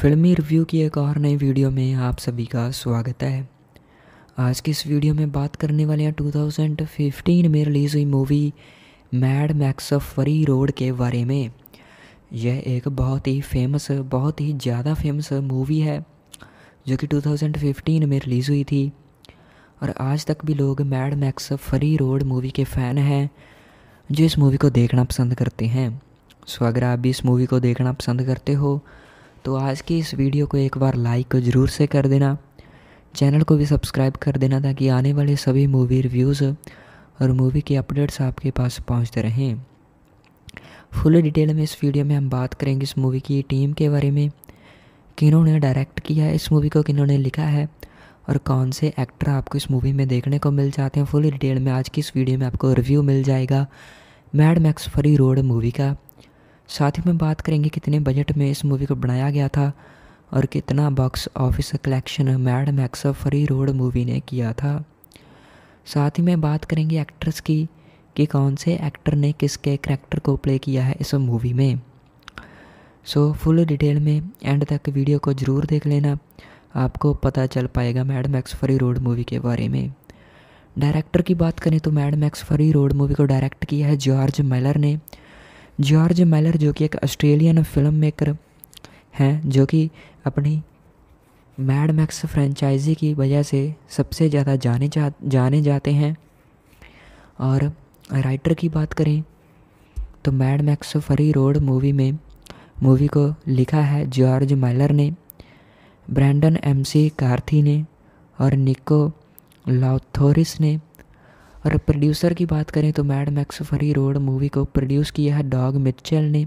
फिल्मी रिव्यू की एक और नई वीडियो में आप सभी का स्वागत है। आज की इस वीडियो में बात करने वाले हैं 2015 में रिलीज़ हुई movie Mad Max Fury Road के बारे में। यह एक बहुत ही फ़ेमस बहुत ही ज़्यादा फ़ेमस मूवी है, जो कि 2015 में रिलीज़ हुई थी। और आज तक भी लोग Mad Max Fury Road movie के फ़ैन हैं, जो इस मूवी को देखना पसंद करते हैं। सो अगर आप भी इस मूवी को देखना पसंद करते हो तो आज की इस वीडियो को एक बार लाइक ज़रूर से कर देना। चैनल को भी सब्सक्राइब कर देना ताकि आने वाले सभी मूवी रिव्यूज़ और मूवी के अपडेट्स आपके पास पहुँचते रहें। फुल डिटेल में इस वीडियो में हम बात करेंगे इस मूवी की टीम के बारे में, किन्होंने डायरेक्ट किया है इस मूवी को, किन्होंने लिखा है और कौन से एक्टर आपको इस मूवी में देखने को मिल जाते हैं। फुल डिटेल में आज की इस वीडियो में आपको रिव्यू मिल जाएगा Mad Max Fury Road movie का। साथ ही में बात करेंगे कितने बजट में इस मूवी को बनाया गया था और कितना box office collection Mad Max Fury Road movie ने किया था। साथ ही में बात करेंगे एक्ट्रेस की कि कौन से एक्टर ने किसके करेक्टर को प्ले किया है इस मूवी में। सो फुल डिटेल में एंड तक वीडियो को ज़रूर देख लेना। आपको पता चल पाएगा Mad Max Fury Road movie के बारे में। डायरेक्टर की बात करें तो Mad Max Fury Road movie को डायरेक्ट किया है जॉर्ज मेलर ने। जॉर्ज मेलर जो कि एक ऑस्ट्रेलियन फ़िल्म मेकर हैं, जो कि अपनी मैड मैक्स फ्रेंचाइजी की वजह से सबसे ज़्यादा जाने जा, जाने जाते हैं। और राइटर की बात करें तो Mad Max Fury Road movie में मूवी को लिखा है जॉर्ज मेलर ने ब्रैंडन एमसी कार्थी ने, और निको लॉथोरिस ने। और प्रोड्यूसर की बात करें तो Mad Max Fury Road movie को प्रोड्यूस किया है डॉग मिचेल ने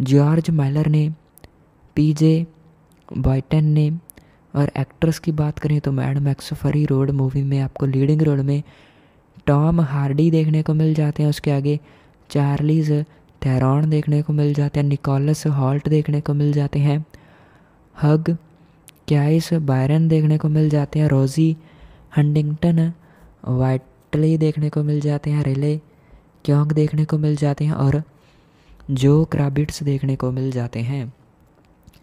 जॉर्ज माइलर ने पीजे बॉयटन ने और एक्ट्रेस की बात करें तो Mad Max Fury Road movie में आपको लीडिंग रोल में टॉम हार्डी देखने को मिल जाते हैं। उसके आगे चार्लीज थेरॉन देखने को मिल जाते हैं। निकोलस हॉल्ट देखने को मिल जाते हैं। हग क्याइस बायरन देखने को मिल जाते हैं। रोजी हंडिंगटन वाइट टली देखने को मिल जाते हैं, रेले क्योंग देखने को मिल जाते हैं और जो क्राबिट्स देखने को मिल जाते हैं।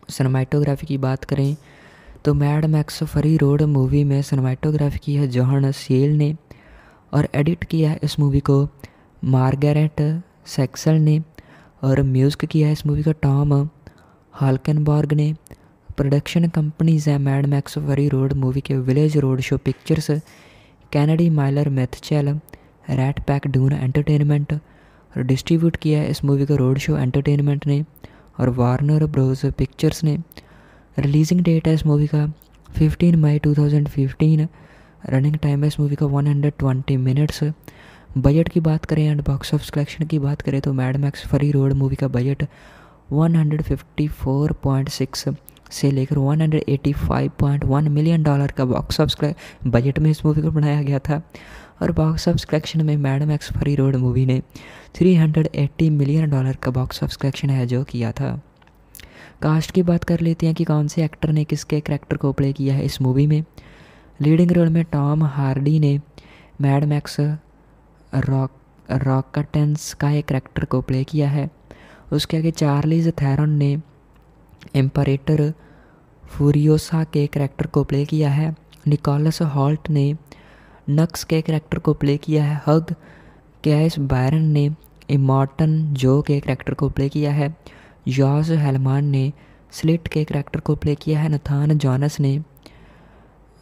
सनमाइटोग्राफी की बात करें तो Mad Max Fury Road movie में सनमाइटोग्राफी की है जॉन सेल ने और एडिट किया है इस मूवी को मार्गरेट सेक्सल ने और म्यूज़िक किया है इस मूवी का टॉम हालकनबॉर्ग ने। प्रोडक्शन कंपनीज़ हैं Mad Max Fury Road movie के Village Roadshow Pictures Kennedy Miller Mitchell Ratpac Dune Entertainment और डिस्ट्रीब्यूट किया है इस मूवी को रोड शो एंटरटेनमेंट ने और वार्नर ब्रोज पिक्चर्स ने। रिलीजिंग डेट है इस मूवी का 15 मई 2015 रनिंग टाइम है इस मूवी का 120 मिनट्स बजट की बात करें एंड बॉक्स ऑफ़िस कलेक्शन की बात करें तो Mad Max Fury Road movie का बजट 154.6 से लेकर 185.1 मिलियन डॉलर का बॉक्स ऑफ़िस बजट में इस मूवी को बनाया गया था। और बॉक्स ऑफ़िस कलेक्शन में Mad Max Fury Road movie ने 380 मिलियन डॉलर का बॉक्स ऑफ़िस कलेक्शन है जो किया था। कास्ट की बात कर लेते हैं कि कौन से एक्टर ने किसके करेक्टर को प्ले किया है इस मूवी में। लीडिंग रोल में टॉम हार्डी ने मैड मैक्स रॉक रॉकटेंस का एक करैक्टर को प्ले किया है। उसके आगे चार्लीज थैरन ने एम्परेटर फूरियोसा के करैक्टर को प्ले किया है। निकोलस हॉल्ट ने नक्स के करैक्टर को प्ले किया है। हग कैस बायरन ने इमॉर्टन जो के करैक्टर को प्ले किया है। जॉर्ज हेलमान ने स्लिट के करैक्टर को प्ले किया है। नथान जॉनस ने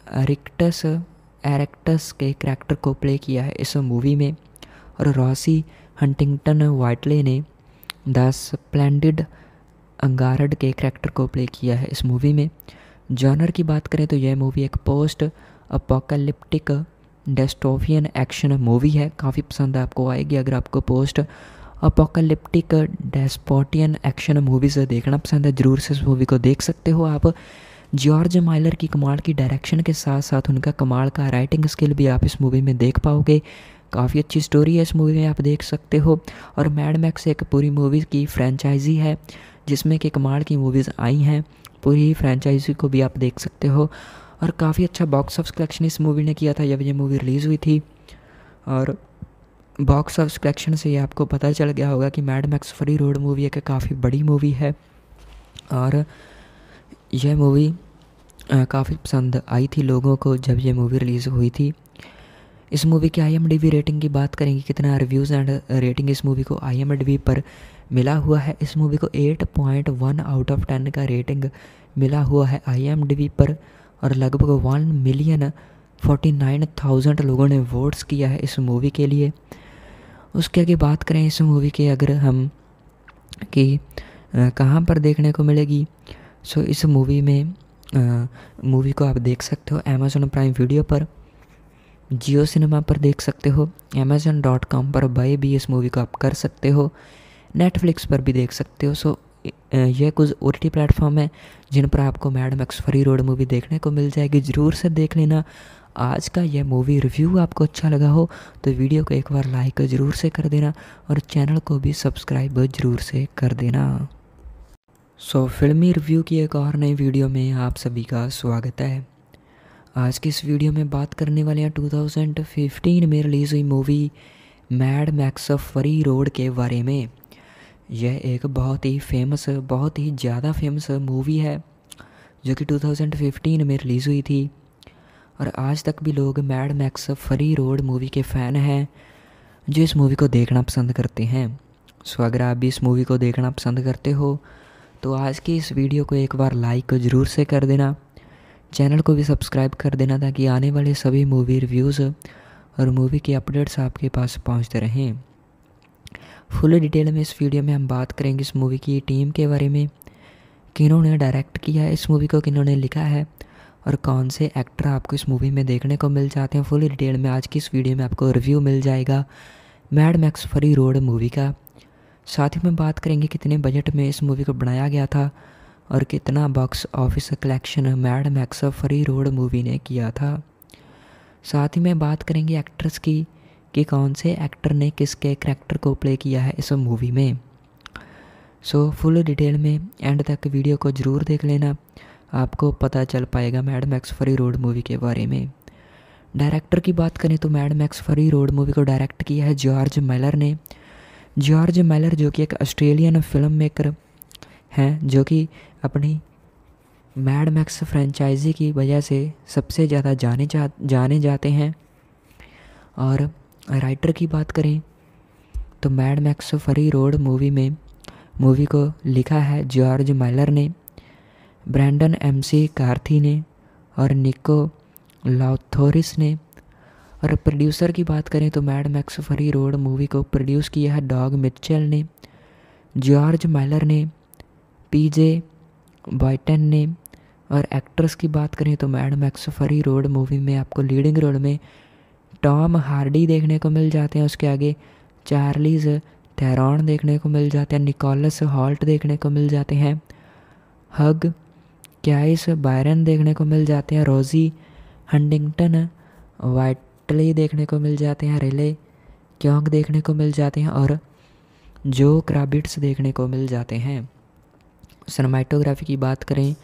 रिक्टस एरेक्टस के करैक्टर को प्ले किया है इस मूवी में। और रॉसी हंटिंगटन वाइटले ने द स्प्लेंडिड अंगारड के करेक्टर को प्ले किया है इस मूवी में। जॉनर की बात करें तो यह मूवी एक post apocalyptic dystopian action movie है। काफ़ी पसंद आपको, आएगी अगर आपको post apocalyptic dystopian action movies देखना पसंद है, ज़रूर से इस मूवी को देख सकते हो आप। जॉर्ज माइलर की कमाल की डायरेक्शन के साथ साथ उनका कमाल का राइटिंग स्किल भी आप इस मूवी में देख पाओगे। काफ़ी अच्छी स्टोरी है इस मूवी में, आप देख सकते हो। और मैड मैक्स एक पूरी मूवी की फ्रेंचाइजी है। जिसमें कि कमाल की मूवीज़ आई हैं। पूरी फ्रेंचाइजी को भी आप देख सकते हो। और काफ़ी अच्छा बॉक्स ऑफ़ कलेक्शन इस मूवी ने किया था, जब ये मूवी रिलीज़ हुई थी। और बॉक्स ऑफ़ कलेक्शन से ये आपको पता चल गया होगा कि Mad Max Fury Road movie एक काफ़ी बड़ी मूवी है। और यह मूवी काफ़ी पसंद आई थी लोगों को जब यह मूवी रिलीज़ हुई थी। इस मूवी की आई रेटिंग की बात करेंगे, कितना रिव्यूज़ एंड रेटिंग इस मूवी को आईएमडीवी पर मिला हुआ है। इस मूवी को 8.1 आउट ऑफ़ 10 का रेटिंग मिला हुआ है। आई पर और लगभग one million forty nine thousand लोगों ने वोट्स किया है इस मूवी के लिए। उसके आगे बात करें इस मूवी के, अगर हम कि कहाँ पर देखने को मिलेगी। सो इस मूवी में मूवी को आप देख सकते हो अमेज़ोन प्राइम वीडियो पर। जियो सिनेमा पर देख सकते हो। अमेज़न डॉट कॉम पर बाई भी इस मूवी को आप कर सकते हो। नेटफ्लिक्स पर भी देख सकते हो। सो यह कुछ ओ टी प्लेटफॉर्म है जिन पर आपको Mad Max Fury Road movie देखने को मिल जाएगी। ज़रूर से देख लेना। आज का यह मूवी रिव्यू आपको अच्छा लगा हो तो वीडियो को एक बार लाइक ज़रूर से कर देना और चैनल को भी सब्सक्राइब ज़रूर से कर देना। सो so, फिल्मी रिव्यू की एक और नई वीडियो में आप सभी का स्वागत है। आज की इस वीडियो में बात करने वाले हैं 2015 में रिलीज़ हुई movie Mad Max of Fury Road के बारे में। यह एक बहुत ही फ़ेमस बहुत ही ज़्यादा फ़ेमस मूवी है, जो कि 2015 में रिलीज़ हुई थी। और आज तक भी लोग Mad Max Fury Road movie के फ़ैन हैं, जो इस मूवी को देखना पसंद करते हैं। सो अगर आप भी इस मूवी को देखना पसंद करते हो तो आज की इस वीडियो को एक बार लाइक ज़रूर से कर देना। चैनल को भी सब्सक्राइब कर देना, ताकि आने वाले सभी मूवी रिव्यूज़ और मूवी के अपडेट्स आपके पास पहुँचते रहें। फुल डिटेल में इस वीडियो में हम बात करेंगे इस मूवी की टीम के बारे में, किन्होंने डायरेक्ट किया है इस मूवी को, किन्होंने लिखा है और कौन से एक्टर आपको इस मूवी में देखने को मिल जाते हैं। फुल डिटेल में आज की इस वीडियो में आपको रिव्यू मिल जाएगा Mad Max Fury Road movie का। साथ ही में बात करेंगे कितने बजट में इस मूवी को बनाया गया था और कितना box office collection Mad Max Fury Road movie ने किया था। साथ ही में बात करेंगे एक्ट्रेस की कि कौन से एक्टर ने किसके करेक्टर को प्ले किया है इस मूवी में। सो फुल डिटेल में एंड तक वीडियो को ज़रूर देख लेना। आपको पता चल पाएगा Mad Max Fury Road movie के बारे में। डायरेक्टर की बात करें तो Mad Max Fury Road movie को डायरेक्ट किया है जॉर्ज मेलर ने। जॉर्ज मेलर जो कि एक ऑस्ट्रेलियन फ़िल्म मेकर हैं, जो कि अपनी मैड मैक्स फ्रेंचाइजी की वजह से सबसे ज़्यादा जाने जा, जाने जाते हैं। और राइटर की बात करें तो Mad Max Fury Road movie में, मूवी को लिखा है जॉर्ज माइलर ने, ब्रैंडन एम सी कार्थी ने और निको लॉथोरिस ने। और प्रोड्यूसर की बात करें तो Mad Max Fury Road movie को प्रोड्यूस किया है डॉग मिचेल ने, जॉर्ज माइलर ने, पीजे बॉयटन ने। और एक्ट्रेस की बात करें तो Mad Max Fury Road movie में आपको लीडिंग रोल में टॉम हार्डी देखने को मिल जाते हैं, उसके आगे चार्लीज थेरॉन देखने को मिल जाते हैं, निकोलस हॉल्ट देखने को मिल जाते हैं, हग, क्याइस बायरन देखने को मिल जाते हैं, रोज़ी हंडिंगटन, वाइटली देखने को मिल जाते हैं, रिले क्योंग देखने को मिल जाते हैं और जो क्राबिट्स देखने को मिल जाते हैं। सनमाइटोग्राफी की बात करें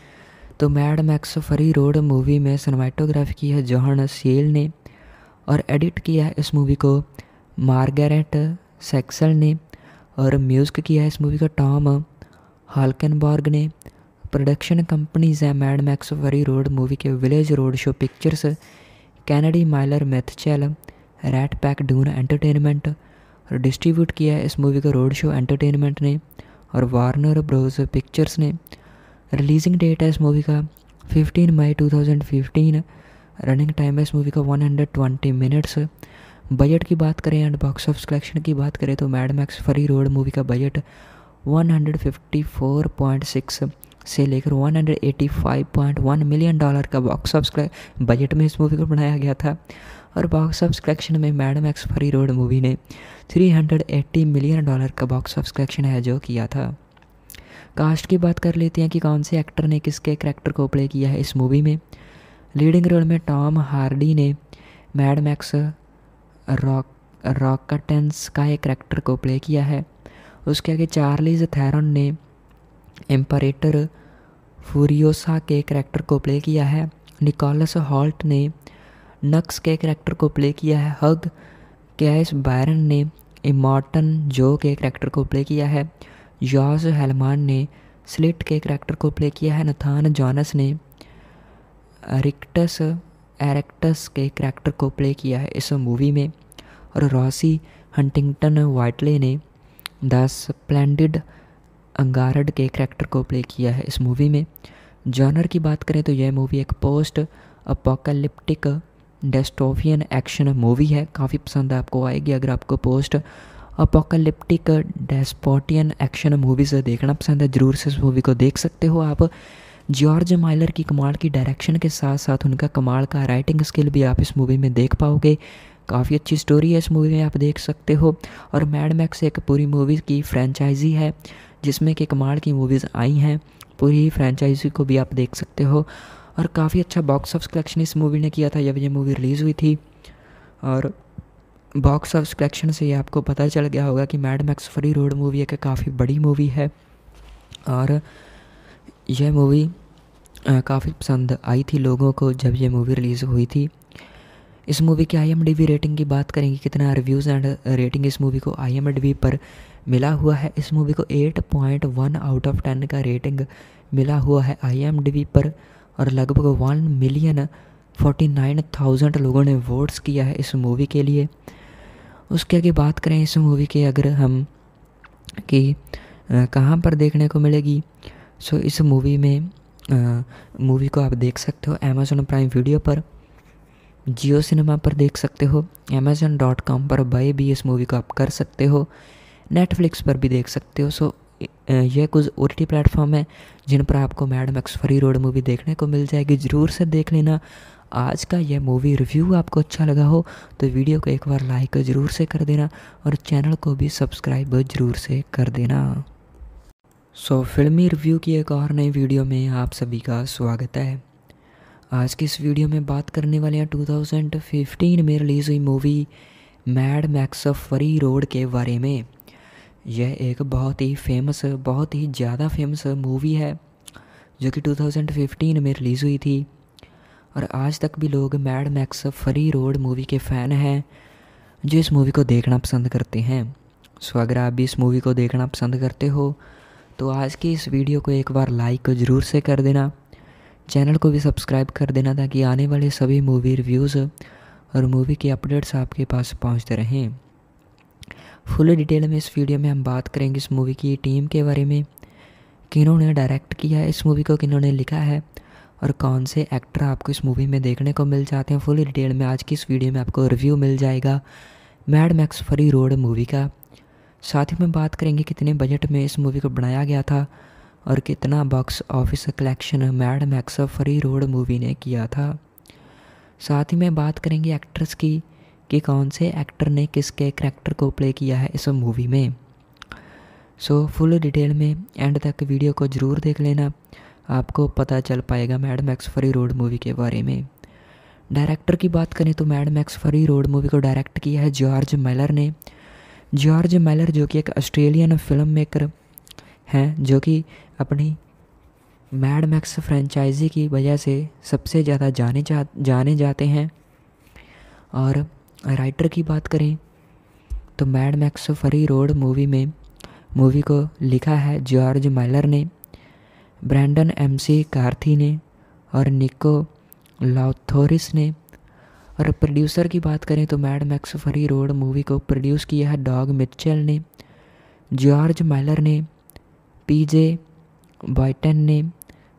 तो Mad Max Fury Road movie में सनमाइटोग्राफी की है जॉन सील ने। और एडिट किया है इस मूवी को। मार्गरेट सेक्सल ने और म्यूज़िक किया है इस मूवी का टॉम हालकनबॉर्ग ने। प्रोडक्शन कंपनीज़ हैं Mad Max Fury Road movie के Village Roadshow Pictures Kennedy Miller, Mitchell, Rat Pac, Dune Entertainment. और डिस्ट्रीब्यूट किया है इस मूवी का रोड शो एंटरटेनमेंट ने और वार्नर ब्रोज पिक्चर्स ने। रिलीजिंग डेट है इस मूवी का 15 मई 2015 रनिंग टाइम है इस मूवी का 120 मिनट्स बजट की बात करें एंड बॉक्स ऑफ़ कलेक्शन की बात करें तो Mad Max Fury Road movie का बजट 154.6 से लेकर 185.1 मिलियन डॉलर का बॉक्स ऑफ़िस बजट में इस मूवी को बनाया गया था और बॉक्स ऑफ़ कलेक्शन में Mad Max Fury Road movie ने 380 मिलियन डॉलर का बॉक्स ऑफ़ कलेक्शन है जो किया था। कास्ट की बात कर लेते हैं कि कौन से एक्टर ने किसके करेक्टर को प्ले किया है इस मूवी में। लीडिंग रोल में टॉम हार्डी ने मैड मैक्स रॉक रॉकटेंस का एक करेक्टर को प्ले किया है। उसके आगे चार्लीज थैरन ने एम्परेटर फूरियोसा के करेक्टर को प्ले किया है। निकोलस हॉल्ट ने नक्स के करेक्टर को प्ले किया है। हग कैस बायरन ने इमॉर्टन जो के करेक्टर को प्ले किया है। जॉर्ज हेलमान ने स्लिट के करैक्टर को प्ले किया है। नथान जॉनस ने रिक्टस, एरेक्टस के करैक्टर को प्ले किया है इस मूवी में और रॉसी हंटिंगटन वाइटले ने द स्प्लेंडिड अंगारड के करैक्टर को प्ले किया है इस मूवी में। जॉनर की बात करें तो यह मूवी एक post apocalyptic dystopian action movie है। काफ़ी पसंद आपको आएगी अगर आपको post apocalyptic dystopian action movies देखना पसंद है, ज़रूर से इस मूवी को देख सकते हो आप। जॉर्ज माइलर की कमाल की डायरेक्शन के साथ साथ उनका कमाल का राइटिंग स्किल भी आप इस मूवी में देख पाओगे। काफ़ी अच्छी स्टोरी है इस मूवी में, आप देख सकते हो। और मैड मैक्स एक पूरी मूवी की फ्रेंचाइजी है जिसमें कि कमाल की मूवीज़ आई हैं। पूरी फ्रेंचाइजी को भी आप देख सकते हो। और काफ़ी अच्छा बॉक्स ऑफ़ कलेक्शन इस मूवी ने किया था, जब ये मूवी रिलीज़ हुई थी। और बॉक्स ऑफ़ कलेक्शन से ये आपको पता चल गया होगा कि Mad Max Fury Road movie एक काफ़ी बड़ी मूवी है। और यह मूवी काफ़ी पसंद आई थी लोगों को जब यह मूवी रिलीज़ हुई थी। इस मूवी की आई रेटिंग की बात करेंगे, कितना रिव्यूज़ एंड रेटिंग इस मूवी को आई पर मिला हुआ है। इस मूवी को 8.1 आउट ऑफ़ 10 का रेटिंग मिला हुआ है आई पर और लगभग one million forty nine thousand लोगों ने वोट्स किया है इस मूवी के लिए। उसके आगे बात करें इस मूवी के, अगर हम कि कहाँ पर देखने को मिलेगी? सो इस मूवी में मूवी को आप देख सकते हो अमेज़ोन प्राइम वीडियो पर। जियो सिनेमा पर देख सकते हो। अमेज़न डॉट कॉम पर बाई भी इस मूवी को आप कर सकते हो। नेटफ्लिक्स पर भी देख सकते हो। सो यह कुछ ओ टी प्लेटफॉर्म है, जिन पर आपको Mad Max Fury Road movie देखने को मिल जाएगी। ज़रूर से देख लेना। आज का यह मूवी रिव्यू आपको अच्छा लगा हो तो वीडियो को एक बार लाइक ज़रूर से कर देना और चैनल को भी सब्सक्राइब ज़रूर से कर देना। सो so, फिल्मी रिव्यू की एक और नई वीडियो में आप सभी का स्वागत है। आज की इस वीडियो में बात करने वाले हैं 2015 में रिलीज़ हुई movie Mad Max Fury Road के बारे में। यह एक बहुत ही फ़ेमस बहुत ही ज़्यादा फ़ेमस मूवी है जो कि 2015 में रिलीज़ हुई थी। और आज तक भी लोग Mad Max Fury Road movie के फ़ैन हैं जो इस मूवी को देखना पसंद करते हैं। सो अगर आप भी इस मूवी को देखना पसंद करते हो तो आज की इस वीडियो को एक बार लाइक ज़रूर से कर देना। चैनल को भी सब्सक्राइब कर देना ताकि आने वाले सभी मूवी रिव्यूज़ और मूवी के अपडेट्स आपके पास पहुँचते रहें। फुल डिटेल में इस वीडियो में हम बात करेंगे इस मूवी की टीम के बारे में, किन्होंने डायरेक्ट किया है इस मूवी को, किन्होंने लिखा है और कौन से एक्टर आपको इस मूवी में देखने को मिल जाते हैं। फुल डिटेल में आज की इस वीडियो में आपको रिव्यू मिल जाएगा Mad Max Fury Road movie का। साथ ही में बात करेंगे कितने बजट में इस मूवी को बनाया गया था और कितना box office collection Mad Max Fury Road movie ने किया था। साथ ही में बात करेंगे एक्ट्रेस की कि कौन से एक्टर ने किसके करैक्टर को प्ले किया है इस मूवी में। सो फुल डिटेल में एंड तक वीडियो को ज़रूर देख लेना। आपको पता चल पाएगा Mad Max Fury Road movie के बारे में। डायरेक्टर की बात करें तो Mad Max Fury Road movie को डायरेक्ट किया है जॉर्ज मेलर ने। जॉर्ज मेलर जो कि एक ऑस्ट्रेलियन फ़िल्म मेकर हैं, जो कि अपनी मैड मैक्स फ्रेंचाइजी की वजह से सबसे ज़्यादा जाने जा, जाने जाते हैं। और राइटर की बात करें तो Mad Max Fury Road movie में मूवी को लिखा है जॉर्ज माइलर ने ब्रैंडन एम सी कार्थी ने, और निको लॉथोरिस ने। और प्रोड्यूसर की बात करें तो Mad Max Fury Road movie को प्रोड्यूस किया है डॉग मिचेल ने जॉर्ज माइलर ने पीजे बॉयटन ने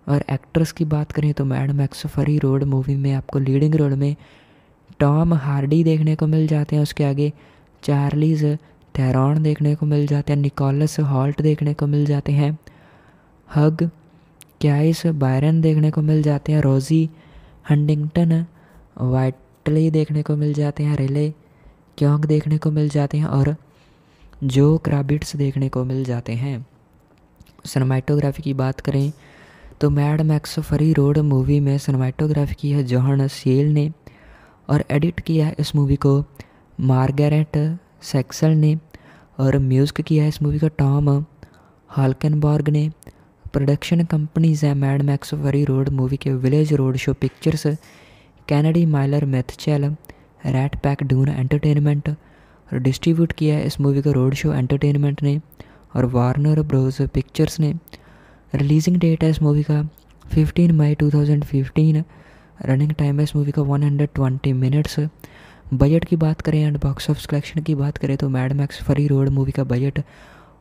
और एक्ट्रेस की बात करें तो Mad Max Fury Road movie में आपको लीडिंग रोल में टॉम हार्डी देखने को मिल जाते हैं। उसके आगे चार्लीज थेरॉन देखने को मिल जाते हैं। निकोलस हॉल्ट देखने को मिल जाते हैं। हग क्याइस बायरन देखने को मिल जाते हैं। रोज़ी हंडिंगटन वाइटली देखने को मिल जाते हैं, रेले क्योंग देखने को मिल जाते हैं और जो क्राबिट्स देखने को मिल जाते हैं। सनमाइटोग्राफी की बात करें तो Mad Max Fury Road movie में सनमाइटोग्राफी की है जॉन सेल ने और एडिट किया है इस मूवी को मार्गरेट सेक्सल ने और म्यूज़िक किया है इस मूवी का टॉम हालकनबॉर्ग ने। प्रोडक्शन कंपनीज़ हैं Mad Max Fury Road movie के Village Roadshow Pictures Kennedy Miller Mitchell Rat Pac Dune Entertainment और डिस्ट्रीब्यूट किया है इस मूवी का रोड शो एंटरटेनमेंट ने और वार्नर ब्रोज पिक्चर्स ने। रिलीजिंग डेट है इस मूवी का 15 मई 2015 रनिंग टाइम है इस मूवी का 120 मिनट्स बजट की बात करें एंड बॉक्स ऑफ़िस कलेक्शन की बात करें तो Mad Max Fury Road movie का बजट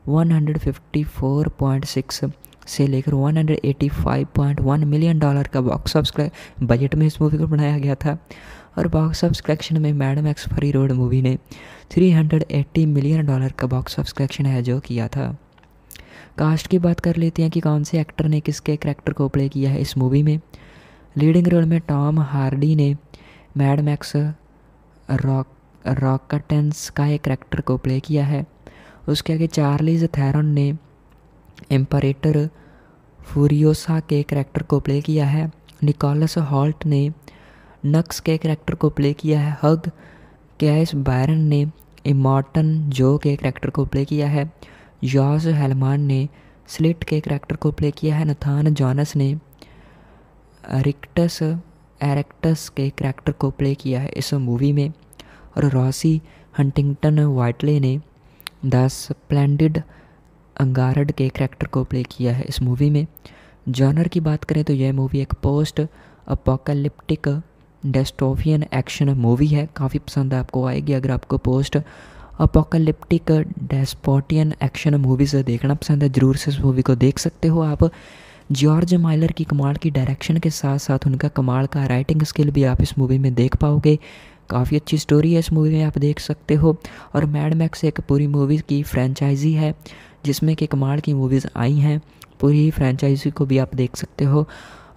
154.6 से लेकर 185.1 मिलियन डॉलर का बॉक्स ऑफ़िस बजट में इस मूवी को बनाया गया था। और बॉक्स ऑफ़िस कलेक्शन में Mad Max Fury Road movie ने 380 मिलियन डॉलर का बॉक्स ऑफ़िस कलेक्शन है जो किया था। कास्ट की बात कर लेते हैं कि कौन से एक्टर ने किसके करेक्टर को प्ले किया है इस मूवी में। लीडिंग रोल में टॉम हार्डी ने मैड मैक्स रॉक रॉकटेंस का एक करेक्टर को प्ले किया है। उसके आगे चार्लीज थैरन ने एम्परेटर फूरियोसा के करेक्टर को प्ले किया है। निकोलस हॉल्ट ने नक्स के करेक्टर को प्ले किया है। हग कैस बायरन ने इमॉर्टन जो के करेक्टर को प्ले किया है। जॉर्ज हेलमान ने स्लिट के करेक्टर को प्ले किया है। नथान जॉनस ने रिक्टस एरेक्टस के करेक्टर को प्ले किया है इस मूवी में। और रॉसी हंटिंगटन वाइटले ने द स्प्लेंडिड अंगारड के करेक्टर को प्ले किया है इस मूवी में। जॉनर की बात करें तो यह मूवी एक post apocalyptic dystopian action movie है। काफ़ी पसंद आपको आएगी अगर आपको post apocalyptic dystopian action movies देखना पसंद है, ज़रूर से इस मूवी को देख सकते हो आप। जॉर्ज माइलर की कमाल की डायरेक्शन के साथ साथ उनका कमाल का राइटिंग स्किल भी आप इस मूवी में देख पाओगे। काफ़ी अच्छी स्टोरी है इस मूवी में, आप देख सकते हो। और मैड मैक्स एक पूरी मूवी की फ्रेंचाइजी है। जिसमें कि कमाल की मूवीज़ आई हैं। पूरी फ्रेंचाइजी को भी आप देख सकते हो।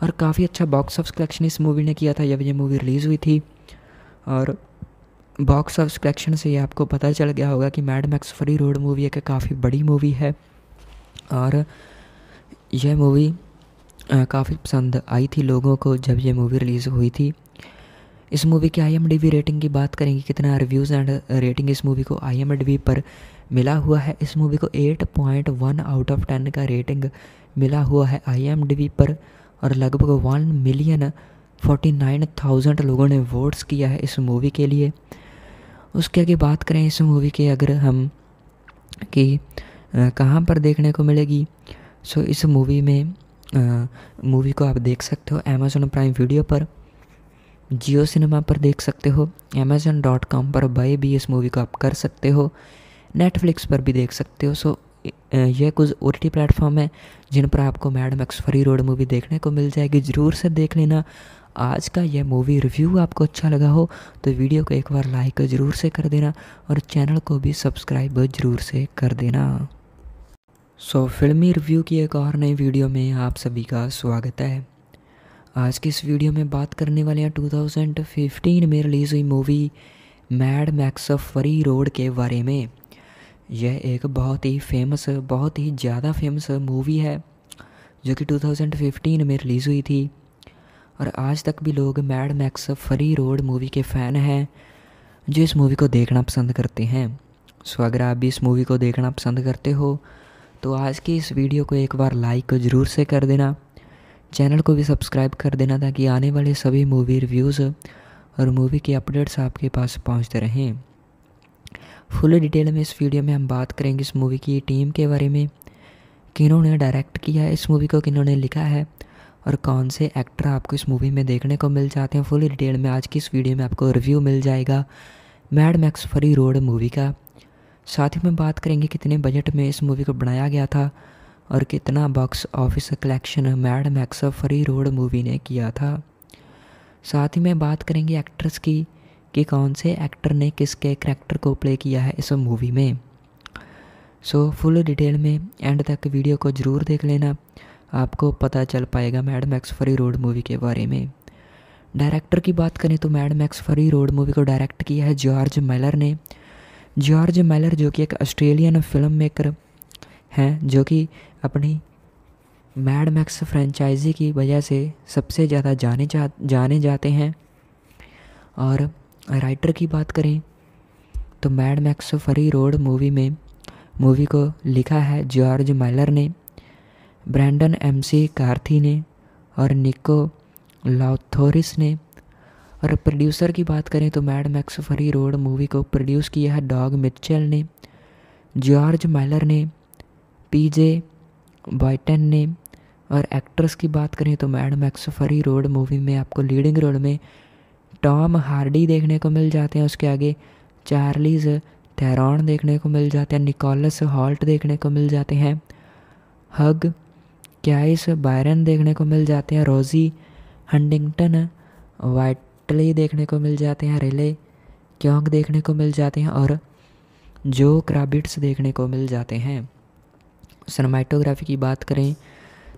और काफ़ी अच्छा बॉक्स ऑफ़िस कलेक्शन इस मूवी ने किया था, जब ये मूवी रिलीज़ हुई थी। और बॉक्स ऑफ़िस कलेक्शन से ये आपको पता चल गया होगा कि Mad Max Fury Road movie एक काफ़ी बड़ी मूवी है। और यह मूवी काफ़ी पसंद आई थी लोगों को जब यह मूवी रिलीज़ हुई थी। इस मूवी की आई रेटिंग की बात करेंगे, कितना रिव्यूज़ एंड रेटिंग इस मूवी को आईएमडीवी पर मिला हुआ है। इस मूवी को 8.1 आउट ऑफ़ 10 का रेटिंग मिला हुआ है आई पर और लगभग one million forty nine thousand लोगों ने वोट्स किया है इस मूवी के लिए। उसके आगे बात करें इस मूवी के, अगर हम कि कहाँ पर देखने को मिलेगी। सो इस मूवी में मूवी को आप देख सकते हो अमेज़ोन प्राइम वीडियो पर। जियो सिनेमा पर देख सकते हो। अमेज़न डॉट कॉम पर बाई भी इस मूवी को आप कर सकते हो। नेटफ्लिक्स पर भी देख सकते हो। सो यह कुछ ओ टी प्लेटफॉर्म है जिन पर आपको Mad Max Fury Road movie देखने को मिल जाएगी। ज़रूर से देख लेना। आज का यह मूवी रिव्यू आपको अच्छा लगा हो तो वीडियो को एक बार लाइक ज़रूर से कर देना और चैनल को भी सब्सक्राइब ज़रूर से कर देना। सो so, फिल्मी रिव्यू की एक और नई वीडियो में आप सभी का स्वागत है। आज की इस वीडियो में बात करने वाले हैं 2015 में रिलीज़ हुई movie Mad Max Fury Road के बारे में। यह एक बहुत ही फ़ेमस बहुत ही ज़्यादा फ़ेमस मूवी है, जो कि 2015 में रिलीज़ हुई थी। और आज तक भी लोग Mad Max Fury Road movie के फ़ैन हैं, जो इस मूवी को देखना पसंद करते हैं। सो अगर आप भी इस मूवी को देखना पसंद करते हो तो आज की इस वीडियो को एक बार लाइक ज़रूर से कर देना। चैनल को भी सब्सक्राइब कर देना, ताकि आने वाले सभी मूवी रिव्यूज़ और मूवी के अपडेट्स आपके पास पहुँचते रहें। फुल डिटेल में इस वीडियो में हम बात करेंगे इस मूवी की टीम के बारे में, किन्होंने डायरेक्ट किया है इस मूवी को, किन्होंने लिखा है और कौन से एक्टर आपको इस मूवी में देखने को मिल जाते हैं। फुल डिटेल में आज की इस वीडियो में आपको रिव्यू मिल जाएगा Mad Max Fury Road movie का। साथ ही में बात करेंगे कितने बजट में इस मूवी को बनाया गया था और कितना box office collection Mad Max Fury Road movie ने किया था। साथ ही में बात करेंगे एक्ट्रेस की कि कौन से एक्टर ने किसके करैक्टर को प्ले किया है इस मूवी में। सो फुल डिटेल में एंड तक वीडियो को ज़रूर देख लेना। आपको पता चल पाएगा Mad Max Fury Road movie के बारे में। डायरेक्टर की बात करें तो Mad Max Fury Road movie को डायरेक्ट किया है जॉर्ज मेलर ने। जॉर्ज मेलर जो कि एक ऑस्ट्रेलियन फ़िल्म मेकर हैं, जो कि अपनी मैड मैक्स फ्रेंचाइजी की वजह से सबसे ज़्यादा जाने जा, जाने जाते हैं। और राइटर की बात करें तो Mad Max Fury Road movie में, मूवी को लिखा है जॉर्ज माइलर ने, ब्रैंडन एम सी कार्थी ने और निको लॉथोरिस ने। और प्रोड्यूसर की बात करें तो Mad Max Fury Road movie को प्रोड्यूस किया है डॉग मिचेल ने, जॉर्ज माइलर ने, पीजे बॉयटन ने। और एक्ट्रेस की बात करें तो Mad Max Fury Road movie में आपको लीडिंग रोल में टॉम हार्डी देखने को मिल जाते हैं, उसके आगे चार्लीज थेरॉन देखने को मिल जाते हैं, निकोलस हॉल्ट देखने को मिल जाते हैं, हग क्याइस बायरन देखने को मिल जाते हैं, रोज़ी हंडिंगटन वाइटली देखने को मिल जाते हैं, रिले क्योंग देखने को मिल जाते हैं और जो क्राबिट्स देखने को मिल जाते हैं। सनमाइटोग्राफी की बात करें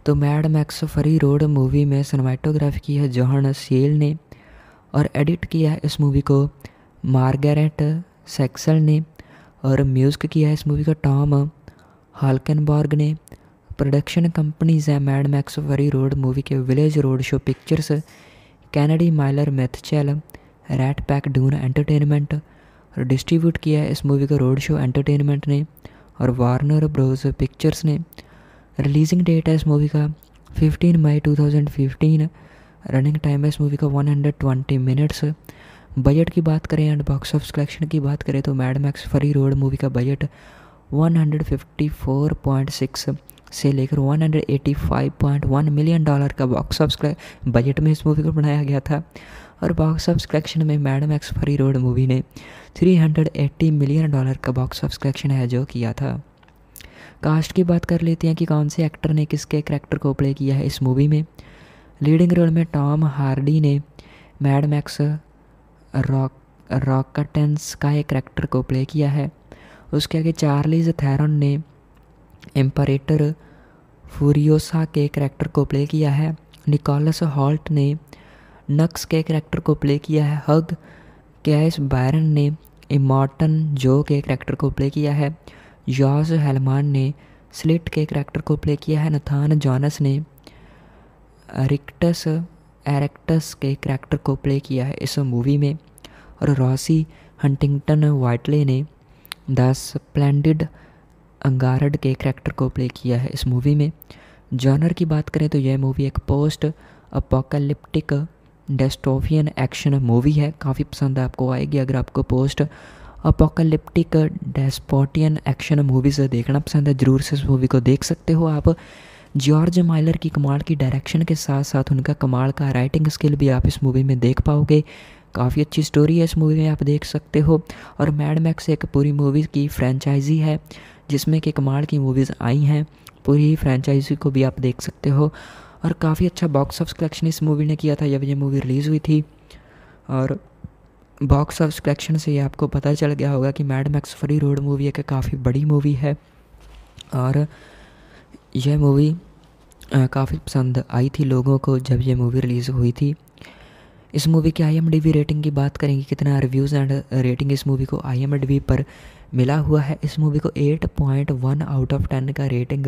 तो Mad Max Fury Road movie में सनमाइटोग्राफी की है जॉन सील ने। और एडिट किया है इस मूवी को। मार्गरेट सेक्सल ने और म्यूज़िक किया है इस मूवी का टॉम हालकनबॉर्ग ने। प्रोडक्शन कंपनीज़ हैं Mad Max Fury Road movie के Village Roadshow Pictures Kennedy Miller, Mitchell, RatPac, Dune entertainment. और डिस्ट्रीब्यूट किया है इस मूवी का रोड शो एंटरटेनमेंट ने और वार्नर ब्रोज पिक्चर्स ने। रिलीजिंग डेट है इस मूवी का 15 मई 2015 रनिंग टाइम है इस मूवी का 120 मिनट्स बजट की बात करें एंड बॉक्स ऑफ़ कलेक्शन की बात करें तो Mad Max Fury Road movie का बजट 154.6 से लेकर 185.1 मिलियन डॉलर का बॉक्स ऑफ़िस बजट में इस मूवी को बनाया गया था और बॉक्स ऑफ़ कलेक्शन में Mad Max Fury Road movie ने 380 मिलियन डॉलर का बॉक्स ऑफ़ कलेक्शन है जो किया था। कास्ट की बात कर लेते हैं कि कौन से एक्टर ने किसके करेक्टर को प्ले किया है इस मूवी में। लीडिंग रोल में टॉम हार्डी ने मैड मैक्स रॉक रॉकटेंस का एक करेक्टर को प्ले किया है। उसके आगे चार्लीज थैरन ने एम्परेटर फूरियोसा के करेक्टर को प्ले किया है। निकोलस हॉल्ट ने नक्स के करेक्टर को प्ले किया है। हग कैस बायरन ने इमॉर्टन जो के करेक्टर को प्ले किया है। जॉर्ज हेलमान ने स्लिट के करेक्टर को प्ले किया है। नथान जॉनस ने रिक्टस, एरेक्टस के करेक्टर को प्ले किया है इस मूवी में और रॉसी हंटिंगटन वाइटले ने द स्प्लेंडिड अंगारड के करेक्टर को प्ले किया है इस मूवी में। जॉनर की बात करें तो यह मूवी एक post apocalyptic dystopian action movie है। काफ़ी पसंद आपको आएगी अगर आपको post apocalyptic dystopian action movies देखना पसंद है, ज़रूर से इस मूवी को देख सकते हो आप। जॉर्ज माइलर की कमाल की डायरेक्शन के साथ साथ उनका कमाल का राइटिंग स्किल भी आप इस मूवी में देख पाओगे। काफ़ी अच्छी स्टोरी है इस मूवी में, आप देख सकते हो। और मैड मैक्स एक पूरी मूवी की फ्रेंचाइजी है जिसमें कि कमाल की मूवीज़ आई हैं। पूरी फ्रेंचाइजी को भी आप देख सकते हो। और काफ़ी अच्छा बॉक्स ऑफ़ कलेक्शन इस मूवी ने किया था, जब ये मूवी रिलीज़ हुई थी। और बॉक्स ऑफ़ कलेक्शन से ये आपको पता चल गया होगा कि Mad Max Fury Road movie एक काफ़ी बड़ी मूवी है। और यह मूवी काफ़ी पसंद आई थी लोगों को जब यह मूवी रिलीज़ हुई थी। इस मूवी की आई रेटिंग की बात करेंगे, कितना रिव्यूज़ एंड रेटिंग इस मूवी को आई पर मिला हुआ है। इस मूवी को 8.1 आउट ऑफ़ 10 का रेटिंग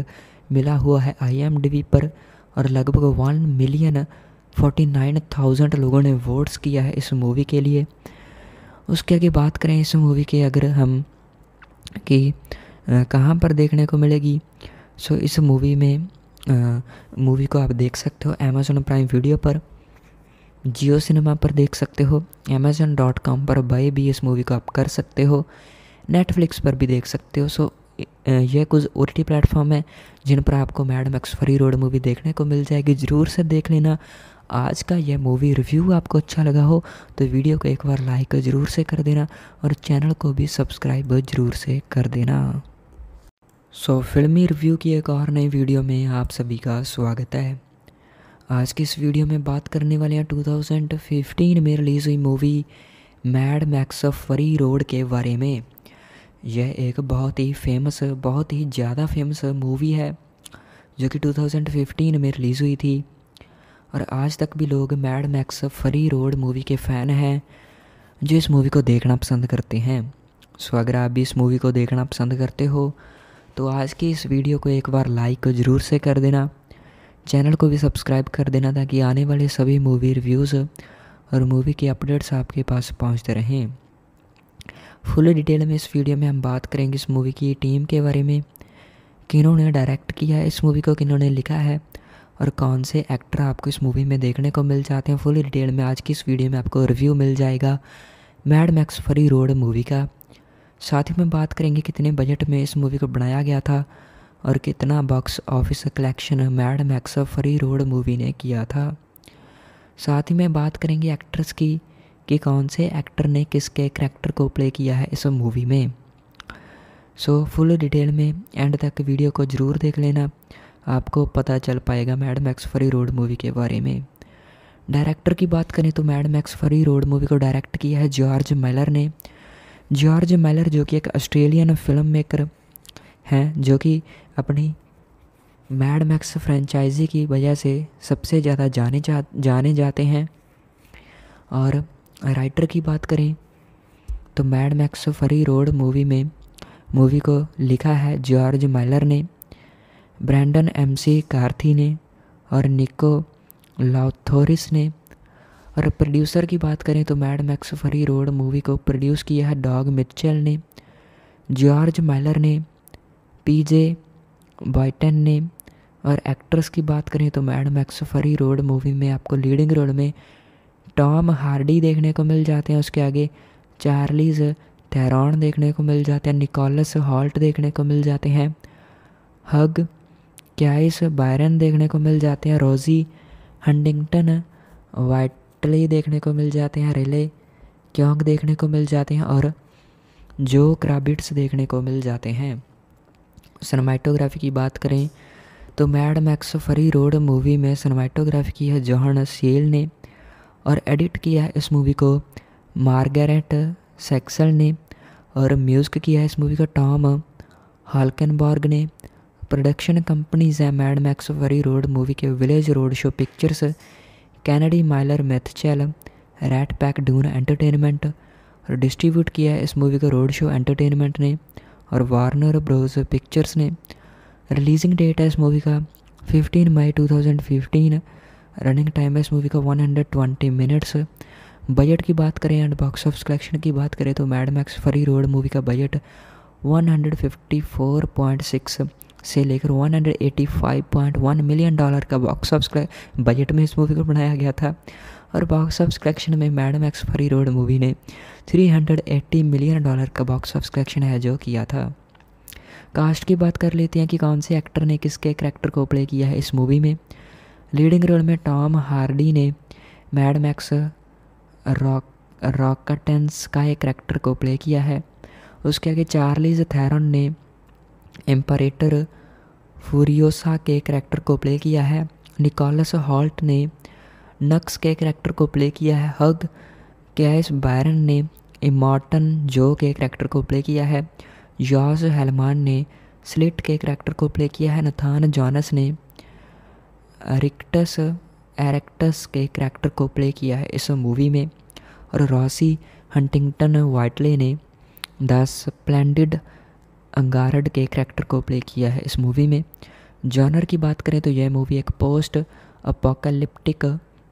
मिला हुआ है आई पर और लगभग one million forty nine thousand लोगों ने वोट्स किया है इस मूवी के लिए। उसके आगे बात करें इस मूवी के, अगर हम कि कहाँ पर देखने को मिलेगी? सो इस मूवी में मूवी को आप देख सकते हो अमेज़ोन प्राइम वीडियो पर। जियो सिनेमा पर देख सकते हो। अमेज़न डॉट कॉम पर बाई भी इस मूवी को आप कर सकते हो। नेटफ्लिक्स पर भी देख सकते हो। सो यह कुछ ओ टी प्लेटफॉर्म है, जिन पर आपको Mad Max Fury Road movie देखने को मिल जाएगी। ज़रूर से देख लेना। आज का यह मूवी रिव्यू आपको अच्छा लगा हो तो वीडियो को एक बार लाइक ज़रूर से कर देना और चैनल को भी सब्सक्राइब ज़रूर से कर देना। सो so, फिल्मी रिव्यू की एक और नई वीडियो में आप सभी का स्वागत है। आज की इस वीडियो में बात करने वाले हैं 2015 में रिलीज़ हुई movie Mad Max Fury Road के बारे में। यह एक बहुत ही फ़ेमस बहुत ही ज़्यादा फ़ेमस मूवी है जो कि 2015 में रिलीज़ हुई थी। और आज तक भी लोग Mad Max Fury Road movie के फ़ैन हैं जो इस मूवी को देखना पसंद करते हैं। सो अगर आप भी इस मूवी को देखना पसंद करते हो तो आज की इस वीडियो को एक बार लाइक ज़रूर से कर देना। चैनल को भी सब्सक्राइब कर देना ताकि आने वाले सभी मूवी रिव्यूज़ और मूवी के अपडेट्स आपके पास पहुँचते रहें। फुल डिटेल में इस वीडियो में हम बात करेंगे इस मूवी की टीम के बारे में, किन्होंने डायरेक्ट किया है इस मूवी को, किन्होंने लिखा है और कौन से एक्टर आपको इस मूवी में देखने को मिल जाते हैं। फुल डिटेल में आज की इस वीडियो में आपको रिव्यू मिल जाएगा Mad Max Fury Road movie का। साथ ही में बात करेंगे कितने बजट में इस मूवी को बनाया गया था और कितना box office collection Mad Max Fury Road movie ने किया था। साथ ही में बात करेंगे एक्ट्रेस की कि कौन से एक्टर ने किसके करेक्टर को प्ले किया है इस मूवी में। सो फुल डिटेल में एंड तक वीडियो को ज़रूर देख लेना। आपको पता चल पाएगा Mad Max Fury Road movie के बारे में। डायरेक्टर की बात करें तो Mad Max Fury Road movie को डायरेक्ट किया है जॉर्ज मेलर ने। जॉर्ज मेलर जो कि एक ऑस्ट्रेलियन फ़िल्म मेकर हैं, जो कि अपनी मैड मैक्स फ्रेंचाइजी की वजह से सबसे ज़्यादा जाने जा, जाने जाते हैं। और राइटर की बात करें तो Mad Max Fury Road movie में मूवी को लिखा है जॉर्ज माइलर ने ब्रैंडन एम सी कार्थी ने, और निको लॉथोरिस ने। और प्रोड्यूसर की बात करें तो Mad Max Fury Road movie को प्रोड्यूस किया है डॉग मिचेल ने जॉर्ज माइलर ने पीजे बॉयटन ने और एक्ट्रेस की बात करें तो Mad Max Fury Road movie में आपको लीडिंग रोल में टॉम हार्डी देखने को मिल जाते हैं। उसके आगे चार्लीज थेरॉन देखने को मिल जाते हैं। निकोलस हॉल्ट देखने को मिल जाते हैं। हग क्याइस बायरन देखने को मिल जाते हैं। रोज़ी हंडिंगटन वाइटली देखने को मिल जाते हैं, रिले क्योंग देखने को मिल जाते हैं और जो क्राबिट्स देखने को मिल जाते हैं। सनमाइटोग्राफी की बात करें तो Mad Max Fury Road movie में सनमाइटोग्राफी की है जॉन सेल ने और एडिट किया है इस मूवी को मार्गरेट सेक्सल ने और म्यूज़िक किया है इस मूवी का टॉम हालकनबॉर्ग ने। प्रोडक्शन कंपनीज़ हैं Mad Max Fury Road movie के Village Roadshow Pictures Kennedy Miller Mitchell RatPac Dune entertainment और डिस्ट्रीब्यूट किया है इस मूवी का रोड शो एंटरटेनमेंट ने और वार्नर ब्रोज पिक्चर्स ने। रिलीजिंग डेट है इस मूवी का 15 मई 2015 रनिंग टाइम है इस मूवी का 120 मिनट्स बजट की बात करें एंड बॉक्स ऑफ़िस कलेक्शन की बात करें तो Mad Max Fury Road movie का बजट 154.6 से लेकर 185.1 मिलियन डॉलर का बॉक्स ऑफ़िस बजट में इस मूवी को बनाया गया था। और बॉक्स ऑफ़िस कलेक्शन में Mad Max Fury Road movie ने 380 मिलियन डॉलर का बॉक्स ऑफ़िस कलेक्शन है जो किया था। कास्ट की बात कर लेते हैं कि कौन से एक्टर ने किसके करेक्टर को प्ले किया है इस मूवी में। लीडिंग रोल में टॉम हार्डी ने मैड मैक्स रॉक रॉकटेंस का एक करैक्टर को प्ले किया है। उसके आगे चार्लीज थैरन ने एम्परेटर फूरियोसा के करैक्टर को प्ले किया है। निकोलस हॉल्ट ने नक्स के करैक्टर को प्ले किया है। हग कैस बैरन ने इमॉर्टन जो के करेक्टर को प्ले किया है। जॉर्ज हेलमान ने स्लिट के करैक्टर को प्ले किया है। नथान जॉनस ने रिक्टस एरेक्टस के करैक्टर को प्ले किया है इस मूवी में। और रॉसी हंटिंगटन वाइटले ने द स्प्लेंडिड अंगारड के करेक्टर को प्ले किया है इस मूवी में। जॉनर की बात करें तो यह मूवी एक post apocalyptic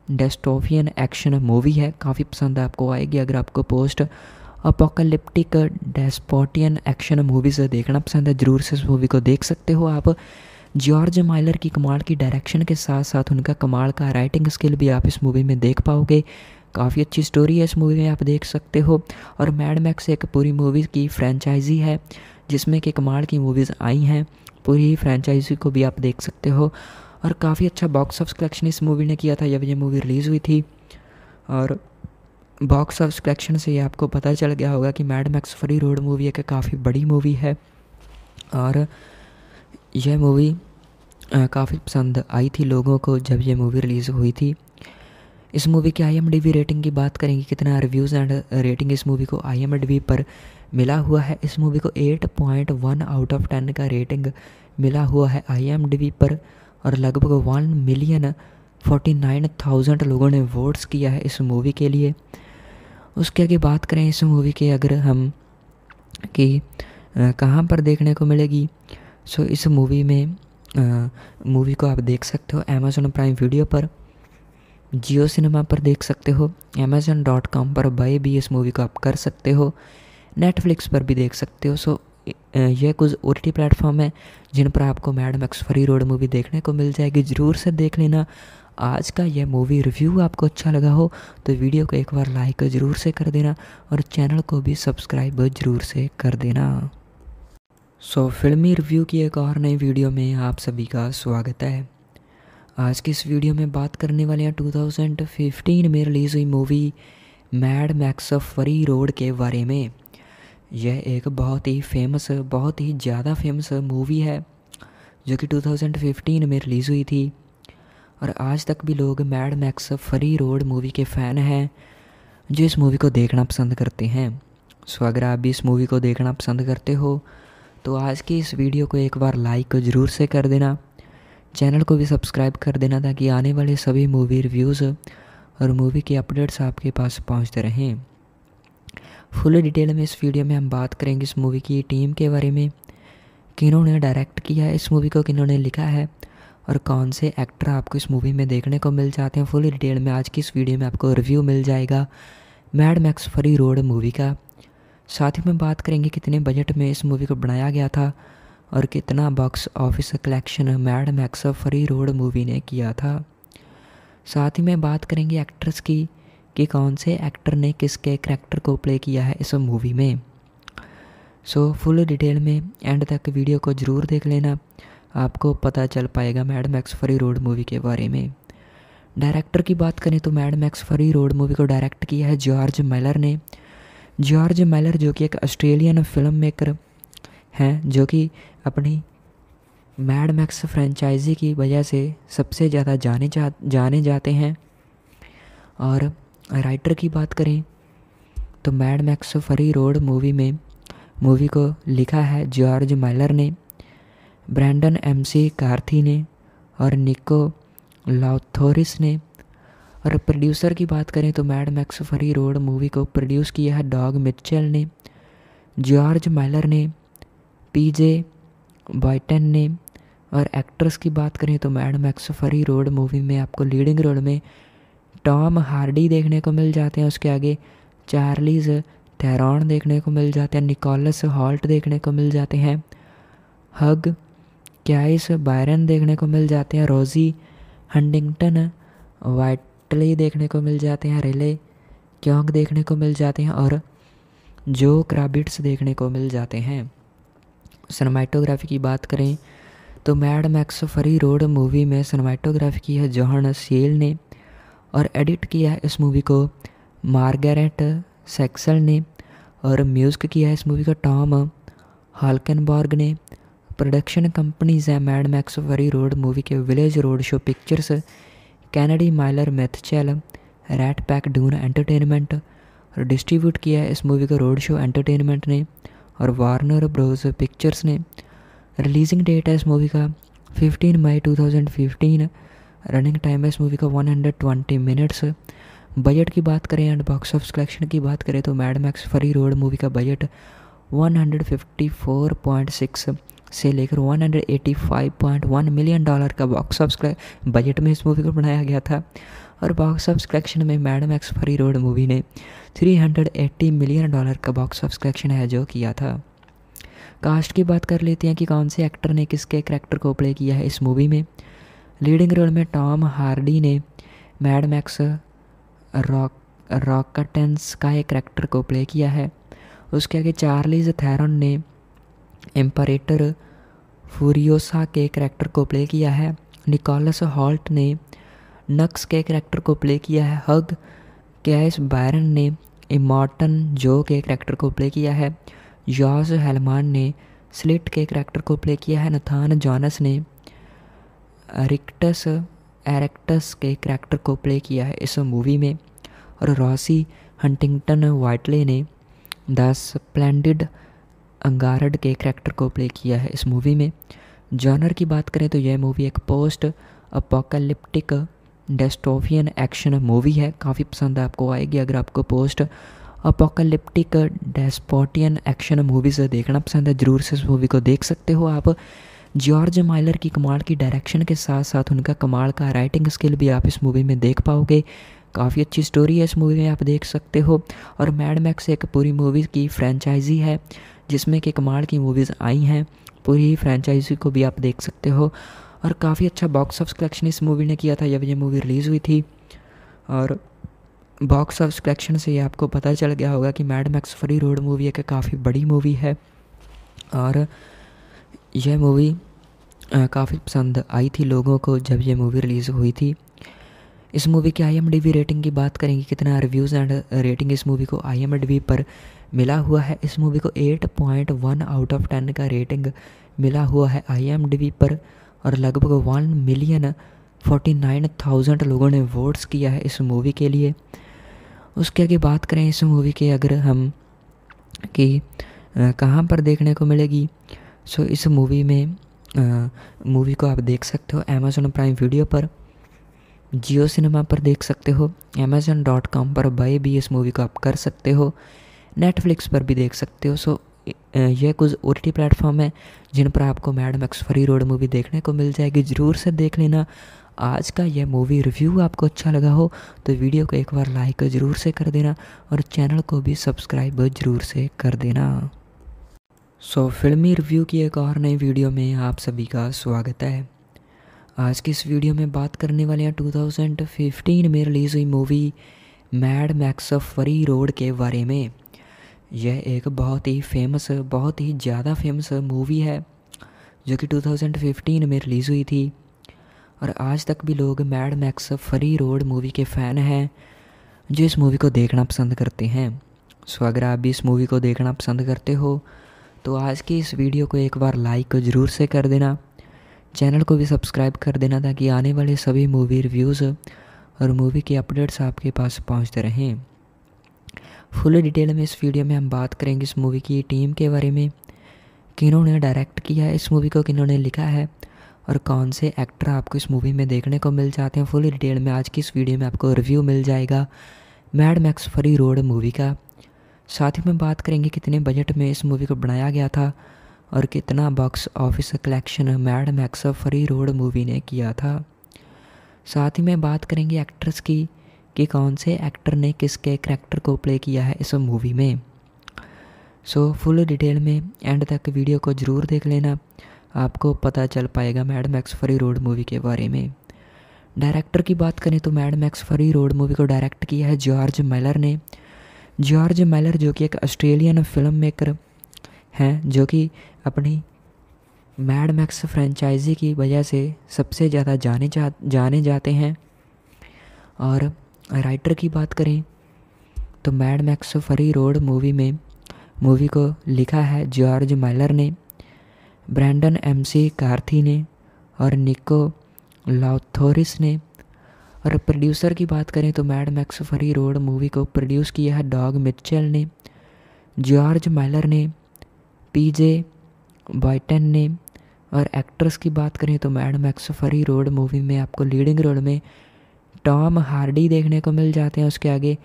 dystopian action movie है। काफ़ी पसंद आपको आएगी अगर आपको post apocalyptic dystopian action movies देखना पसंद है, ज़रूर से इस मूवी को देख सकते हो आप। जॉर्ज माइलर की कमाल की डायरेक्शन के साथ साथ उनका कमाल का राइटिंग स्किल भी आप इस मूवी में देख पाओगे। काफ़ी अच्छी स्टोरी है इस मूवी में, आप देख सकते हो। और मैड मैक्स एक पूरी मूवी की फ्रेंचाइजी है। जिसमें कि कमाल की मूवीज़ आई हैं। पूरी फ्रेंचाइजी को भी आप देख सकते हो। और काफ़ी अच्छा बॉक्स ऑफ़ कलेक्शन इस मूवी ने किया था जब ये मूवी रिलीज़ हुई थी। और बॉक्स ऑफ़ कलेक्शन से ये आपको पता चल गया होगा कि Mad Max Fury Road movie एक काफ़ी बड़ी मूवी है। और यह मूवी काफ़ी पसंद आई थी लोगों को जब यह मूवी रिलीज़ हुई थी। इस मूवी की आई रेटिंग की बात करेंगे, कितना रिव्यूज़ एंड रेटिंग इस मूवी को आईएमडीवी पर मिला हुआ है। इस मूवी को 8.1 आउट ऑफ़ 10 का रेटिंग मिला हुआ है। आई पर और लगभग one million forty nine thousand लोगों ने वोट्स किया है इस मूवी के लिए। उसके आगे बात करें इस मूवी के, अगर हम कि कहाँ पर देखने को मिलेगी। सो इस मूवी में मूवी को आप देख सकते हो अमेज़ोन प्राइम वीडियो पर। जियो सिनेमा पर देख सकते हो। अमेज़न डॉट कॉम पर बाई भी इस मूवी को आप कर सकते हो। नेटफ्लिक्स पर भी देख सकते हो। सो यह कुछ ओ टी प्लेटफॉर्म है, जिन पर आपको Mad Max Fury Road movie देखने को मिल जाएगी। ज़रूर से देख लेना। आज का यह मूवी रिव्यू आपको अच्छा लगा हो तो वीडियो को एक बार लाइक ज़रूर से कर देना और चैनल को भी सब्सक्राइब ज़रूर से कर देना। सो फिल्मी रिव्यू की एक और नई वीडियो में आप सभी का स्वागत है। आज की इस वीडियो में बात करने वाले हैं 2015 में रिलीज़ हुई movie Mad Max of Fury Road के बारे में। यह एक बहुत ही फ़ेमस बहुत ही ज़्यादा फ़ेमस मूवी है, जो कि 2015 में रिलीज़ हुई थी। और आज तक भी लोग Mad Max Fury Road movie के फ़ैन हैं, जो इस मूवी को देखना पसंद करते हैं। सो अगर आप भी इस मूवी को देखना पसंद करते हो तो आज की इस वीडियो को एक बार लाइक ज़रूर से कर देना। चैनल को भी सब्सक्राइब कर देना, ताकि आने वाले सभी मूवी रिव्यूज़ और मूवी के अपडेट्स आपके पास पहुँचते रहें। फुल डिटेल में इस वीडियो में हम बात करेंगे इस मूवी की टीम के बारे में, किन्होंने डायरेक्ट किया है इस मूवी को, किन्होंने लिखा है और कौन से एक्टर आपको इस मूवी में देखने को मिल जाते हैं। फुल डिटेल में आज की इस वीडियो में आपको रिव्यू मिल जाएगा Mad Max Fury Road movie का। साथ ही में बात करेंगे कितने बजट में इस मूवी को बनाया गया था और कितना box office collection Mad Max Fury Road movie ने किया था। साथ ही में बात करेंगे एक्ट्रेस की कि कौन से एक्टर ने किसके करेक्टर को प्ले किया है इस मूवी में। सो फुल डिटेल में एंड तक वीडियो को ज़रूर देख लेना। आपको पता चल पाएगा Mad Max Fury Road movie के बारे में। डायरेक्टर की बात करें तो Mad Max Fury Road movie को डायरेक्ट किया है जॉर्ज मेलर ने। जॉर्ज मेलर जो कि एक ऑस्ट्रेलियन फ़िल्म मेकर हैं, जो कि अपनी मैड मैक्स फ्रेंचाइजी की वजह से सबसे ज़्यादा जाने जा, जाने जाते हैं। और राइटर की बात करें तो Mad Max Fury Road movie में, मूवी को लिखा है जॉर्ज माइलर ने, ब्रैंडन एम सी कार्थी ने और निको लॉथोरिस ने। और प्रोड्यूसर की बात करें तो Mad Max Fury Road movie को प्रोड्यूस किया है डॉग मिचेल ने, जॉर्ज माइलर ने, पीजे बॉयटन ने। और एक्ट्रेस की बात करें तो Mad Max Fury Road movie में आपको लीडिंग रोल में टॉम हार्डी देखने को मिल जाते हैं, उसके आगे चार्लीज थेरॉन देखने को मिल जाते हैं, निकोलस हॉल्ट देखने को मिल जाते हैं, हग क्याइस बायरन देखने को मिल जाते हैं, रोज़ी हंडिंगटन वाइटली देखने को मिल जाते हैं, रेले क्योंग देखने को मिल जाते हैं और जो क्राबिट्स देखने को मिल जाते हैं। सनमाइटोग्राफी की बात करें तो Mad Max Fury Road movie में सनमाइटोग्राफी की है जॉन सील ने। और एडिट किया है इस मूवी को। मार्गरेट सेक्सल ने और म्यूज़िक किया है इस मूवी का टॉम हालकनबॉर्ग ने। प्रोडक्शन कंपनीज़ हैं Mad Max Fury Road movie के Village Roadshow Pictures Kennedy Miller, Mitchell, RatPac, Dune entertainment. और डिस्ट्रीब्यूट किया है इस मूवी का रोड शो एंटरटेनमेंट ने और वार्नर ब्रोज पिक्चर्स ने। रिलीजिंग डेट है इस मूवी का 15 मई 2015 रनिंग टाइम है इस मूवी का 120 मिनट्स बजट की बात करें एंड बॉक्स ऑफ़ कलेक्शन की बात करें तो Mad Max Fury Road movie का बजट 154.6 से लेकर 185.1 मिलियन डॉलर का बॉक्स ऑफ़िस बजट में इस मूवी को बनाया गया था और बॉक्स ऑफ़ कलेक्शन में Mad Max Fury Road movie ने 380 मिलियन डॉलर का बॉक्स ऑफ़ कलेक्शन है जो किया था। कास्ट की बात कर लेते हैं कि कौन से एक्टर ने किसके करेक्टर को प्ले किया है इस मूवी में। लीडिंग रोल में टॉम हार्डी ने मैड मैक्स रॉक रॉकटेंस का एक करेक्टर को प्ले किया है। उसके आगे चार्लीज थैरन ने एम्परेटर फूरियोसा के करेक्टर को प्ले किया है। निकोलस हॉल्ट ने नक्स के करेक्टर को प्ले किया है। हग कैस बायरन ने इमॉर्टन जो के करेक्टर को प्ले किया है। जॉर्ज हेलमान ने स्लिट के करेक्टर को प्ले किया है। नथान जॉनस ने रिक्टस, एरेक्टस के करेक्टर को प्ले किया है इस मूवी में और रॉसी हंटिंगटन वाइटले ने द स्प्लेंडिड अंगारड के करेक्टर को प्ले किया है इस मूवी में। जॉनर की बात करें तो यह मूवी एक post apocalyptic dystopian action movie है। काफ़ी पसंद आपको आएगी अगर आपको post apocalyptic dystopian action movies देखना पसंद है, ज़रूर से इस मूवी को देख सकते हो आप। जॉर्ज माइलर की कमाल की डायरेक्शन के साथ साथ उनका कमाल का राइटिंग स्किल भी आप इस मूवी में देख पाओगे। काफ़ी अच्छी स्टोरी है इस मूवी में, आप देख सकते हो। और मैड मैक्स एक पूरी मूवी की फ्रेंचाइजी है जिसमें कि कमाल की मूवीज़ आई हैं। पूरी फ्रेंचाइजी को भी आप देख सकते हो। और काफ़ी अच्छा बॉक्स ऑफ़ कलेक्शन इस मूवी ने किया था, जब ये मूवी रिलीज़ हुई थी। और बॉक्स ऑफ़ कलेक्शन से ये आपको पता चल गया होगा कि Mad Max Fury Road movie एक काफ़ी बड़ी मूवी है। और यह मूवी काफ़ी पसंद आई थी लोगों को जब यह मूवी रिलीज़ हुई थी। इस मूवी की आई रेटिंग की बात करेंगे, कितना रिव्यूज़ एंड रेटिंग इस मूवी को आई पर मिला हुआ है। इस मूवी को 8.1 आउट ऑफ़ 10 का रेटिंग मिला हुआ है आई पर और लगभग one million forty nine thousand लोगों ने वोट्स किया है इस मूवी के लिए। उसके आगे बात करें इस मूवी के, अगर हम कि कहाँ पर देखने को मिलेगी? सो इस मूवी में मूवी को आप देख सकते हो अमेज़ोन प्राइम वीडियो पर। जियो सिनेमा पर देख सकते हो। अमेज़न डॉट कॉम पर बाई भी इस मूवी को आप कर सकते हो। नेटफ्लिक्स पर भी देख सकते हो। सो यह कुछ ओ टी प्लेटफॉर्म है, जिन पर आपको Mad Max Fury Road movie देखने को मिल जाएगी। ज़रूर से देख लेना। आज का यह मूवी रिव्यू आपको अच्छा लगा हो तो वीडियो को एक बार लाइक ज़रूर से कर देना और चैनल को भी सब्सक्राइब ज़रूर से कर देना। सो so, फिल्मी रिव्यू की एक और नई वीडियो में आप सभी का स्वागत है। आज की इस वीडियो में बात करने वाले हैं 2015 में रिलीज़ हुई movie Mad Max Fury Road के बारे में। यह एक बहुत ही फ़ेमस बहुत ही ज़्यादा फ़ेमस मूवी है जो कि 2015 में रिलीज़ हुई थी। और आज तक भी लोग Mad Max Fury Road movie के फ़ैन हैं जो इस मूवी को देखना पसंद करते हैं। सो अगर आप भी इस मूवी को देखना पसंद करते हो तो आज की इस वीडियो को एक बार लाइक ज़रूर से कर देना। चैनल को भी सब्सक्राइब कर देना ताकि आने वाले सभी मूवी रिव्यूज़ और मूवी के अपडेट्स आपके पास पहुँचते रहें। फुल डिटेल में इस वीडियो में हम बात करेंगे इस मूवी की टीम के बारे में, किन्होंने डायरेक्ट किया है इस मूवी को, किन्होंने लिखा है और कौन से एक्टर आपको इस मूवी में देखने को मिल जाते हैं। फुल डिटेल में आज की इस वीडियो में आपको रिव्यू मिल जाएगा Mad Max Fury Road movie का। साथ ही में बात करेंगे कितने बजट में इस मूवी को बनाया गया था और कितना box office collection Mad Max Fury Road movie ने किया था। साथ ही में बात करेंगे एक्ट्रेस की कि कौन से एक्टर ने किसके करेक्टर को प्ले किया है इस मूवी में। सो फुल डिटेल में एंड तक वीडियो को ज़रूर देख लेना। आपको पता चल पाएगा Mad Max Fury Road movie के बारे में। डायरेक्टर की बात करें तो Mad Max Fury Road movie को डायरेक्ट किया है जॉर्ज मेलर ने। जॉर्ज मेलर जो कि एक ऑस्ट्रेलियन फ़िल्म मेकर हैं, जो कि अपनी मैड मैक्स फ्रेंचाइजी की वजह से सबसे ज़्यादा जाने जा, जाने जाते हैं। और राइटर की बात करें तो Mad Max Fury Road movie में मूवी को लिखा है जॉर्ज माइलर ने ब्रैंडन एम सी कार्थी ने, और निको लॉथोरिस ने। और प्रोड्यूसर की बात करें तो Mad Max Fury Road movie को प्रोड्यूस किया है डॉग मिचेल ने जॉर्ज माइलर ने पीजे बॉयटन ने और एक्ट्रेस की बात करें तो Mad Max Fury Road movie में आपको लीडिंग रोल में टॉम हार्डी देखने को मिल जाते हैं, उसके आगे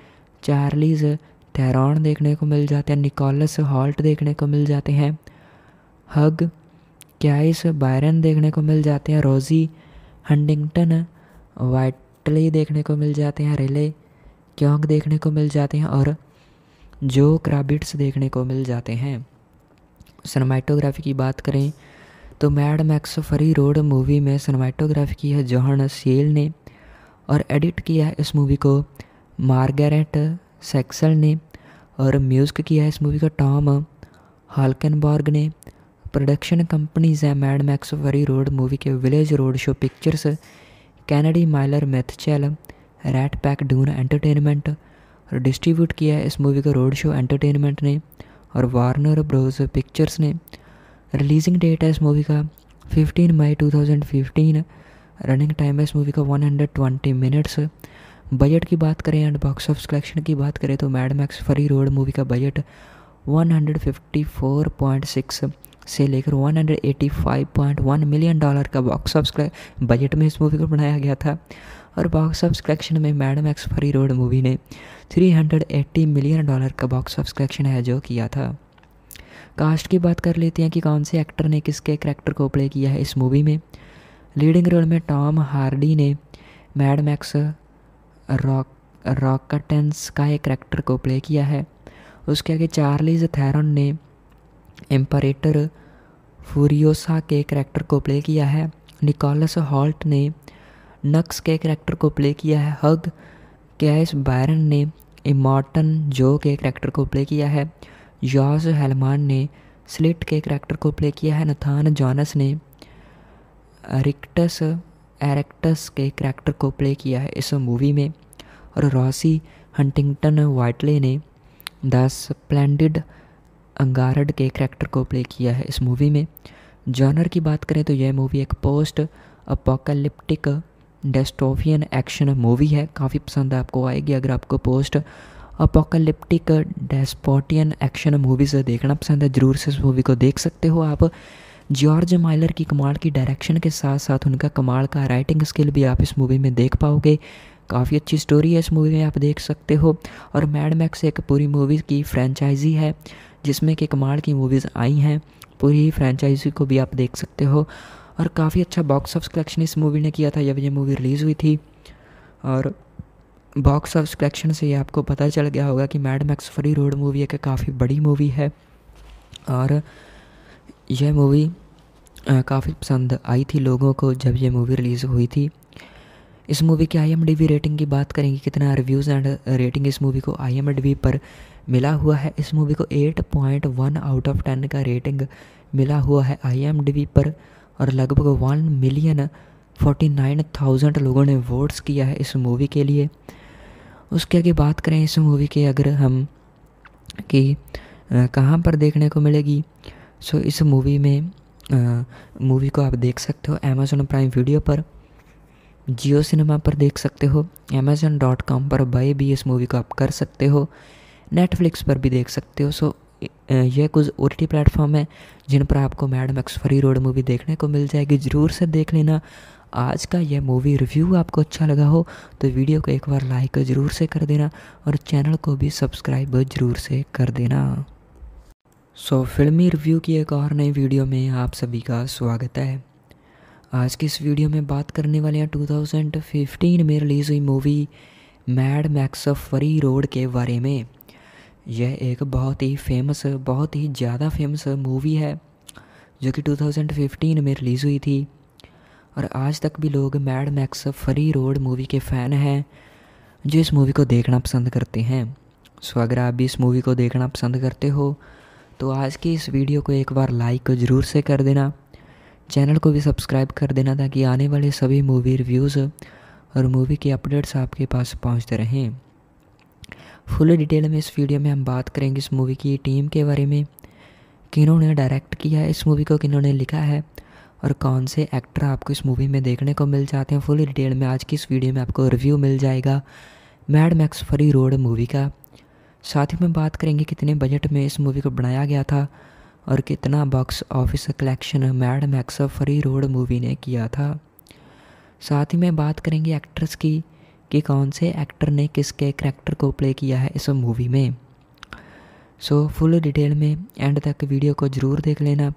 चार्लीज थेरॉन देखने को मिल जाते हैं निकोलस हॉल्ट देखने को मिल जाते हैं हग क्याइस बायरन देखने को मिल जाते हैं रोज़ी हंडिंगटन वाइटली देखने को मिल जाते हैं, रेले क्योंग देखने को मिल जाते हैं और जो क्राबिट्स देखने को मिल जाते हैं। सनमाइटोग्राफी की बात करें तो Mad Max Fury Road movie में सनमाइटोग्राफी की है जॉन सेल ने और एडिट किया है इस मूवी को मार्गरेट सेक्सल ने और म्यूज़िक किया है इस मूवी का टॉम हालकनबॉर्ग ने। प्रोडक्शन कंपनीज़ हैं Mad Max Fury Road movie के Village Roadshow Pictures Kennedy Miller Mitchell Ratpac Dune Entertainment और डिस्ट्रीब्यूट किया है इस मूवी को रोड शो एंटरटेनमेंट ने और वार्नर ब्रोज पिक्चर्स ने। रिलीजिंग डेट है इस मूवी का 15 मई 2015 रनिंग टाइम है इस मूवी का 120 मिनट्स बजट की बात करें एंड बॉक्स ऑफ़िस कलेक्शन की बात करें तो Mad Max Fury Road movie का बजट 154.6 से लेकर 185.1 मिलियन डॉलर का बॉक्स ऑफ़िस बजट में इस मूवी को बनाया गया था। और बॉक्स ऑफ़िस कलेक्शन में Mad Max Fury Road movie ने 380 मिलियन डॉलर का बॉक्स ऑफ़िस कलेक्शन है जो किया था। कास्ट की बात कर लेते हैं कि कौन से एक्टर ने किसके करेक्टर को प्ले किया है इस मूवी में। लीडिंग रोल में टॉम हार्डी ने मैड मैक्स रॉक रॉकटेंस का एक करैक्टर को प्ले किया है। उसके आगे चार्लीज थैरन ने एम्परेटर फूरियोसा के करैक्टर को प्ले किया है। निकोलस हॉल्ट ने नक्स के करैक्टर को प्ले किया है। हग कैस बायरन ने इमॉर्टन जो के करैक्टर को प्ले किया है। जॉर्ज हेलमान ने स्लिट के करैक्टर को प्ले किया है। नथान जॉनस ने रिक्टस एरेक्टस के करैक्टर को प्ले किया है इस मूवी में। और रॉसी हंटिंगटन वाइटले ने द स्प्लेंडिड अंगारड के करैक्टर को प्ले किया है इस मूवी में। जॉनर की बात करें तो यह मूवी एक post apocalyptic dystopian action movie है। काफ़ी पसंद आपको आएगी अगर आपको post apocalyptic dystopian action movies देखना पसंद है, ज़रूर से इस मूवी को देख सकते हो आप। जॉर्ज माइलर की कमाल की डायरेक्शन के साथ साथ उनका कमाल का राइटिंग स्किल भी आप इस मूवी में देख पाओगे। काफ़ी अच्छी स्टोरी है इस मूवी में, आप देख सकते हो। और मैड मैक्स एक पूरी मूवी की फ्रेंचाइजी है। जिसमें कि कमाल की मूवीज़ आई हैं। पूरी फ्रेंचाइजी को भी आप देख सकते हो। और काफ़ी अच्छा बॉक्स ऑफ़ कलेक्शन इस मूवी ने किया था जब ये मूवी रिलीज़ हुई थी। और बॉक्स ऑफ़ कलेक्शन से ये आपको पता चल गया होगा कि Mad Max Fury Road movie एक काफ़ी बड़ी मूवी है। और यह मूवी काफ़ी पसंद आई थी लोगों को जब यह मूवी रिलीज़ हुई थी। इस मूवी की आई रेटिंग की बात करेंगे, कितना रिव्यूज़ एंड रेटिंग इस मूवी को आई पर मिला हुआ है। इस मूवी को 8.1 आउट ऑफ़ 10 का रेटिंग मिला हुआ है। आई पर और लगभग one million forty nine thousand लोगों ने वोट्स किया है इस मूवी के लिए। उसके आगे बात करें इस मूवी के, अगर हम कि कहाँ पर देखने को मिलेगी। सो इस मूवी में मूवी को आप देख सकते हो अमेज़ोन प्राइम वीडियो पर। जियो सिनेमा पर देख सकते हो। अमेज़न डॉट कॉम पर बाई भी इस मूवी को आप कर सकते हो। नेटफ्लिक्स पर भी देख सकते हो। सो यह कुछ ओ टी प्लेटफॉर्म है जिन पर आपको Mad Max Fury Road movie देखने को मिल जाएगी। ज़रूर से देख लेना। आज का यह मूवी रिव्यू आपको अच्छा लगा हो तो वीडियो को एक बार लाइक ज़रूर से कर देना और चैनल को भी सब्सक्राइब ज़रूर से कर देना। सो so, फिल्मी रिव्यू की एक और नई वीडियो में आप सभी का स्वागत है। आज की इस वीडियो में बात करने वाले हैं 2015 में रिलीज़ हुई movie Mad Max Fury Road के बारे में। यह एक बहुत ही फ़ेमस बहुत ही ज़्यादा फ़ेमस मूवी है, जो कि 2015 में रिलीज़ हुई थी। और आज तक भी लोग Mad Max Fury Road movie के फ़ैन हैं, जो इस मूवी को देखना पसंद करते हैं। सो अगर आप भी इस मूवी को देखना पसंद करते हो तो आज की इस वीडियो को एक बार लाइक ज़रूर से कर देना। चैनल को भी सब्सक्राइब कर देना, ताकि आने वाले सभी मूवी रिव्यूज़ और मूवी के अपडेट्स आपके पास पहुँचते रहें। फुल डिटेल में इस वीडियो में हम बात करेंगे इस मूवी की टीम के बारे में, किन्होंने डायरेक्ट किया है इस मूवी को, किन्होंने लिखा है और कौन से एक्टर आपको इस मूवी में देखने को मिल जाते हैं। फुल डिटेल में आज की इस वीडियो में आपको रिव्यू मिल जाएगा Mad Max Fury Road movie का। साथ ही में बात करेंगे कितने बजट में इस मूवी को बनाया गया था और कितना box office collection Mad Max Fury Road movie ने किया था। साथ ही में बात करेंगे एक्ट्रेस की कि कौन से एक्टर ने किसके करैक्टर को प्ले किया है इस मूवी में। सो फुल डिटेल में एंड तक वीडियो को ज़रूर देख लेना।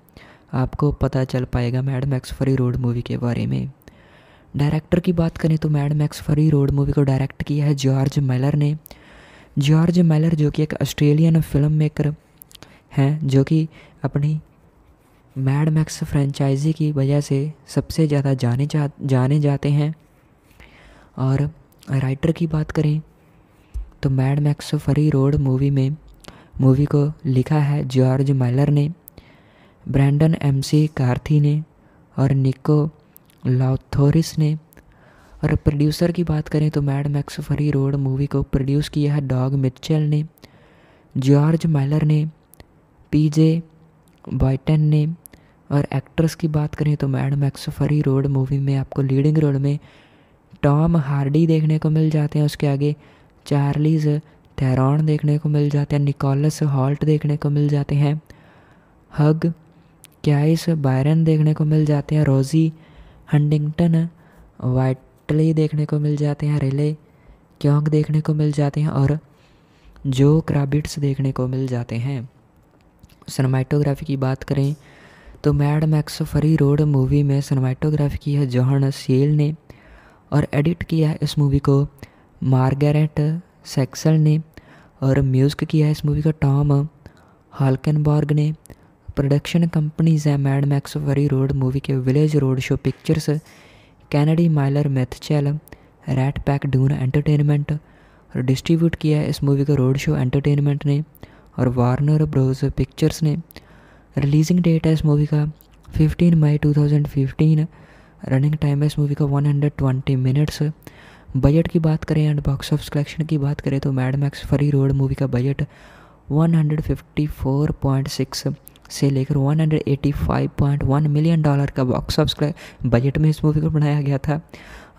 आपको पता चल पाएगा Mad Max Fury Road movie के बारे में। डायरेक्टर की बात करें तो Mad Max Fury Road movie को डायरेक्ट किया है जॉर्ज मेलर ने। जॉर्ज मेलर जो कि एक ऑस्ट्रेलियन फ़िल्म मेकर हैं, जो कि अपनी मैड मैक्स फ्रेंचाइजी की वजह से सबसे ज़्यादा जाने जा, जाने जाते हैं। और राइटर की बात करें तो Mad Max Fury Road movie में, मूवी को लिखा है जॉर्ज माइलर ने, ब्रैंडन एम सी कार्थी ने और निको लॉथोरिस ने। और प्रोड्यूसर की बात करें तो Mad Max Fury Road movie को प्रोड्यूस किया है डॉग मिचेल ने, जॉर्ज माइलर ने, पीजे बॉयटन ने। और एक्ट्रेस की बात करें तो Mad Max Fury Road movie में आपको लीडिंग रोल में टॉम हार्डी देखने को मिल जाते हैं, उसके आगे चार्लीज थेरॉन देखने को मिल जाते हैं, निकोलस हॉल्ट देखने को मिल जाते हैं, हग क्याइस बायरन देखने को मिल जाते हैं, रोज़ी हंडिंगटन वाइटली देखने को मिल जाते हैं, रेले क्योंग देखने को मिल जाते हैं और जो क्राबिट्स देखने को मिल जाते हैं। सनमाइटोग्राफी की बात करें तो Mad Max Fury Road movie में सनमाइटोग्राफी की है जॉन सील ने। और एडिट किया है इस मूवी को। मार्गरेट सेक्सल ने और म्यूज़िक किया है इस मूवी का टॉम हालकनबॉर्ग ने। प्रोडक्शन कंपनीज़ हैं Mad Max Fury Road movie के Village Roadshow Pictures Kennedy Miller, Mitchell, Ratpac, Dune Entertainment. और डिस्ट्रीब्यूट किया है इस मूवी को रोड शो एंटरटेनमेंट ने और वार्नर ब्रोज पिक्चर्स ने। रिलीजिंग डेट है इस मूवी का 15 मई 2015 रनिंग टाइम है इस मूवी का 120 मिनट्स बजट की बात करें एंड बॉक्स ऑफ़ कलेक्शन की बात करें तो Mad Max Fury Road movie का बजट 154.6 से लेकर 185.1 मिलियन डॉलर का बॉक्स ऑफ़िस बजट में इस मूवी को बनाया गया था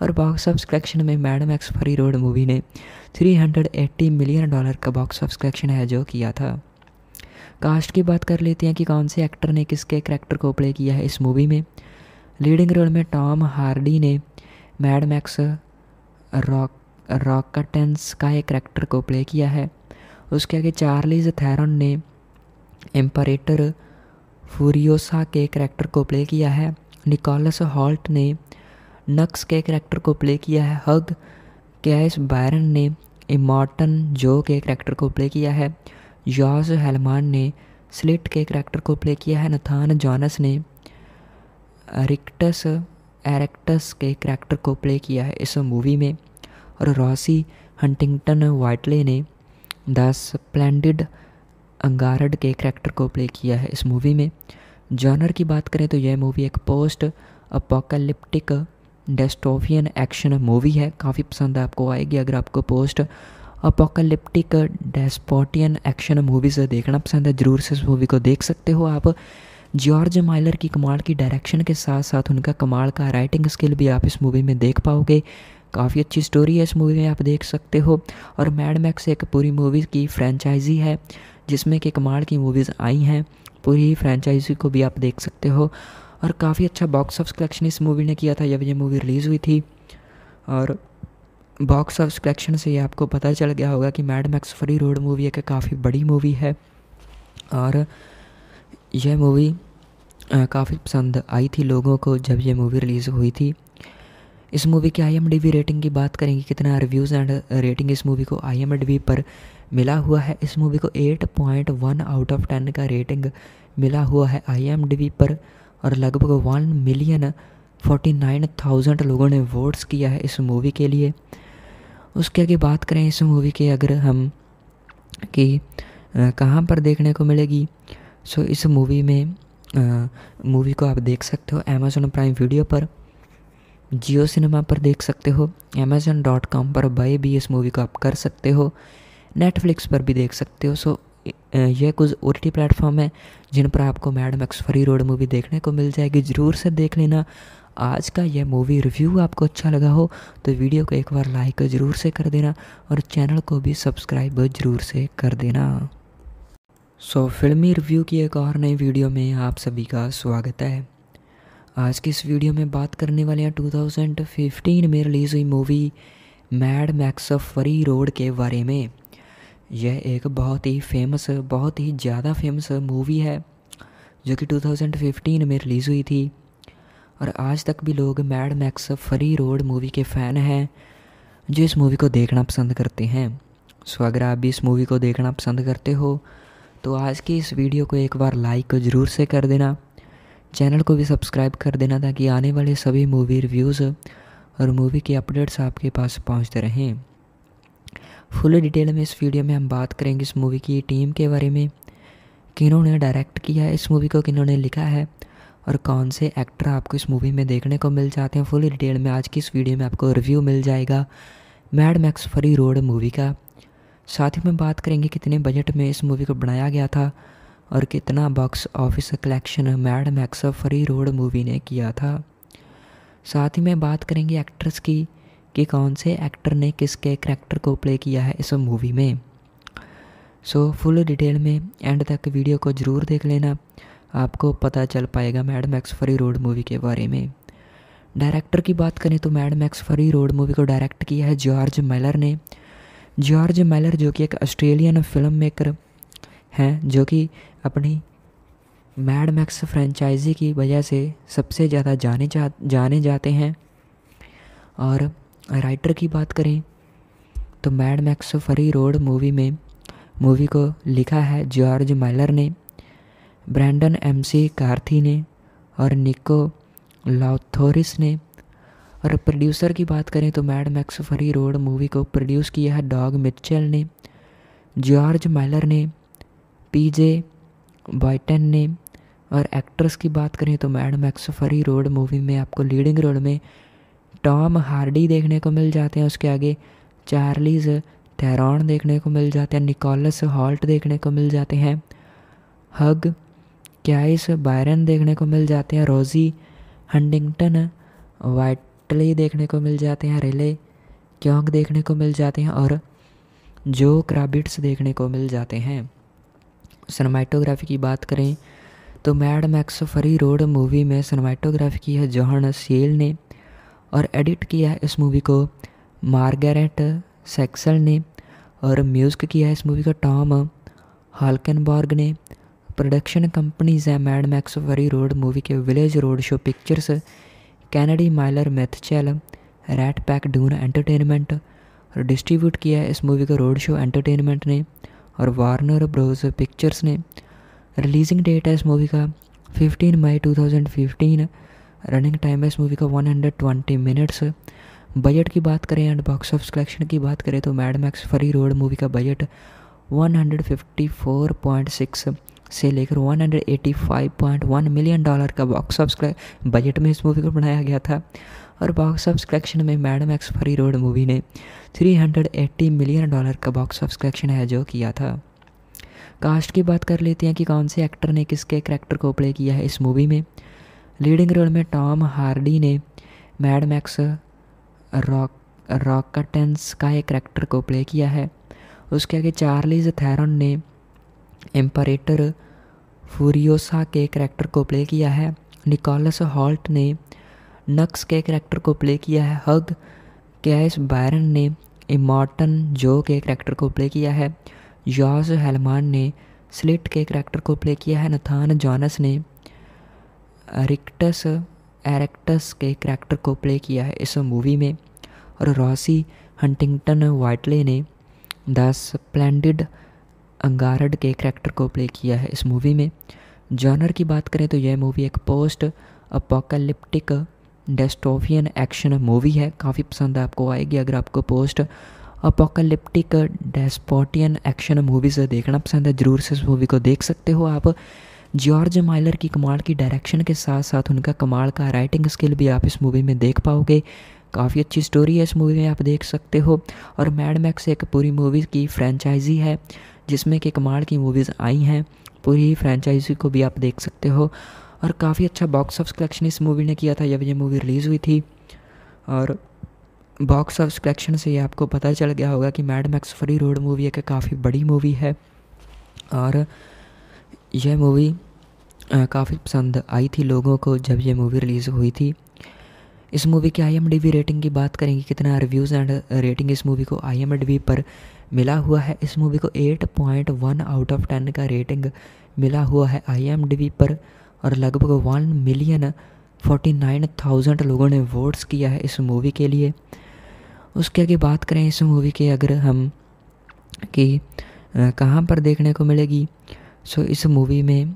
और बॉक्स ऑफ़ कलेक्शन में Mad Max Fury Road movie ने 380 मिलियन डॉलर का बॉक्स ऑफ़ कलेक्शन है जो किया था। कास्ट की बात कर लेते हैं कि कौन से एक्टर ने किसके करैक्टर को प्ले किया है इस मूवी में। लीडिंग रोल में टॉम हार्डी ने मैड मैक्स रॉक रॉकटेंस का एक करेक्टर को प्ले किया है। उसके आगे चार्लीज थैरन ने एम्परेटर फूरियोसा के करेक्टर को प्ले किया है। निकोलस हॉल्ट ने नक्स के करेक्टर को प्ले किया है। हग कैस बायरन ने इमॉर्टन जो के करेक्टर को प्ले किया है। जॉर्ज हेलमान ने स्लिट के करेक्टर को प्ले किया है। नथान जॉनस ने रिक्टस, एरेक्टस के करेक्टर को प्ले किया है इस मूवी में और रॉसी हंटिंगटन वाइटले ने द स्प्लेंडिड अंगारड के करेक्टर को प्ले किया है इस मूवी में। जॉनर की बात करें तो यह मूवी एक post apocalyptic dystopian action movie है। काफ़ी पसंद आपको आएगी अगर आपको post apocalyptic dystopian action movies देखना पसंद है, ज़रूर से इस मूवी को देख सकते हो आप। जॉर्ज माइलर की कमाल की डायरेक्शन के साथ साथ उनका कमाल का राइटिंग स्किल भी आप इस मूवी में देख पाओगे। काफ़ी अच्छी स्टोरी है इस मूवी में, आप देख सकते हो। और मैड मैक्स एक पूरी मूवी की फ्रेंचाइजी है जिसमें कि कमाल की मूवीज़ आई हैं। पूरी फ्रेंचाइजी को भी आप देख सकते हो। और काफ़ी अच्छा बॉक्स ऑफ़ कलेक्शन इस मूवी ने किया था, जब ये मूवी रिलीज़ हुई थी। और बॉक्स ऑफ़ कलेक्शन से ये आपको पता चल गया होगा कि Mad Max Fury Road movie एक काफ़ी बड़ी मूवी है। और यह मूवी काफ़ी पसंद आई थी लोगों को जब यह मूवी रिलीज़ हुई थी। इस मूवी की आई रेटिंग की बात करेंगे, कितना रिव्यूज़ एंड रेटिंग इस मूवी को आई पर मिला हुआ है। इस मूवी को 8.1 आउट ऑफ़ 10 का रेटिंग मिला हुआ है आई पर और लगभग one million forty nine thousand लोगों ने वोट्स किया है इस मूवी के लिए। उसके आगे बात करें इस मूवी के, अगर हम कि कहाँ पर देखने को मिलेगी? सो इस मूवी में मूवी को आप देख सकते हो अमेज़ोन प्राइम वीडियो पर। जियो सिनेमा पर देख सकते हो। अमेज़न डॉट कॉम पर बाई भी इस मूवी को आप कर सकते हो। नेटफ्लिक्स पर भी देख सकते हो। सो यह कुछ ओ टी प्लेटफॉर्म है, जिन पर आपको Mad Max Fury Road movie देखने को मिल जाएगी। ज़रूर से देख लेना। आज का यह मूवी रिव्यू आपको अच्छा लगा हो तो वीडियो को एक बार लाइक ज़रूर से कर देना और चैनल को भी सब्सक्राइब ज़रूर से कर देना। सो so, फिल्मी रिव्यू की एक और नई वीडियो में आप सभी का स्वागत है। आज की इस वीडियो में बात करने वाले हैं 2015 में रिलीज़ हुई movie Mad Max Fury Road के बारे में। यह एक बहुत ही फ़ेमस बहुत ही ज़्यादा फ़ेमस मूवी है जो कि 2015 में रिलीज़ हुई थी। और आज तक भी लोग Mad Max Fury Road movie के फ़ैन हैं जो इस मूवी को देखना पसंद करते हैं। सो अगर आप भी इस मूवी को देखना पसंद करते हो तो आज की इस वीडियो को एक बार लाइक ज़रूर से कर देना। चैनल को भी सब्सक्राइब कर देना ताकि आने वाले सभी मूवी रिव्यूज़ और मूवी के अपडेट्स आपके पास पहुँचते रहें। फुल डिटेल में इस वीडियो में हम बात करेंगे इस मूवी की टीम के बारे में, किन्होंने डायरेक्ट किया है इस मूवी को, किन्होंने लिखा है और कौन से एक्टर आपको इस मूवी में देखने को मिल जाते हैं। फुल डिटेल में आज की इस वीडियो में आपको रिव्यू मिल जाएगा Mad Max Fury Road movie का। साथ ही में बात करेंगे कितने बजट में इस मूवी को बनाया गया था और कितना box office collection Mad Max Fury Road movie ने किया था। साथ ही में बात करेंगे एक्ट्रेस की कि कौन से एक्टर ने किसके करेक्टर को प्ले किया है इस मूवी में। सो फुल डिटेल में एंड तक वीडियो को ज़रूर देख लेना। आपको पता चल पाएगा Mad Max Fury Road movie के बारे में। डायरेक्टर की बात करें तो Mad Max Fury Road movie को डायरेक्ट किया है जॉर्ज मेलर ने। जॉर्ज मेलर जो कि एक ऑस्ट्रेलियन फ़िल्म मेकर हैं, जो कि अपनी मैड मैक्स फ्रेंचाइजी की वजह से सबसे ज़्यादा जाने जा, जाने जाते हैं। और राइटर की बात करें तो Mad Max Fury Road movie में मूवी को लिखा है जॉर्ज माइलर ने ब्रैंडन एम सी कार्थी ने, और निको लॉथोरिस ने। और प्रोड्यूसर की बात करें तो Mad Max Fury Road movie को प्रोड्यूस किया है डॉग मिचेल ने जॉर्ज माइलर ने पीजे बॉयटन ने और एक्ट्रेस की बात करें तो Mad Max Fury Road movie में आपको लीडिंग रोल में टॉम हार्डी देखने को मिल जाते हैं। उसके आगे चार्लीज थेरॉन देखने को मिल जाते हैं। निकोलस हॉल्ट देखने को मिल जाते हैं। हग क्याइस बायरन देखने को मिल जाते हैं। रोज़ी हंडिंगटन वाइटली देखने को मिल जाते हैं, रिले क्योंग देखने को मिल जाते हैं और जो क्राबिट्स देखने को मिल जाते हैं। सनमाइटोग्राफी की बात करें तो Mad Max Fury Road movie में सनमाइटोग्राफी की है जॉन सेल ने और एडिट किया है इस मूवी को मार्गरेट सेक्सल ने और म्यूज़िक किया है इस मूवी का टॉम हालकनबॉर्ग ने। प्रोडक्शन कंपनीज़ हैं Mad Max Fury Road movie के Village Roadshow Pictures Kennedy Miller Mitchell Ratpac Dune Entertainment और डिस्ट्रीब्यूट किया है इस मूवी का रोड शो एंटरटेनमेंट ने और वार्नर ब्रोज पिक्चर्स ने। रिलीजिंग डेट है इस मूवी का 15 मई 2015 रनिंग टाइम है इस मूवी का 120 मिनट्स बजट की बात करें एंड बॉक्स ऑफ़िस कलेक्शन की बात करें तो Mad Max Fury Road movie का बजट 154.6 से लेकर 185.1 मिलियन डॉलर का बॉक्स ऑफ़िस बजट में इस मूवी को बनाया गया था। और बॉक्स ऑफ़िस कलेक्शन में Mad Max Fury Road movie ने 380 मिलियन डॉलर का बॉक्स ऑफ़िस कलेक्शन है जो किया था। कास्ट की बात कर लेते हैं कि कौन से एक्टर ने किसके करेक्टर को प्ले किया है इस मूवी में। लीडिंग रोल में टॉम हार्डी ने मैड मैक्स रॉक रॉकटेंस का एक करैक्टर को प्ले किया है। उसके आगे चार्लीज थैरन ने एम्परेटर फूरियोसा के करैक्टर को प्ले किया है। निकोलस हॉल्ट ने नक्स के करैक्टर को प्ले किया है। हग कैस बायरन ने इमॉर्टन जो के करेक्टर को प्ले किया है। जॉर्ज हेलमान ने स्लिट के करैक्टर को प्ले किया है। नथान जॉनस ने रिक्टस एरेक्टस के करैक्टर को प्ले किया है इस मूवी में। और रॉसी हंटिंगटन वाइटले ने द स्प्लेंडिड अंगारड के करेक्टर को प्ले किया है इस मूवी में। जॉनर की बात करें तो यह मूवी एक post apocalyptic dystopian action movie है। काफ़ी पसंद आपको आएगी अगर आपको post apocalyptic dystopian action movies देखना पसंद है, ज़रूर से इस मूवी को देख सकते हो आप। जॉर्ज माइलर की कमाल की डायरेक्शन के साथ साथ उनका कमाल का राइटिंग स्किल भी आप इस मूवी में देख पाओगे। काफ़ी अच्छी स्टोरी है इस मूवी में, आप देख सकते हो। और मैड मैक्स एक पूरी मूवी की फ्रेंचाइजी है। जिसमें कि कमाल की मूवीज़ आई हैं। पूरी फ्रेंचाइजी को भी आप देख सकते हो। और काफ़ी अच्छा बॉक्स ऑफ़ कलेक्शन इस मूवी ने किया था, जब ये मूवी रिलीज़ हुई थी। और बॉक्स ऑफ़ कलेक्शन से ये आपको पता चल गया होगा कि Mad Max Fury Road movie एक काफ़ी बड़ी मूवी है। और यह मूवी काफ़ी पसंद आई थी लोगों को जब यह मूवी रिलीज़ हुई थी। इस मूवी की आई रेटिंग की बात करेंगे, कितना रिव्यूज़ एंड रेटिंग इस मूवी को आईएमडीवी पर मिला हुआ है। इस मूवी को 8.1 आउट ऑफ़ 10 का रेटिंग मिला हुआ है। आई पर और लगभग one million forty nine thousand लोगों ने वोट्स किया है इस मूवी के लिए। उसके आगे बात करें इस मूवी के, अगर हम कि कहाँ पर देखने को मिलेगी। सो इस मूवी में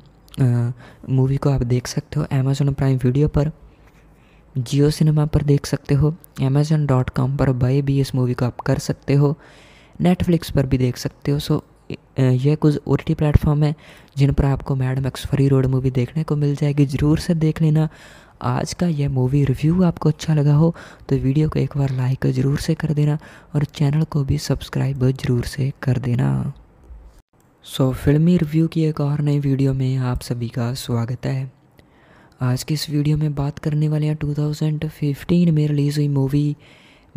मूवी को आप देख सकते हो अमेज़ोन प्राइम वीडियो पर। जियो सिनेमा पर देख सकते हो। अमेज़न डॉट कॉम पर बाई भी इस मूवी को आप कर सकते हो। नेटफ्लिक्स पर भी देख सकते हो। सो यह कुछ ओ टी प्लेटफॉर्म है जिन पर आपको Mad Max Fury Road movie देखने को मिल जाएगी। ज़रूर से देख लेना। आज का यह मूवी रिव्यू आपको अच्छा लगा हो तो वीडियो को एक बार लाइक ज़रूर से कर देना और चैनल को भी सब्सक्राइब ज़रूर से कर देना। सो so, फिल्मी रिव्यू की एक और नई वीडियो में आप सभी का स्वागत है। आज की इस वीडियो में बात करने वाले हैं 2015 में रिलीज़ हुई movie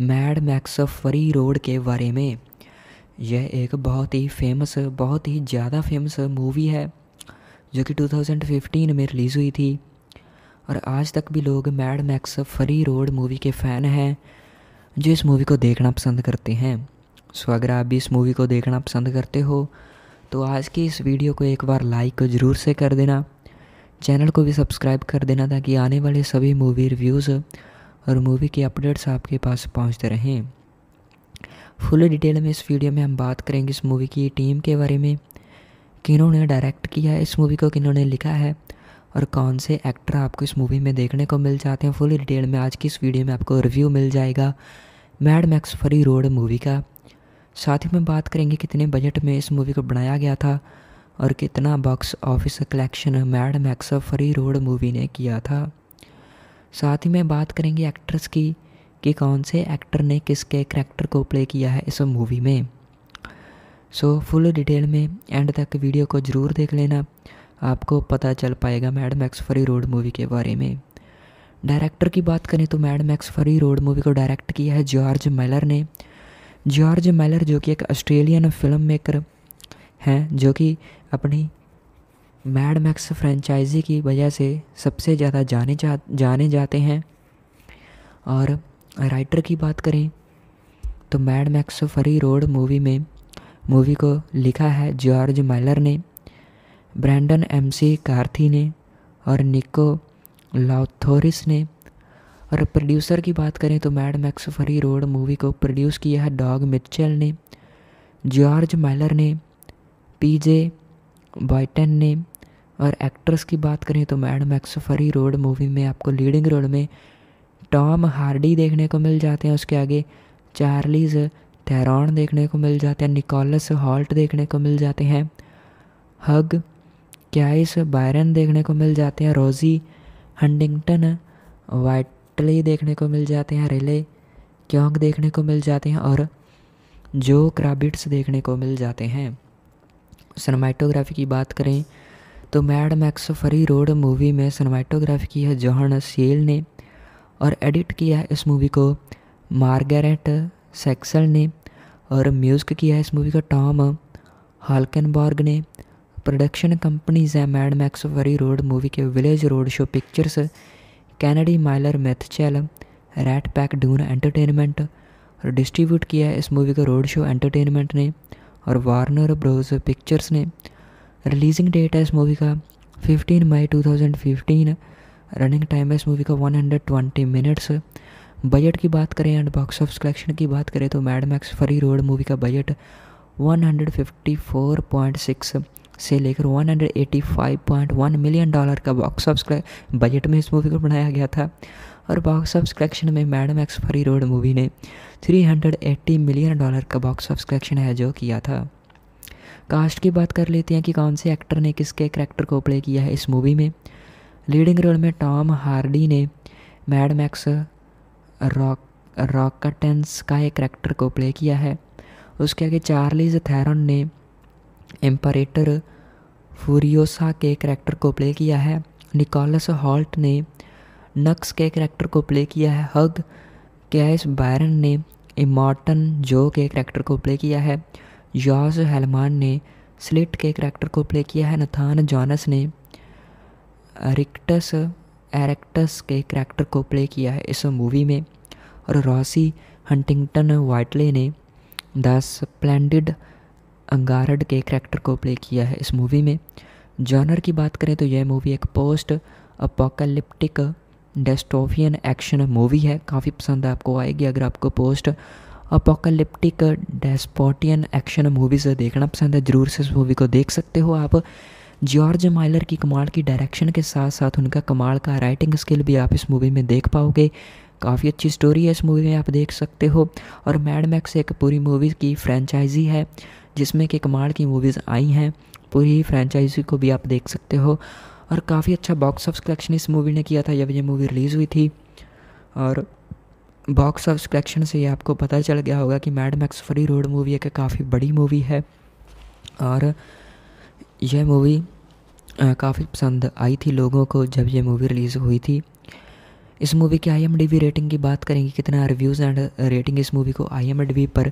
Mad Max Fury Road के बारे में। यह एक बहुत ही फ़ेमस बहुत ही ज़्यादा फ़ेमस मूवी है, जो कि 2015 में रिलीज़ हुई थी। और आज तक भी लोग Mad Max Fury Road movie के फ़ैन हैं, जो इस मूवी को देखना पसंद करते हैं। सो अगर आप भी इस मूवी को देखना पसंद करते हो तो आज की इस वीडियो को एक बार लाइक ज़रूर से कर देना। चैनल को भी सब्सक्राइब कर देना, ताकि आने वाले सभी मूवी रिव्यूज़ और मूवी के अपडेट्स आपके पास पहुँचते रहें। फुल डिटेल में इस वीडियो में हम बात करेंगे इस मूवी की टीम के बारे में, किन्होंने डायरेक्ट किया है इस मूवी को, किन्होंने लिखा है और कौन से एक्टर आपको इस मूवी में देखने को मिल जाते हैं। फुल डिटेल में आज की इस वीडियो में आपको रिव्यू मिल जाएगा Mad Max Fury Road movie का। साथ ही में बात करेंगे कितने बजट में इस मूवी को बनाया गया था और कितना box office collection Mad Max Fury Road movie ने किया था। साथ ही में बात करेंगे एक्ट्रेस की कि कौन से एक्टर ने किसके करैक्टर को प्ले किया है इस मूवी में। सो फुल डिटेल में एंड तक वीडियो को ज़रूर देख लेना। आपको पता चल पाएगा Mad Max Fury Road movie के बारे में। डायरेक्टर की बात करें तो Mad Max Fury Road movie को डायरेक्ट किया है जॉर्ज मेलर ने। जॉर्ज मेलर जो कि एक ऑस्ट्रेलियन फ़िल्म मेकर हैं, जो कि अपनी मैड मैक्स फ्रेंचाइजी की वजह से सबसे ज़्यादा जाने जा, जाने जाते हैं। और राइटर की बात करें तो Mad Max Fury Road movie में, मूवी को लिखा है जॉर्ज माइलर ने, ब्रैंडन एम सी कार्थी ने और निको लॉथोरिस ने। और प्रोड्यूसर की बात करें तो Mad Max Fury Road movie को प्रोड्यूस किया है डॉग मिचेल ने, जॉर्ज माइलर ने, पीजे बॉयटन ने। और एक्ट्रेस की बात करें तो Mad Max Fury Road movie में आपको लीडिंग रोल में टॉम हार्डी देखने को मिल जाते हैं, उसके आगे चार्लीज थेरॉन देखने को मिल जाते हैं, निकोलस हॉल्ट देखने को मिल जाते हैं, हग क्याइस बायरन देखने को मिल जाते हैं, रोज़ी हंडिंगटन वाइटली देखने को मिल जाते हैं, रिले क्योंग देखने को मिल जाते हैं और जो क्राबिट्स देखने को मिल जाते हैं। सनमाइटोग्राफी की बात करें तो Mad Max Fury Road movie में सनमाइटोग्राफी की है जॉन सील ने। और एडिट किया है इस मूवी को। मार्गरेट सेक्सल ने और म्यूज़िक किया है इस मूवी का टॉम हालकनबॉर्ग ने। प्रोडक्शन कंपनीज़ हैं Mad Max Fury Road movie के Village Roadshow Pictures Kennedy Miller, Mitchell, Ratpac Dune Entertainment. और डिस्ट्रीब्यूट किया है इस मूवी का रोड शो एंटरटेनमेंट ने और वार्नर ब्रोज पिक्चर्स ने। रिलीजिंग डेट है इस मूवी का 15 मई 2015 रनिंग टाइम है इस मूवी का 120 मिनट्स बजट की बात करें एंड बॉक्स ऑफ़ कलेक्शन की बात करें तो Mad Max Fury Road movie का बजट 154.6 से लेकर 185.1 मिलियन डॉलर का बॉक्स ऑफ़िस बजट में इस मूवी को बनाया गया था और बॉक्स ऑफ़ कलेक्शन में Mad Max Fury Road movie ने 380 मिलियन डॉलर का बॉक्स ऑफ़ कलेक्शन है जो किया था। कास्ट की बात कर लेते हैं कि कौन से एक्टर ने किसके करैक्टर को प्ले किया है इस मूवी में। लीडिंग रोल में टॉम हार्डी ने मैड मैक्स रॉक रॉकटेंस का एक करेक्टर को प्ले किया है। उसके आगे चार्लीज थैरन ने एम्परेटर फूरियोसा के करेक्टर को प्ले किया है। निकोलस हॉल्ट ने नक्स के करेक्टर को प्ले किया है। हग कैस बायरन ने इमॉर्टन जो के करेक्टर को प्ले किया है। जॉर्ज हेलमान ने स्लिट के करेक्टर को प्ले किया है। नथान जॉनस ने रिक्टस, एरेक्टस के करेक्टर को प्ले किया है इस मूवी में और रॉसी हंटिंगटन वाइटले ने द स्प्लेंडिड अंगारड के करेक्टर को प्ले किया है इस मूवी में। जॉनर की बात करें तो यह मूवी एक post apocalyptic dystopian action movie है। काफ़ी पसंद आपको आएगी अगर आपको post apocalyptic dystopian action movies देखना पसंद है, ज़रूर से इस मूवी को देख सकते हो आप। जॉर्ज माइलर की कमाल की डायरेक्शन के साथ साथ उनका कमाल का राइटिंग स्किल भी आप इस मूवी में देख पाओगे। काफ़ी अच्छी स्टोरी है इस मूवी में, आप देख सकते हो। और मैड मैक्स एक पूरी मूवी की फ्रेंचाइजी है जिसमें कि कमाल की मूवीज़ आई हैं। पूरी फ्रेंचाइजी को भी आप देख सकते हो। और काफ़ी अच्छा बॉक्स ऑफ़ कलेक्शन इस मूवी ने किया था, जब ये मूवी रिलीज़ हुई थी। और बॉक्स ऑफ़ कलेक्शन से ये आपको पता चल गया होगा कि Mad Max Fury Road movie एक काफ़ी बड़ी मूवी है। और यह मूवी काफ़ी पसंद आई थी लोगों को जब यह मूवी रिलीज़ हुई थी। इस मूवी की आई रेटिंग की बात करेंगे, कितना रिव्यूज़ एंड रेटिंग इस मूवी को आई पर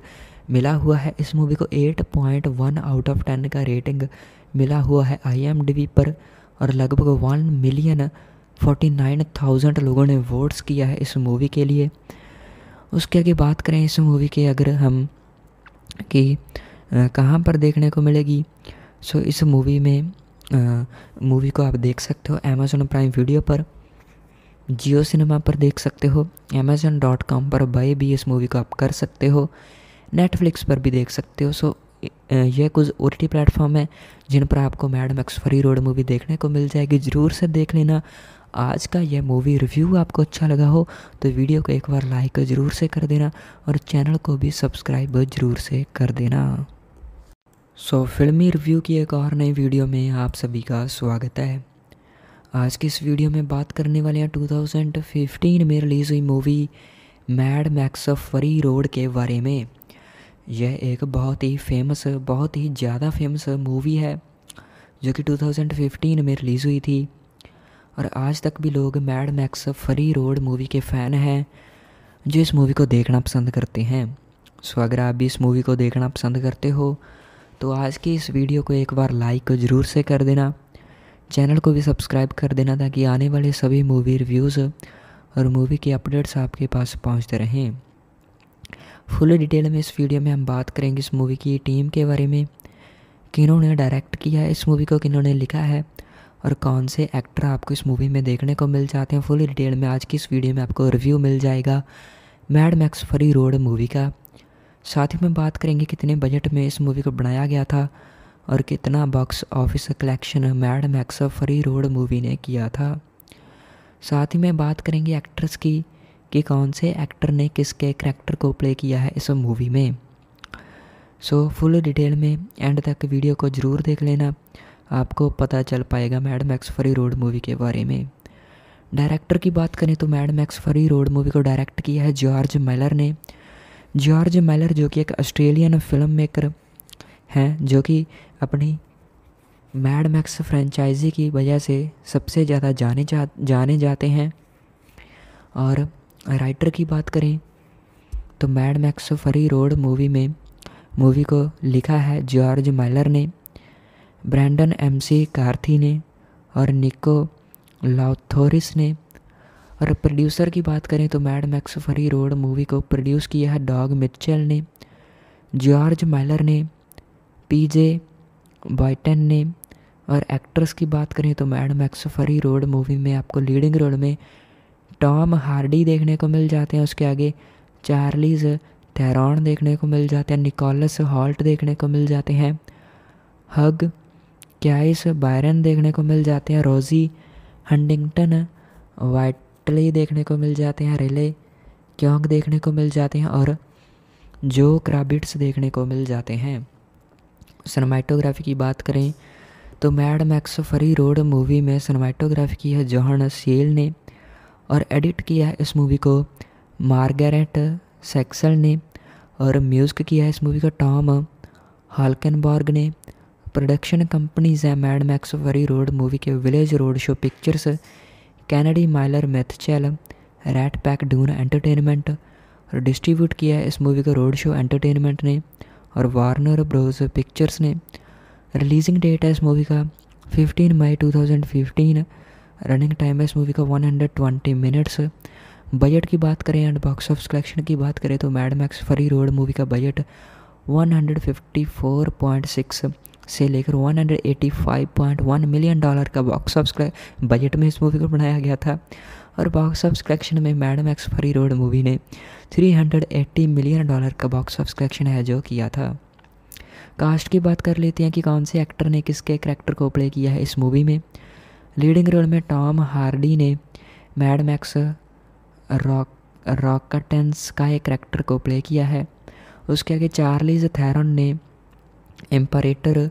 मिला हुआ है। इस मूवी को 8.1 आउट ऑफ़ 10 का रेटिंग मिला हुआ है आई पर और लगभग one million forty nine thousand लोगों ने वोट्स किया है इस मूवी के लिए। उसके आगे बात करें इस मूवी के, अगर हम कि कहाँ पर देखने को मिलेगी? सो इस मूवी में मूवी को आप देख सकते हो अमेज़ोन प्राइम वीडियो पर। जियो सिनेमा पर देख सकते हो। अमेज़न डॉट कॉम पर बाई भी इस मूवी को आप कर सकते हो। नेटफ्लिक्स पर भी देख सकते हो। सो यह कुछ ओ टी प्लेटफॉर्म है, जिन पर आपको Mad Max Fury Road movie देखने को मिल जाएगी। ज़रूर से देख लेना। आज का यह मूवी रिव्यू आपको अच्छा लगा हो तो वीडियो को एक बार लाइक ज़रूर से कर देना और चैनल को भी सब्सक्राइब ज़रूर से कर देना। सो फिल्मी रिव्यू की एक और नई वीडियो में आप सभी का स्वागत है। आज की इस वीडियो में बात करने वाले हैं 2015 में रिलीज़ हुई movie Mad Max Fury Road के बारे में। यह एक बहुत ही फ़ेमस बहुत ही ज़्यादा फ़ेमस मूवी है, जो कि 2015 में रिलीज़ हुई थी। और आज तक भी लोग Mad Max Fury Road movie के फ़ैन हैं, जो इस मूवी को देखना पसंद करते हैं। सो अगर आप भी इस मूवी को देखना पसंद करते हो तो आज की इस वीडियो को एक बार लाइक ज़रूर से कर देना। चैनल को भी सब्सक्राइब कर देना ताकि आने वाले सभी मूवी रिव्यूज़ और मूवी के अपडेट्स आपके पास पहुँचते रहें। फुल डिटेल में इस वीडियो में हम बात करेंगे इस मूवी की टीम के बारे में, किन्होंने डायरेक्ट किया है इस मूवी को, किन्होंने लिखा है और कौन से एक्टर आपको इस मूवी में देखने को मिल जाते हैं। फुल डिटेल में आज की इस वीडियो में आपको रिव्यू मिल जाएगा Mad Max Fury Road movie का। साथ ही में बात करेंगे कितने बजट में इस मूवी को बनाया गया था और कितना box office collection Mad Max Fury Road movie ने किया था। साथ ही में बात करेंगे एक्ट्रेस की कि कौन से एक्टर ने किसके करेक्टर को प्ले किया है इस मूवी में। सो फुल डिटेल में एंड तक वीडियो को ज़रूर देख लेना। आपको पता चल पाएगा Mad Max Fury Road movie के बारे में। डायरेक्टर की बात करें तो Mad Max Fury Road movie को डायरेक्ट किया है जॉर्ज मेलर ने। जॉर्ज मेलर जो कि एक ऑस्ट्रेलियन फ़िल्म मेकर हैं, जो कि अपनी मैड मैक्स फ्रेंचाइजी की वजह से सबसे ज़्यादा जाने जा, जाने जाते हैं। और राइटर की बात करें तो Mad Max Fury Road movie में मूवी को लिखा है जॉर्ज मेलर ने ब्रैंडन एम सी कार्थी ने, और निको लॉथोरिस ने। और प्रोड्यूसर की बात करें तो Mad Max Fury Road movie को प्रोड्यूस किया है डॉग मिचेल ने जॉर्ज माइलर ने पीजे बॉयटन ने और एक्ट्रेस की बात करें तो Mad Max Fury Road movie में आपको लीडिंग रोल में टॉम हार्डी देखने को मिल जाते हैं, उसके आगे चार्लीज थेरॉन देखने को मिल जाते हैं निकोलस हॉल्ट देखने को मिल जाते हैं हग क्याइस बायरन देखने को मिल जाते हैं रोज़ी हंडिंगटन वाइट टली देखने को मिल जाते हैं, रेले क्योंग देखने को मिल जाते हैं और जो क्राबिट्स देखने को मिल जाते हैं। सनमाइटोग्राफी की बात करें तो Mad Max Fury Road movie में सनमाइटोग्राफी की है जॉन सेल ने और एडिट किया है इस मूवी को मार्गरेट सेक्सल ने और म्यूज़िक किया है इस मूवी का टॉम हालकनबॉर्ग ने। प्रोडक्शन कंपनीज़ हैं Mad Max Fury Road movie के Village Roadshow Pictures Kennedy Miller Mitchell Ratpac Dune Entertainment और डिस्ट्रीब्यूट किया है इस मूवी को रोड शो एंटरटेनमेंट ने और वार्नर ब्रोज पिक्चर्स ने। रिलीजिंग डेट है इस मूवी का 15 मई 2015 रनिंग टाइम है इस मूवी का 120 मिनट्स बजट की बात करें एंड बॉक्स ऑफ़िस कलेक्शन की बात करें तो Mad Max Fury Road movie का बजट 154.6 से लेकर 185.1 मिलियन डॉलर का बॉक्स ऑफ़िस बजट में इस मूवी को बनाया गया था। और बॉक्स ऑफ़िस कलेक्शन में Mad Max Fury Road movie ने 380 मिलियन डॉलर का बॉक्स ऑफ़िस कलेक्शन है जो किया था। कास्ट की बात कर लेते हैं कि कौन से एक्टर ने किसके करेक्टर को प्ले किया है इस मूवी में। लीडिंग रोल में टॉम हार्डी ने मैड मैक्स रॉक रॉकटेंस का एक करैक्टर को प्ले किया है। उसके आगे चार्लीज थैरन ने एम्परेटर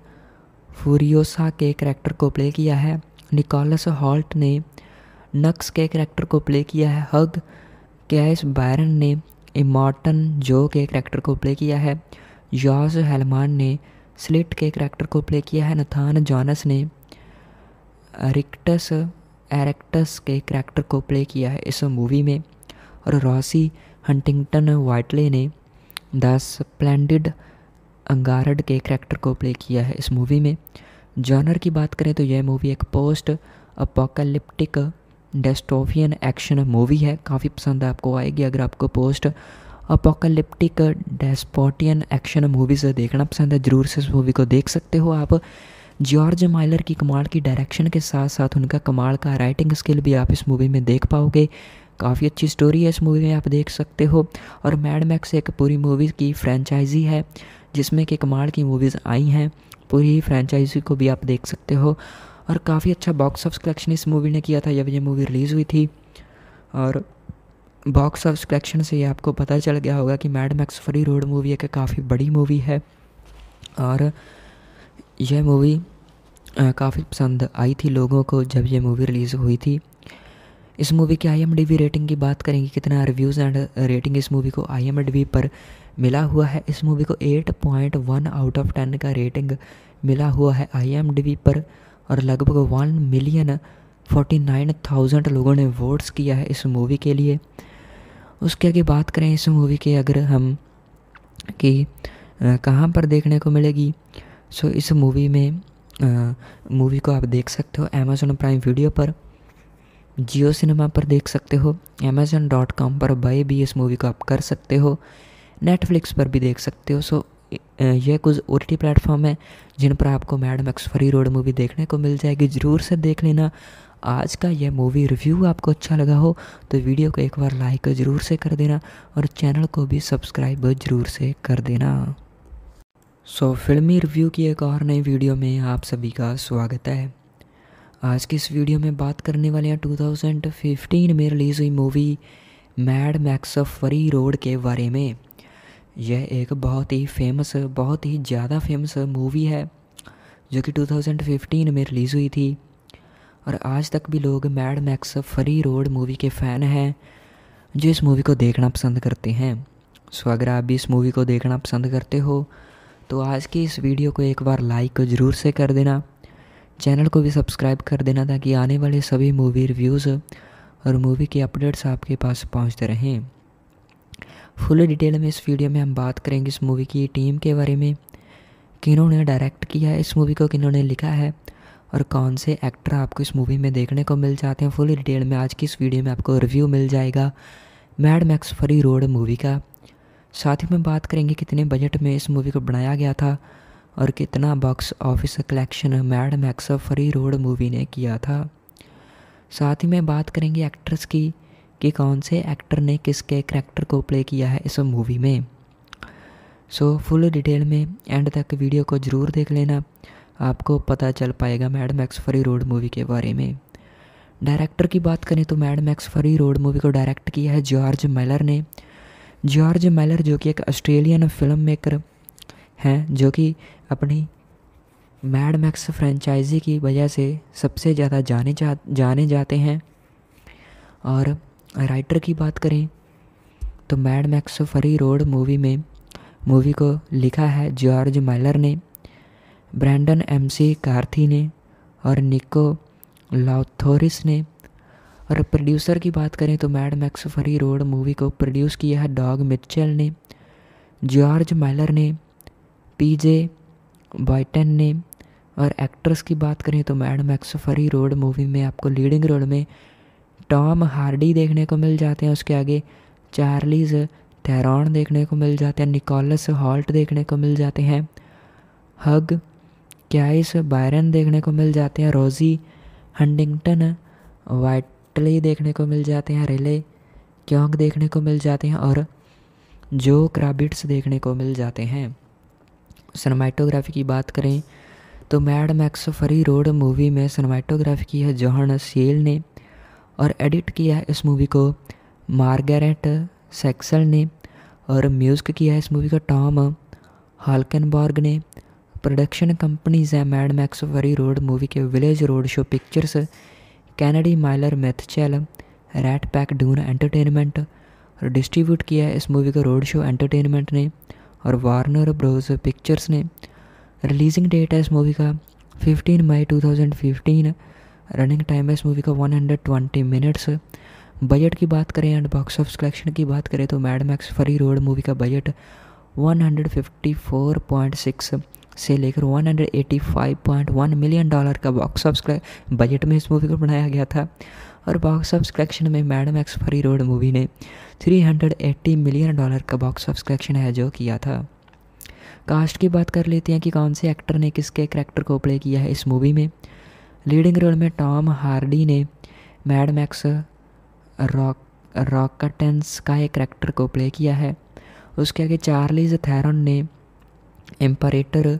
फूरियोसा के करैक्टर को प्ले किया है। निकोलस हॉल्ट ने नक्स के करैक्टर को प्ले किया है। हग कैस बायरन ने इमॉर्टन जो के करैक्टर को प्ले किया है। जॉर्ज हेलमान ने स्लिट के करैक्टर को प्ले किया है। नथान जॉनस ने रिक्टस एरेक्टस के करैक्टर को प्ले किया है इस मूवी में। और रॉसी हंटिंगटन वाइटले ने द स्प्लेंडिड अंगारड के करैक्टर को प्ले किया है इस मूवी में। जॉनर की बात करें तो यह मूवी एक post apocalyptic dystopian action movie है। काफ़ी पसंद आपको आएगी अगर आपको post apocalyptic dystopian action movies देखना पसंद है, ज़रूर से इस मूवी को देख सकते हो आप। जॉर्ज माइलर की कमाल की डायरेक्शन के साथ साथ उनका कमाल का राइटिंग स्किल भी आप इस मूवी में देख पाओगे। काफ़ी अच्छी स्टोरी है इस मूवी में, आप देख सकते हो। और मैड मैक्स एक पूरी मूवी की फ्रेंचाइजी है। जिसमें कि कमाल की मूवीज़ आई हैं। पूरी फ्रेंचाइजी को भी आप देख सकते हो। और काफ़ी अच्छा बॉक्स ऑफ़ कलेक्शन इस मूवी ने किया था, जब ये मूवी रिलीज़ हुई थी। और बॉक्स ऑफ़ कलेक्शन से ये आपको पता चल गया होगा कि Mad Max Fury Road movie एक काफ़ी बड़ी मूवी है। और यह मूवी काफ़ी पसंद आई थी लोगों को जब यह मूवी रिलीज़ हुई थी। इस मूवी की आई रेटिंग की बात करेंगे, कितना रिव्यूज़ एंड रेटिंग इस मूवी को आईएमडीवी पर मिला हुआ है। इस मूवी को 8.1 आउट ऑफ़ 10 का रेटिंग मिला हुआ है। आई पर और लगभग one million forty nine thousand लोगों ने वोट्स किया है इस मूवी के लिए। उसके आगे बात करें इस मूवी के, अगर हम कि कहाँ पर देखने को मिलेगी। सो इस मूवी में मूवी को आप देख सकते हो अमेज़ोन प्राइम वीडियो पर। जियो सिनेमा पर देख सकते हो। अमेज़न डॉट कॉम पर बाई भी इस मूवी को आप कर सकते हो। नेटफ्लिक्स पर भी देख सकते हो। सो यह कुछ ओ टी प्लेटफॉर्म है जिन पर आपको Mad Max Fury Road movie देखने को मिल जाएगी। ज़रूर से देख लेना। आज का यह मूवी रिव्यू आपको अच्छा लगा हो तो वीडियो को एक बार लाइक ज़रूर से कर देना और चैनल को भी सब्सक्राइब ज़रूर से कर देना। सो so, फिल्मी रिव्यू की एक और नई वीडियो में आप सभी का स्वागत है। आज की इस वीडियो में बात करने वाले हैं 2015 में रिलीज़ हुई movie Mad Max of Fury Road के बारे में। यह एक बहुत ही फ़ेमस बहुत ही ज़्यादा फ़ेमस मूवी है, जो कि 2015 में रिलीज़ हुई थी। और आज तक भी लोग Mad Max Fury Road movie के फ़ैन हैं, जो इस मूवी को देखना पसंद करते हैं। सो अगर आप भी इस मूवी को देखना पसंद करते हो तो आज की इस वीडियो को एक बार लाइक ज़रूर से कर देना। चैनल को भी सब्सक्राइब कर देना, ताकि आने वाले सभी मूवी रिव्यूज़ और मूवी के अपडेट्स आपके पास पहुँचते रहें। फुल डिटेल में इस वीडियो में हम बात करेंगे इस मूवी की टीम के बारे में, किन्होंने डायरेक्ट किया है इस मूवी को, किन्होंने लिखा है और कौन से एक्टर आपको इस मूवी में देखने को मिल जाते हैं। फुल डिटेल में आज की इस वीडियो में आपको रिव्यू मिल जाएगा Mad Max Fury Road movie का। साथ ही में बात करेंगे कितने बजट में इस मूवी को बनाया गया था और कितना box office collection Mad Max Fury Road movie ने किया था। साथ ही में बात करेंगे एक्ट्रेस की कि कौन से एक्टर ने किसके करैक्टर को प्ले किया है इस मूवी में। सो फुल डिटेल में एंड तक वीडियो को ज़रूर देख लेना। आपको पता चल पाएगा Mad Max Fury Road movie के बारे में। डायरेक्टर की बात करें तो Mad Max Fury Road movie को डायरेक्ट किया है जॉर्ज मेलर ने। जॉर्ज मेलर जो कि एक ऑस्ट्रेलियन फ़िल्म मेकर हैं, जो कि अपनी मैड मैक्स फ्रेंचाइजी की वजह से सबसे ज़्यादा जाने जा, जाने जाते हैं। और राइटर की बात करें तो Mad Max Fury Road movie में, मूवी को लिखा है जॉर्ज माइलर ने, ब्रैंडन एम सी कार्थी ने और निको लॉथोरिस ने। और प्रोड्यूसर की बात करें तो Mad Max Fury Road movie को प्रोड्यूस किया है डॉग मिचेल ने, जॉर्ज माइलर ने, पीजे बॉयटन ने। और एक्ट्रेस की बात करें तो Mad Max Fury Road movie में आपको लीडिंग रोल में टॉम हार्डी देखने को मिल जाते हैं, उसके आगे चार्लीज थेरॉन देखने को मिल जाते हैं, निकोलस हॉल्ट देखने को मिल जाते हैं, हग क्याइस बायरन देखने को मिल जाते हैं, रोज़ी हंडिंगटन वाइटली देखने को मिल जाते हैं, रेले क्योंग देखने को मिल जाते हैं और जो क्राबिट्स देखने को मिल जाते हैं। सनमाइटोग्राफी की बात करें तो Mad Max Fury Road movie में सनमाइटोग्राफी की है जॉन सील ने। और एडिट किया है इस मूवी को। मार्गरेट सेक्सल ने और म्यूज़िक किया है इस मूवी का टॉम हालकनबॉर्ग ने। प्रोडक्शन कंपनीज़ हैं Mad Max Fury Road movie के Village Roadshow pictures Kennedy Miller, Mitchell, RatPac, Dune entertainment. और डिस्ट्रीब्यूट किया है इस मूवी का रोड शो एंटरटेनमेंट ने और वार्नर ब्रोज पिक्चर्स ने। रिलीजिंग डेट है इस मूवी का 15 मई 2015 रनिंग टाइम है इस मूवी का 120 मिनट्स बजट की बात करें एंड बॉक्स ऑफ़ कलेक्शन की बात करें तो Mad Max Fury Road movie का बजट 154.6 से लेकर 185.1 मिलियन डॉलर का बॉक्स ऑफ़िस बजट में इस मूवी को बनाया गया था और बॉक्स ऑफ़ कलेक्शन में Mad Max Fury Road movie ने 380 मिलियन डॉलर का बॉक्स ऑफ़ कलेक्शन है जो किया था। कास्ट की बात कर लेते हैं कि कौन से एक्टर ने किसके करैक्टर को प्ले किया है इस मूवी में। लीडिंग रोल में टॉम हार्डी ने मैड मैक्स रॉक रॉकटेंस का एक करेक्टर को प्ले किया है। उसके आगे चार्लीज थैरन ने एम्परेटर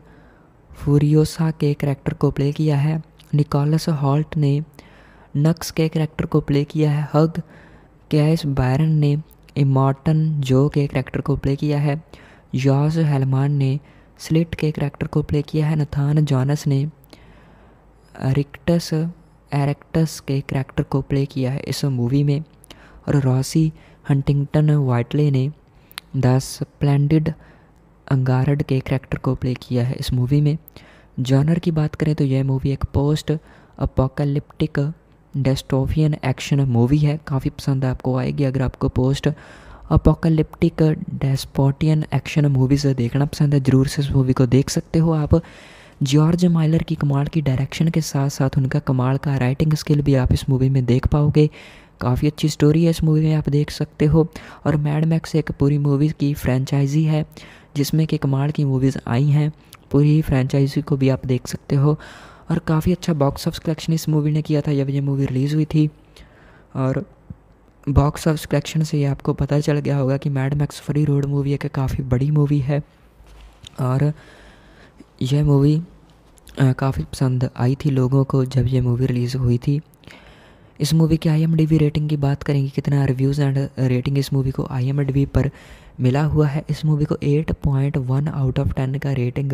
फूरियोसा के करेक्टर को प्ले किया है। निकोलस हॉल्ट ने नक्स के करेक्टर को प्ले किया है। हग कैस बायरन ने इमॉर्टन जो के करेक्टर को प्ले किया है। जॉर्ज हेलमान ने स्लिट के करैक्टर को प्ले किया है। नथान जॉनस ने रिक्टस एरेक्टस के करैक्टर को प्ले किया है इस मूवी में और रॉसी हंटिंगटन वाइटले ने द स्प्लेंडिड अंगारड के करैक्टर को प्ले किया है इस मूवी में। जॉनर की बात करें तो यह मूवी एक post apocalyptic dystopian action movie है। काफ़ी पसंद आपको आएगी अगर आपको post apocalyptic dystopian action movies देखना पसंद है, ज़रूर से इस मूवी को देख सकते हो आप। जॉर्ज माइलर की कमाल की डायरेक्शन के साथ साथ उनका कमाल का राइटिंग स्किल भी आप इस मूवी में देख पाओगे। काफ़ी अच्छी स्टोरी है इस मूवी में, आप देख सकते हो। और मैड मैक्स एक पूरी मूवी की फ्रेंचाइजी है जिसमें कि कमाल की मूवीज़ आई हैं। पूरी फ्रेंचाइजी को भी आप देख सकते हो। और काफ़ी अच्छा बॉक्स ऑफ़िस कलेक्शन इस मूवी ने किया था, जब ये मूवी रिलीज़ हुई थी। और बॉक्स ऑफ़ कलेक्शन से ये आपको पता चल गया होगा कि Mad Max Fury Road movie एक काफ़ी बड़ी मूवी है। और यह मूवी काफ़ी पसंद आई थी लोगों को जब यह मूवी रिलीज़ हुई थी। इस मूवी की आई रेटिंग की बात करेंगे, कितना रिव्यूज़ एंड रेटिंग इस मूवी को आई पर मिला हुआ है। इस मूवी को 8.1 आउट ऑफ़ 10 का रेटिंग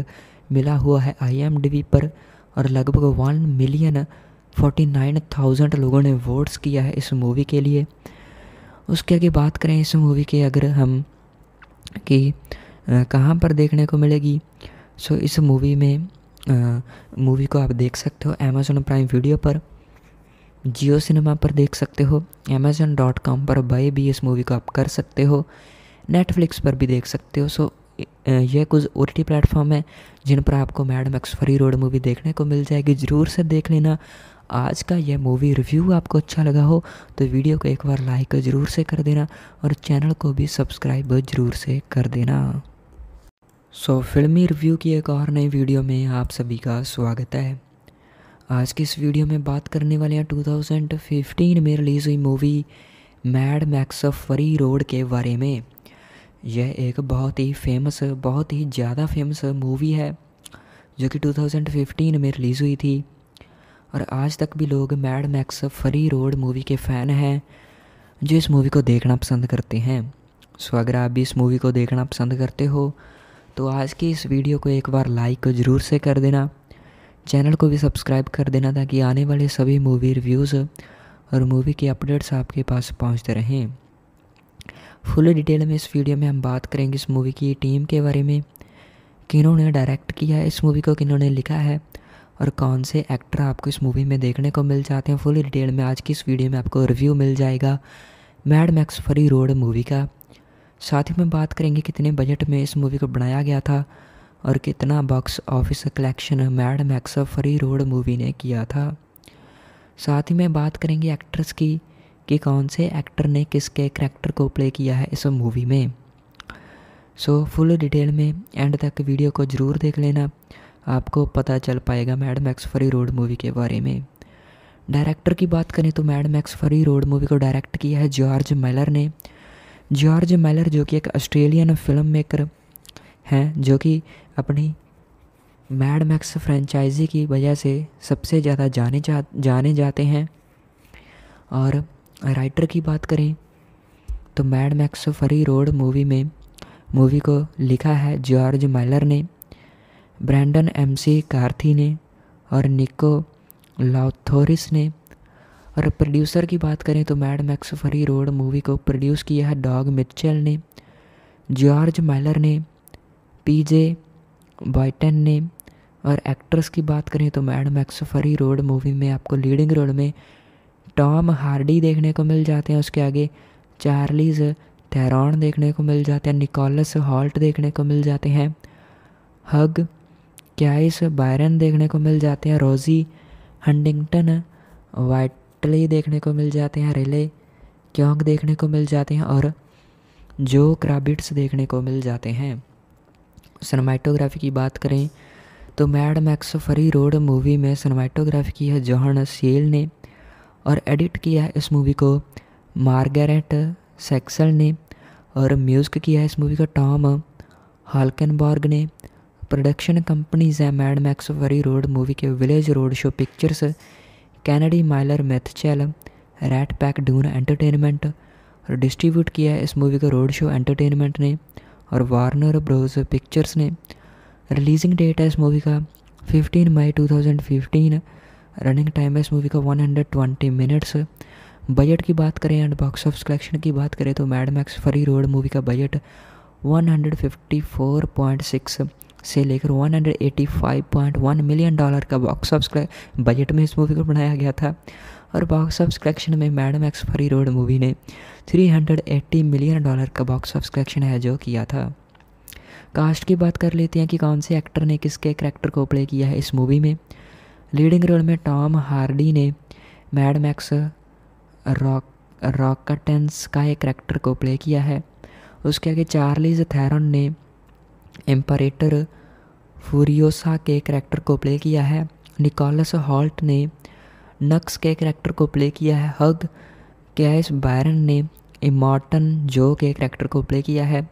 मिला हुआ है आई पर और लगभग one million forty nine thousand लोगों ने वोट्स किया है इस मूवी के लिए। उसके आगे बात करें इस मूवी के, अगर हम कि कहाँ पर देखने को मिलेगी? सो इस मूवी में मूवी को आप देख सकते हो अमेज़ोन प्राइम वीडियो पर। जियो सिनेमा पर देख सकते हो। अमेज़न डॉट कॉम पर बाई भी इस मूवी को आप कर सकते हो। नेटफ्लिक्स पर भी देख सकते हो। सो यह कुछ ओ टी प्लेटफॉर्म है, जिन पर आपको Mad Max Fury Road movie देखने को मिल जाएगी। ज़रूर से देख लेना। आज का यह मूवी रिव्यू आपको अच्छा लगा हो तो वीडियो को एक बार लाइक ज़रूर से कर देना और चैनल को भी सब्सक्राइब ज़रूर से कर देना। सो so, फिल्मी रिव्यू की एक और नई वीडियो में आप सभी का स्वागत है। आज की इस वीडियो में बात करने वाले हैं 2015 में रिलीज़ हुई movie Mad Max Fury Road के बारे में। यह एक बहुत ही फ़ेमस बहुत ही ज़्यादा फ़ेमस मूवी है जो कि 2015 में रिलीज़ हुई थी। और आज तक भी लोग Mad Max Fury Road movie के फ़ैन हैं जो इस मूवी को देखना पसंद करते हैं। सो अगर आप भी इस मूवी को देखना पसंद करते हो तो आज की इस वीडियो को एक बार लाइक ज़रूर से कर देना। चैनल को भी सब्सक्राइब कर देना ताकि आने वाले सभी मूवी रिव्यूज़ और मूवी के अपडेट्स आपके पास पहुँचते रहें। फुल डिटेल में इस वीडियो में हम बात करेंगे इस मूवी की टीम के बारे में, किन्होंने डायरेक्ट किया है इस मूवी को, किन्होंने लिखा है और कौन से एक्टर आपको इस मूवी में देखने को मिल जाते हैं। फुल डिटेल में आज की इस वीडियो में आपको रिव्यू मिल जाएगा Mad Max Fury Road movie का। साथ ही में बात करेंगे कितने बजट में इस मूवी को बनाया गया था और कितना box office collection Mad Max Fury Road movie ने किया था। साथ ही में बात करेंगे एक्ट्रेस की कि कौन से एक्टर ने किसके करैक्टर को प्ले किया है इस मूवी में। सो फुल डिटेल में एंड तक वीडियो को ज़रूर देख लेना। आपको पता चल पाएगा Mad Max Fury Road movie के बारे में। डायरेक्टर की बात करें तो Mad Max Fury Road movie को डायरेक्ट किया है जॉर्ज मेलर ने। जॉर्ज मेलर जो कि एक ऑस्ट्रेलियन फ़िल्म मेकर हैं, जो कि अपनी मैड मैक्स फ्रेंचाइजी की वजह से सबसे ज़्यादा जाने जा, जाने जाते हैं। और राइटर की बात करें तो Mad Max Fury Road movie में मूवी को लिखा है जॉर्ज माइलर ने ब्रैंडन एम सी कार्थी ने, और निको लॉथोरिस ने। और प्रोड्यूसर की बात करें तो Mad Max Fury Road movie को प्रोड्यूस किया है डॉग मिचेल ने जॉर्ज माइलर ने पीजे बॉयटन ने और एक्ट्रेस की बात करें तो Mad Max Fury Road movie में आपको लीडिंग रोल में टॉम हार्डी देखने को मिल जाते हैं। उसके आगे चार्लीज थेरॉन देखने को मिल जाते हैं। निकोलस हॉल्ट देखने को मिल जाते हैं। हग क्याइस बायरन देखने को मिल जाते हैं। रोज़ी हंडिंगटन वाइटली देखने को मिल जाते हैं, रेले क्योंग देखने को मिल जाते हैं और जो क्राबिट्स देखने को मिल जाते हैं। सनमाइटोग्राफी की बात करें तो Mad Max Fury Road movie में सनमाइटोग्राफी की है जॉन सेल ने और एडिट किया है इस मूवी को मार्गरेट सेक्सल ने और म्यूज़िक किया है इस मूवी का टॉम हालकनबॉर्ग ने। प्रोडक्शन कंपनीज़ हैं Mad Max Fury Road movie के Village Roadshow pictures Kennedy Miller Mitchell RatPac Dune entertainment और डिस्ट्रीब्यूट किया है इस मूवी का रोड शो एंटरटेनमेंट ने और वार्नर ब्रोज पिक्चर्स ने। रिलीजिंग डेट है इस मूवी का 15 मई 2015 रनिंग टाइम है इस मूवी का 120 मिनट्स बजट की बात करें एंड बॉक्स ऑफ़िस कलेक्शन की बात करें तो Mad Max Fury Road movie का बजट 154.6 से लेकर 185.1 मिलियन डॉलर का बॉक्स ऑफ़िस बजट में इस मूवी को बनाया गया था। और बॉक्स ऑफ़िस कलेक्शन में Mad Max Fury Road movie ने 380 मिलियन डॉलर का बॉक्स ऑफ़िस कलेक्शन है जो किया था। कास्ट की बात कर लेते हैं कि कौन से एक्टर ने किसके करेक्टर को प्ले किया है इस मूवी में। लीडिंग रोल में टॉम हार्डी ने मैड मैक्स रॉक रॉकटेंस का एक करैक्टर को प्ले किया है। उसके आगे चार्लीज थैरन ने एम्परेटर फूरियोसा के करैक्टर को प्ले किया है। निकोलस हॉल्ट ने नक्स के करैक्टर को प्ले किया है। हग कैश बायरन ने इमॉर्टन जो के करेक्टर को प्ले किया है।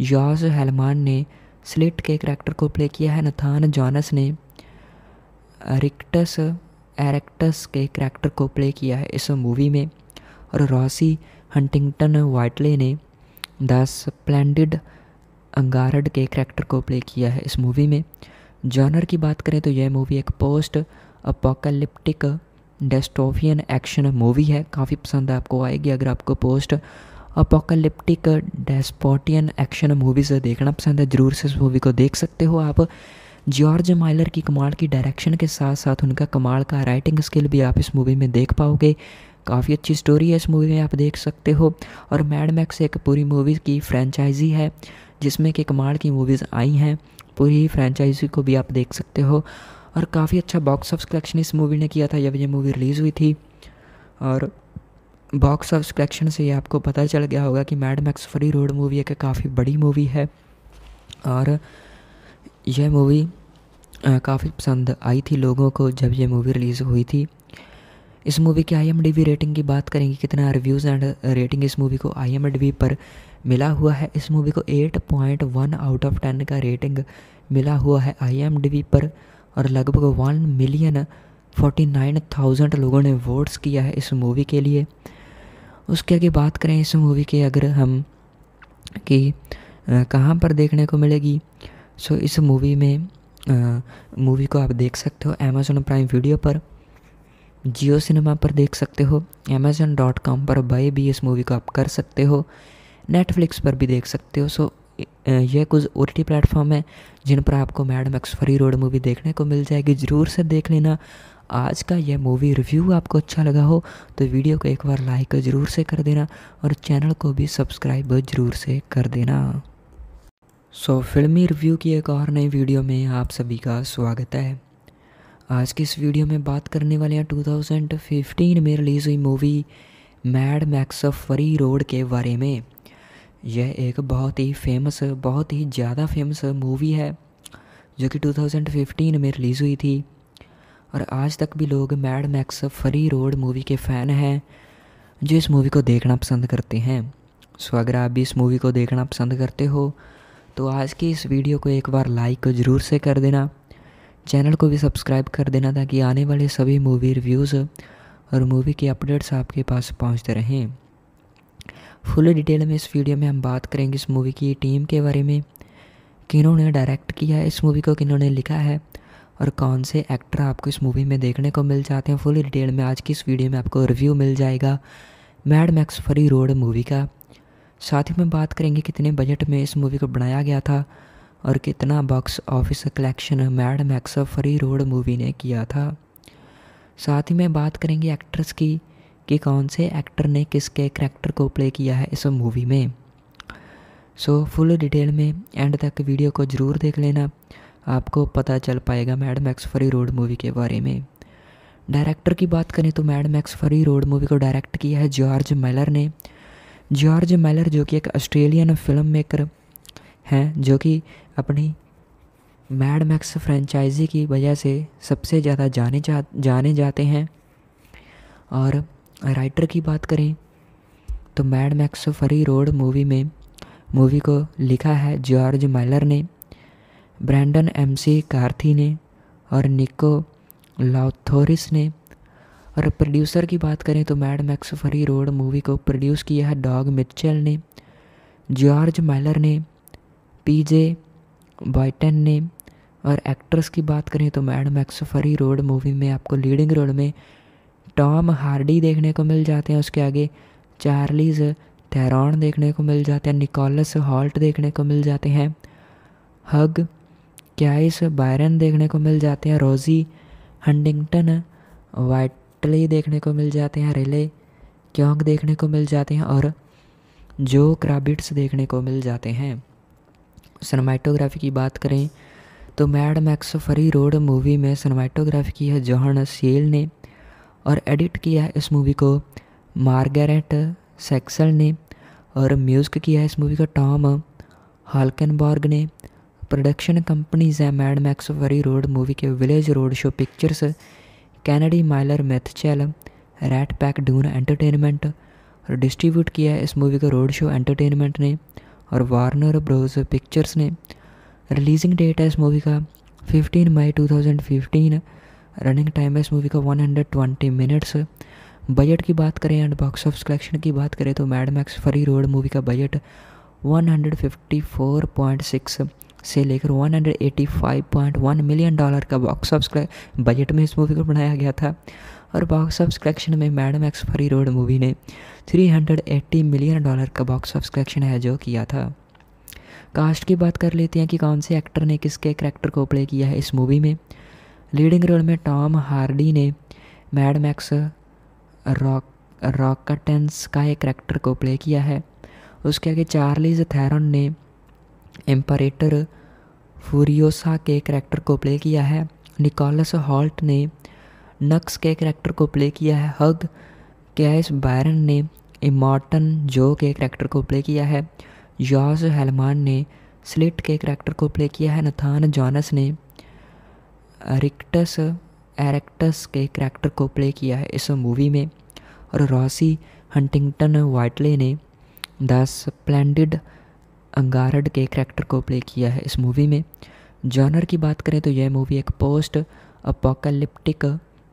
जॉर्ज हेलमान ने स्लिट के करैक्टर को प्ले किया है। नथान जॉनस ने रिक्टस एरेक्टस के करेक्टर को प्ले किया है इस मूवी में। और रॉसी हंटिंगटन वाइटले ने द स्प्लेंडिड अंगारड के करेक्टर को प्ले किया है इस मूवी में। जॉनर की बात करें तो यह मूवी एक post apocalyptic dystopian action movie है। काफ़ी पसंद आपको, आएगी अगर आपको post apocalyptic dystopian action movies देखना पसंद है, ज़रूर से इस मूवी को देख सकते हो आप। जॉर्ज माइलर की कमाल की डायरेक्शन के साथ साथ उनका कमाल का राइटिंग स्किल भी आप इस मूवी में देख पाओगे। काफ़ी अच्छी स्टोरी है इस मूवी में, आप देख सकते हो। और मैड मैक्स एक पूरी मूवी की फ्रेंचाइजी है। जिसमें कि कमाल की मूवीज़ आई हैं। पूरी फ्रेंचाइजी को भी आप देख सकते हो। और काफ़ी अच्छा बॉक्स ऑफ़ कलेक्शन इस मूवी ने किया था, जब ये मूवी रिलीज़ हुई थी। और बॉक्स ऑफ़ कलेक्शन से ये आपको पता चल गया होगा कि Mad Max Fury Road movie एक काफ़ी बड़ी मूवी है। और यह मूवी काफ़ी पसंद आई थी लोगों को जब यह मूवी रिलीज़ हुई थी। इस मूवी की आई रेटिंग की बात करेंगे, कितना रिव्यूज़ एंड रेटिंग इस मूवी को आईएमडीवी पर मिला हुआ है। इस मूवी को 8.1 आउट ऑफ़ 10 का रेटिंग मिला हुआ है। आई पर और लगभग one million forty nine thousand लोगों ने वोट्स किया है इस मूवी के लिए। उसके आगे बात करें इस मूवी के, अगर हम कि कहाँ पर देखने को मिलेगी। सो इस मूवी में मूवी को आप देख सकते हो अमेज़ोन प्राइम वीडियो पर। जियो सिनेमा पर देख सकते हो। अमेज़न डॉट कॉम पर बाई भी इस मूवी को आप कर सकते हो। नेटफ्लिक्स पर भी देख सकते हो। सो यह कुछ ओ टी प्लेटफॉर्म है जिन पर आपको Mad Max Fury Road movie देखने को मिल जाएगी। ज़रूर से देख लेना। आज का यह मूवी रिव्यू आपको अच्छा लगा हो तो वीडियो को एक बार लाइक ज़रूर से कर देना और चैनल को भी सब्सक्राइब ज़रूर से कर देना। सो so, फिल्मी रिव्यू की एक और नई वीडियो में आप सभी का स्वागत है। आज की इस वीडियो में बात करने वाले हैं 2015 में रिलीज़ हुई movie Mad Max Fury Road के बारे में। यह एक बहुत ही फ़ेमस बहुत ही ज़्यादा फ़ेमस मूवी है, जो कि 2015 में रिलीज़ हुई थी। और आज तक भी लोग Mad Max Fury Road movie के फ़ैन हैं, जो इस मूवी को देखना पसंद करते हैं। सो अगर आप भी इस मूवी को देखना पसंद करते हो तो आज की इस वीडियो को एक बार लाइक ज़रूर से कर देना। चैनल को भी सब्सक्राइब कर देना, ताकि आने वाले सभी मूवी रिव्यूज़ और मूवी के अपडेट्स आपके पास पहुँचते रहें। फुल डिटेल में इस वीडियो में हम बात करेंगे इस मूवी की टीम के बारे में, किन्होंने डायरेक्ट किया है इस मूवी को, किन्होंने लिखा है और कौन से एक्टर आपको इस मूवी में देखने को मिल जाते हैं। फुल डिटेल में आज की इस वीडियो में आपको रिव्यू मिल जाएगा Mad Max Fury Road movie का। साथ ही में बात करेंगे कितने बजट में इस मूवी को बनाया गया था और कितना box office collection Mad Max Fury Road movie ने किया था। साथ ही में बात करेंगे एक्ट्रेस की कि कौन से एक्टर ने किसके करैक्टर को प्ले किया है इस मूवी में। सो फुल डिटेल में एंड तक वीडियो को ज़रूर देख लेना। आपको पता चल पाएगा Mad Max Fury Road movie के बारे में। डायरेक्टर की बात करें तो Mad Max Fury Road movie को डायरेक्ट किया है जॉर्ज मेलर ने। जॉर्ज मेलर जो कि एक ऑस्ट्रेलियन फ़िल्म मेकर हैं, जो कि अपनी मैड मैक्स फ्रेंचाइजी की वजह से सबसे ज़्यादा जाने जा, जाने जाते हैं। और राइटर की बात करें तो Mad Max Fury Road movie में, मूवी को लिखा है जॉर्ज माइलर ने, ब्रैंडन एम सी कार्थी ने और निको लॉथोरिस ने। और प्रोड्यूसर की बात करें तो Mad Max Fury Road movie को प्रोड्यूस किया है डॉग मिचेल ने, जॉर्ज माइलर ने, पीजे बॉयटन ने। और एक्ट्रेस की बात करें तो Mad Max Fury Road movie में आपको लीडिंग रोल में टॉम हार्डी देखने को मिल जाते हैं, उसके आगे चार्लीज थेरॉन देखने को मिल जाते हैं, निकोलस हॉल्ट देखने को मिल जाते हैं, हग, क्याइस बायरन देखने को मिल जाते हैं, रोज़ी हंडिंगटन, वाइटली देखने को मिल जाते हैं, रिले क्योंग देखने को मिल जाते हैं और जो क्राबिट्स देखने को मिल जाते हैं। सनमाइटोग्राफी की बात करें तो Mad Max Fury Road movie में सनमाइटोग्राफी की है जॉन सील ने। और एडिट किया है इस मूवी को। मार्गरेट सेक्सल ने और म्यूज़िक किया है इस मूवी का टॉम हालकनबॉर्ग ने। प्रोडक्शन कंपनीज़ हैं Mad Max Fury Road movie के Village Roadshow pictures Kennedy Miller, Mitchell, RatPac, Dune entertainment. और डिस्ट्रीब्यूट किया है इस मूवी का रोड शो एंटरटेनमेंट ने और वार्नर ब्रोज पिक्चर्स ने। रिलीजिंग डेट है इस मूवी का 15 मई 2015 रनिंग टाइम है इस मूवी का 120 मिनट्स बजट की बात करें एंड बॉक्स ऑफ़ कलेक्शन की बात करें तो Mad Max Fury Road movie का बजट 154.6 से लेकर 185.1 मिलियन डॉलर का बॉक्स ऑफ़िस बजट में इस मूवी को बनाया गया था और बॉक्स ऑफ़ कलेक्शन में Mad Max Fury Road movie ने 380 मिलियन डॉलर का बॉक्स ऑफ़ कलेक्शन है जो किया था। कास्ट की बात कर लेते हैं कि कौन से एक्टर ने किसके करेक्टर को प्ले किया है इस मूवी में। लीडिंग रोल में टॉम हार्डी ने मैड मैक्स रॉक रॉकटेंस का एक करेक्टर को प्ले किया है। उसके आगे चार्लीज थैरन ने एम्परेटर फूरियोसा के करेक्टर को प्ले किया है। निकोलस हॉल्ट ने नक्स के करेक्टर को प्ले किया है। हग कैस बायरन ने इमॉर्टन जो के करेक्टर को प्ले किया है। जॉर्ज हेलमान ने स्लिट के करेक्टर को प्ले किया है। नथान जॉनस ने रिक्टस, एरेक्टस के करेक्टर को प्ले किया है इस मूवी में और रॉसी हंटिंगटन वाइटले ने द स्प्लेंडिड अंगारड के करेक्टर को प्ले किया है इस मूवी में। जॉनर की बात करें तो यह मूवी एक post apocalyptic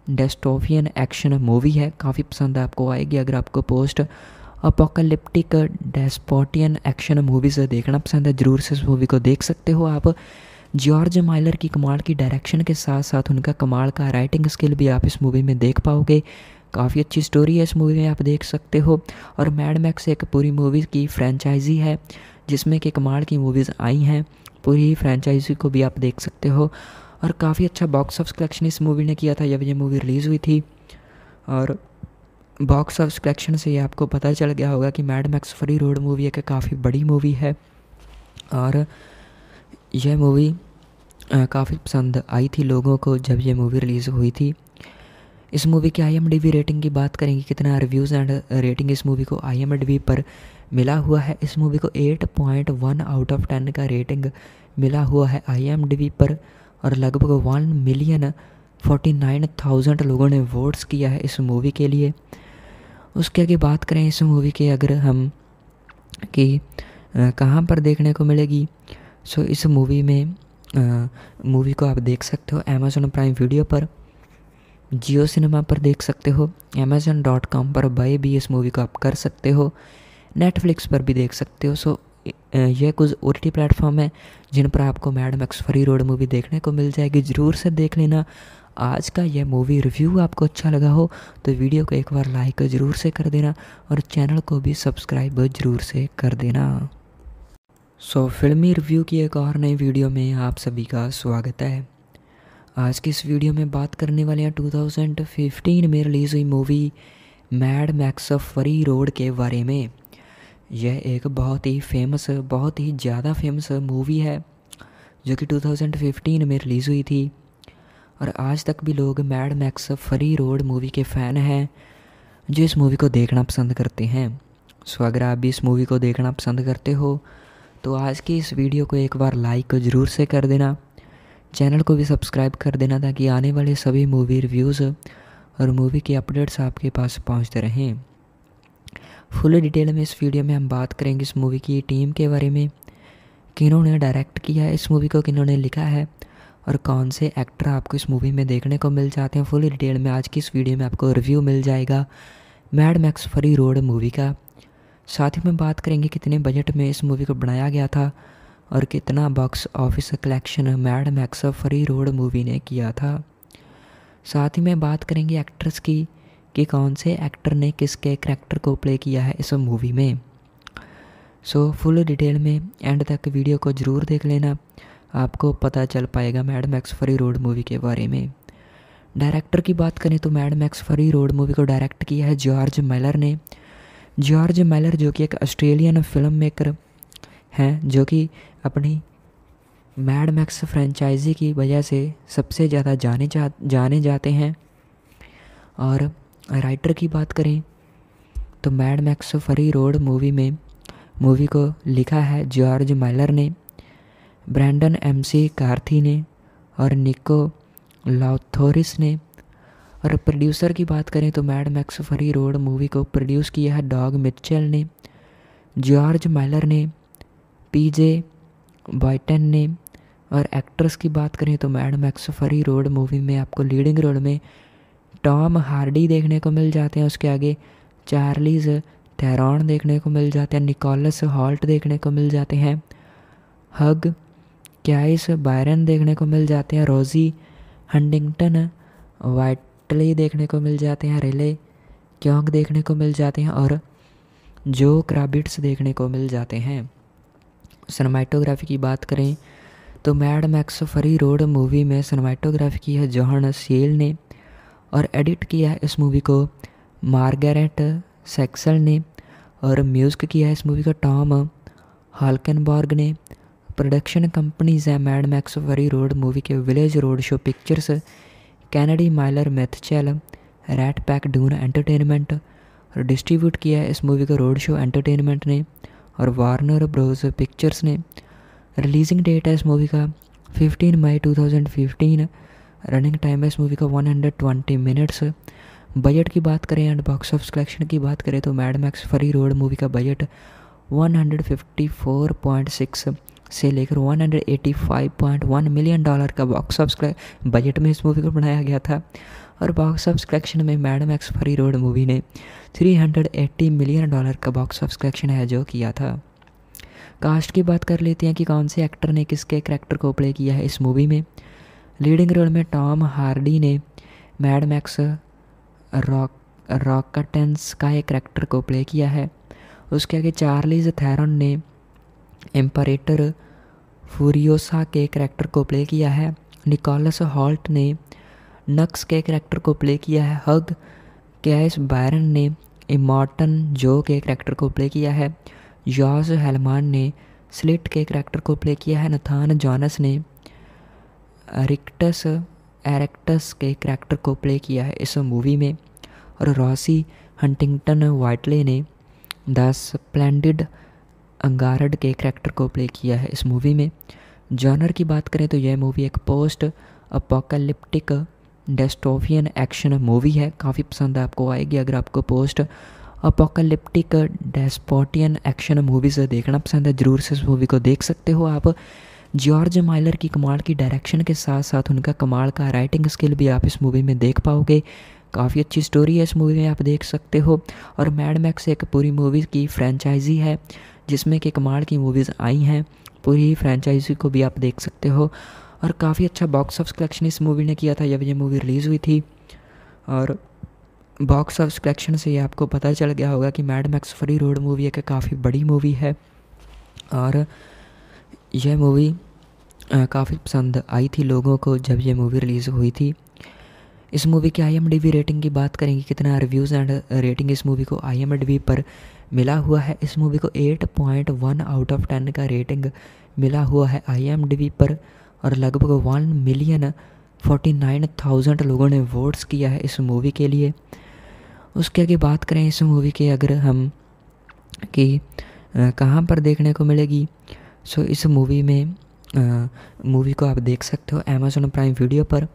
dystopian action movie है। काफ़ी पसंद आपको आएगी अगर आपको post apocalyptic dystopian action movies देखना पसंद है, ज़रूर से इस मूवी को देख सकते हो आप। जॉर्ज माइलर की कमाल की डायरेक्शन के साथ साथ उनका कमाल का राइटिंग स्किल भी आप इस मूवी में देख पाओगे। काफ़ी अच्छी स्टोरी है इस मूवी में, आप देख सकते हो। और मैड मैक्स एक पूरी मूवी की फ्रेंचाइजी है जिसमें कि कमाल की मूवीज़ आई हैं। पूरी फ्रेंचाइजी को भी आप देख सकते हो। और काफ़ी अच्छा बॉक्स ऑफ़ कलेक्शन इस मूवी ने किया था, जब ये मूवी रिलीज़ हुई थी। और बॉक्स ऑफ़ कलेक्शन से ये आपको पता चल गया होगा कि Mad Max Fury Road movie एक काफ़ी बड़ी मूवी है। और यह मूवी काफ़ी पसंद आई थी लोगों को जब यह मूवी रिलीज़ हुई थी। इस मूवी की आई रेटिंग की बात करेंगे, कितना रिव्यूज़ एंड रेटिंग इस मूवी को आई पर मिला हुआ है। इस मूवी को 8.1 आउट ऑफ़ 10 का रेटिंग मिला हुआ है आई पर और लगभग one million forty nine thousand लोगों ने वोट्स किया है इस मूवी के लिए। उसके आगे बात करें इस मूवी के, अगर हम कि कहाँ पर देखने को मिलेगी? सो इस मूवी में मूवी को आप देख सकते हो अमेज़ोन प्राइम वीडियो पर। जियो सिनेमा पर देख सकते हो। अमेज़न डॉट कॉम पर बाई भी इस मूवी को आप कर सकते हो। नेटफ्लिक्स पर भी देख सकते हो। सो यह कुछ ओ टी प्लेटफॉर्म है, जिन पर आपको Mad Max Fury Road movie देखने को मिल जाएगी। ज़रूर से देख लेना। आज का यह मूवी रिव्यू आपको अच्छा लगा हो तो वीडियो को एक बार लाइक ज़रूर से कर देना और चैनल को भी सब्सक्राइब ज़रूर से कर देना। सो so, फिल्मी रिव्यू की एक और नई वीडियो में आप सभी का स्वागत है। आज की इस वीडियो में बात करने वाले हैं 2015 में रिलीज़ हुई movie Mad Max Fury Road के बारे में। यह एक बहुत ही फ़ेमस बहुत ही ज़्यादा फ़ेमस मूवी है जो कि 2015 में रिलीज़ हुई थी। और आज तक भी लोग Mad Max Fury Road movie के फ़ैन हैं जो इस मूवी को देखना पसंद करते हैं। सो अगर आप भी इस मूवी को देखना पसंद करते हो तो आज की इस वीडियो को एक बार लाइक ज़रूर से कर देना। चैनल को भी सब्सक्राइब कर देना ताकि आने वाले सभी मूवी रिव्यूज़ और मूवी के अपडेट्स आपके पास पहुँचते रहें। फुल डिटेल में इस वीडियो में हम बात करेंगे इस मूवी की टीम के बारे में, किन्होंने डायरेक्ट किया है इस मूवी को, किन्होंने लिखा है और कौन से एक्टर आपको इस मूवी में देखने को मिल जाते हैं। फुल डिटेल में आज की इस वीडियो में आपको रिव्यू मिल जाएगा Mad Max Fury Road movie का। साथ ही में बात करेंगे कितने बजट में इस मूवी को बनाया गया था और कितना box office collection Mad Max Fury Road movie ने किया था। साथ ही में बात करेंगे एक्ट्रेस की कि कौन से एक्टर ने किसके करेक्टर को प्ले किया है इस मूवी में। सो फुल डिटेल में एंड तक वीडियो को ज़रूर देख लेना। आपको पता चल पाएगा Mad Max Fury Road movie के बारे में। डायरेक्टर की बात करें तो Mad Max Fury Road movie को डायरेक्ट किया है जॉर्ज मेलर ने। जॉर्ज मेलर जो कि एक ऑस्ट्रेलियन फ़िल्म मेकर हैं, जो कि अपनी मैड मैक्स फ्रेंचाइजी की वजह से सबसे ज़्यादा जाने जा, जाने जाते हैं। और राइटर की बात करें तो Mad Max Fury Road movie में मूवी को लिखा है जॉर्ज माइलर ने ब्रैंडन एम सी कार्थी ने, और निको लॉथोरिस ने। और प्रोड्यूसर की बात करें तो Mad Max Fury Road movie को प्रोड्यूस किया है डॉग मिचेल ने जॉर्ज माइलर ने पीजे बॉयटन ने और एक्ट्रेस की बात करें तो Mad Max Fury Road movie में आपको लीडिंग रोल में टॉम हार्डी देखने को मिल जाते हैं। उसके आगे चार्लीज थेरॉन देखने को मिल जाते हैं। निकोलस हॉल्ट देखने को मिल जाते हैं। हग क्याइस बायरन देखने को मिल जाते हैं। रोज़ी हंडिंगटन वाइटली देखने को मिल जाते हैं, रेले क्योंग देखने को मिल जाते हैं और जो क्राबिट्स देखने को मिल जाते हैं। सनमाइटोग्राफी की बात करें तो Mad Max Fury Road movie में सनमाइटोग्राफी की है जॉन सेल ने और एडिट किया है इस मूवी को मार्गरेट सेक्सल ने और म्यूज़िक किया है इस मूवी का टॉम हालकनबॉर्ग ने। प्रोडक्शन कंपनीज़ हैं Mad Max Fury Road movie के Village Roadshow Pictures Kennedy Miller Mitchell RatPac Dune Entertainment और डिस्ट्रीब्यूट किया है इस मूवी का रोड शो एंटरटेनमेंट ने और वार्नर ब्रोज पिक्चर्स ने। रिलीजिंग डेट है इस मूवी का 15 मई 2015 रनिंग टाइम है इस मूवी का 120 मिनट्स बजट की बात करें एंड बॉक्स ऑफ़िस कलेक्शन की बात करें तो Mad Max Fury Road movie का बजट 154.6 से लेकर 185.1 मिलियन डॉलर का बॉक्स ऑफ़िस बजट में इस मूवी को बनाया गया था। और बॉक्स ऑफ़िस कलेक्शन में Mad Max Fury Road movie ने 380 मिलियन डॉलर का बॉक्स ऑफ़िस कलेक्शन है जो किया था। कास्ट की बात कर लेते हैं कि कौन से एक्टर ने किसके करेक्टर को प्ले किया है इस मूवी में। लीडिंग रोल में टॉम हार्डी ने मैड मैक्स रॉक रॉकटेंस का एक करैक्टर को प्ले किया है। उसके आगे चार्लीज थैरन ने एम्परेटर फूरियोसा के करेक्टर को प्ले किया है। निकोलस हॉल्ट ने नक्स के करेक्टर को प्ले किया है। हग कैस बैरन ने इमॉर्टन जो के करेक्टर को प्ले किया है। जॉर्ज हेलमान ने स्लिट के करेक्टर को प्ले किया है। नथान जॉनस ने रिक्टस एरेक्टस के करेक्टर को प्ले किया है इस मूवी में। और रॉसी हंटिंगटन वाइटले ने द स्प्लेंडिड अंगारड के करेक्टर को प्ले किया है इस मूवी में। जॉनर की बात करें तो यह मूवी एक post apocalyptic dystopian action movie है। काफ़ी पसंद आपको, आएगी अगर आपको post apocalyptic dystopian action movies देखना पसंद है, ज़रूर से इस मूवी को देख सकते हो आप। जॉर्ज माइलर की कमाल की डायरेक्शन के साथ साथ उनका कमाल का राइटिंग स्किल भी आप इस मूवी में देख पाओगे। काफ़ी अच्छी स्टोरी है इस मूवी में, आप देख सकते हो। और मैड मैक्स एक पूरी मूवी की फ्रेंचाइजी है। जिसमें कि कमाल की मूवीज़ आई हैं। पूरी फ्रेंचाइजी को भी आप देख सकते हो। और काफ़ी अच्छा बॉक्स ऑफ़ कलेक्शन इस मूवी ने किया था, जब ये मूवी रिलीज़ हुई थी। और बॉक्स ऑफ़ कलेक्शन से ये आपको पता चल गया होगा कि Mad Max Fury Road movie एक काफ़ी बड़ी मूवी है। और यह मूवी काफ़ी पसंद आई थी लोगों को जब यह मूवी रिलीज़ हुई थी। इस मूवी की आई रेटिंग की बात करेंगे, कितना रिव्यूज़ एंड रेटिंग इस मूवी को आई पर मिला हुआ है। इस मूवी को 8.1 आउट ऑफ़ 10 का रेटिंग मिला हुआ है आई पर और लगभग one million forty nine thousand लोगों ने वोट्स किया है इस मूवी के लिए। उसके आगे बात करें इस मूवी के, अगर हम कि कहाँ पर देखने को मिलेगी। सो इस मूवी में मूवी को आप देख सकते हो अमेज़ोन प्राइम वीडियो पर।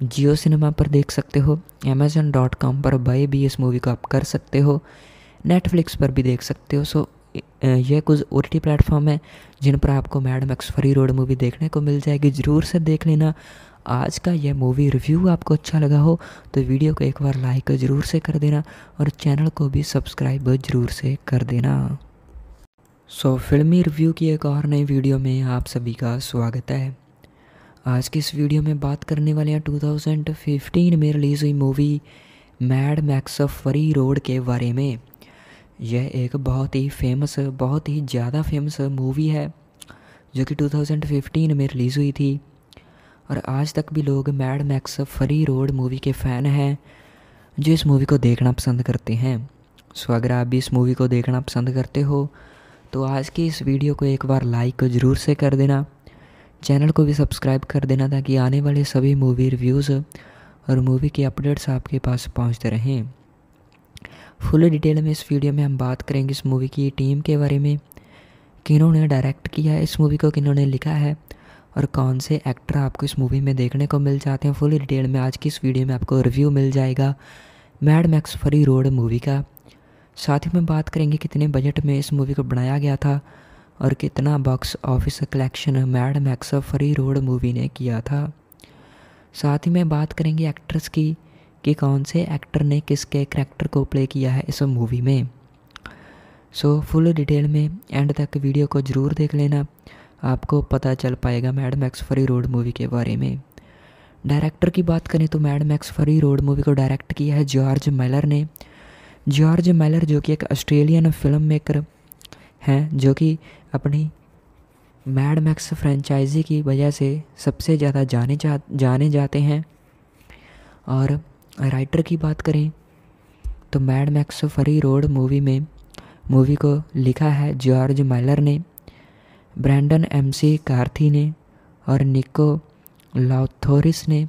जियो सिनेमा पर देख सकते हो अमेज़न डॉट कॉम पर बाई भी इस मूवी को आप कर सकते हो नेटफ्लिक्स पर भी देख सकते हो। सो यह कुछ ओ टी प्लेटफॉर्म है जिन पर आपको Mad Max Fury Road movie देखने को मिल जाएगी। ज़रूर से देख लेना। आज का यह मूवी रिव्यू आपको अच्छा लगा हो तो वीडियो को एक बार लाइक ज़रूर से कर देना और चैनल को भी सब्सक्राइब ज़रूर से कर देना। सो so, फिल्मी रिव्यू की एक और नई वीडियो में आप सभी का स्वागत है। आज की इस वीडियो में बात करने वाले हैं 2015 में रिलीज़ हुई movie Mad Max Fury Road के बारे में। यह एक बहुत ही फ़ेमस बहुत ही ज़्यादा फ़ेमस मूवी है, जो कि 2015 में रिलीज़ हुई थी। और आज तक भी लोग Mad Max Fury Road movie के फ़ैन हैं, जो इस मूवी को देखना पसंद करते हैं। सो अगर आप भी इस मूवी को देखना पसंद करते हो तो आज की इस वीडियो को एक बार लाइक ज़रूर से कर देना। चैनल को भी सब्सक्राइब कर देना ताकि आने वाले सभी मूवी रिव्यूज़ और मूवी के अपडेट्स आपके पास पहुँचते रहें। फुल डिटेल में इस वीडियो में हम बात करेंगे इस मूवी की टीम के बारे में, किन्होंने डायरेक्ट किया है इस मूवी को, किन्होंने लिखा है और कौन से एक्टर आपको इस मूवी में देखने को मिल जाते हैं। फुल डिटेल में आज की इस वीडियो में आपको रिव्यू मिल जाएगा Mad Max Fury Road movie का। साथ ही में बात करेंगे कितने बजट में इस मूवी को बनाया गया था। और कितना box office collection Mad Max Fury Road movie ने किया था। साथ ही में बात करेंगे एक्ट्रेस की, कि कौन से एक्टर ने किसके करेक्टर को प्ले किया है इस मूवी में। सो फुल डिटेल में एंड तक वीडियो को ज़रूर देख लेना। आपको पता चल पाएगा Mad Max Fury Road movie के बारे में। डायरेक्टर की बात करें तो Mad Max Fury Road movie को डायरेक्ट किया है जॉर्ज मेलर ने। जॉर्ज मेलर जो कि एक ऑस्ट्रेलियन फ़िल्म मेकर हैं, जो कि अपनी मैड मैक्स फ्रेंचाइजी की वजह से सबसे ज़्यादा जाने जा, जाने जाते हैं। और राइटर की बात करें तो Mad Max Fury Road movie में मूवी को लिखा है जॉर्ज मेलर ने ब्रैंडन एम सी कार्थी ने और निको लॉथोरिस ने।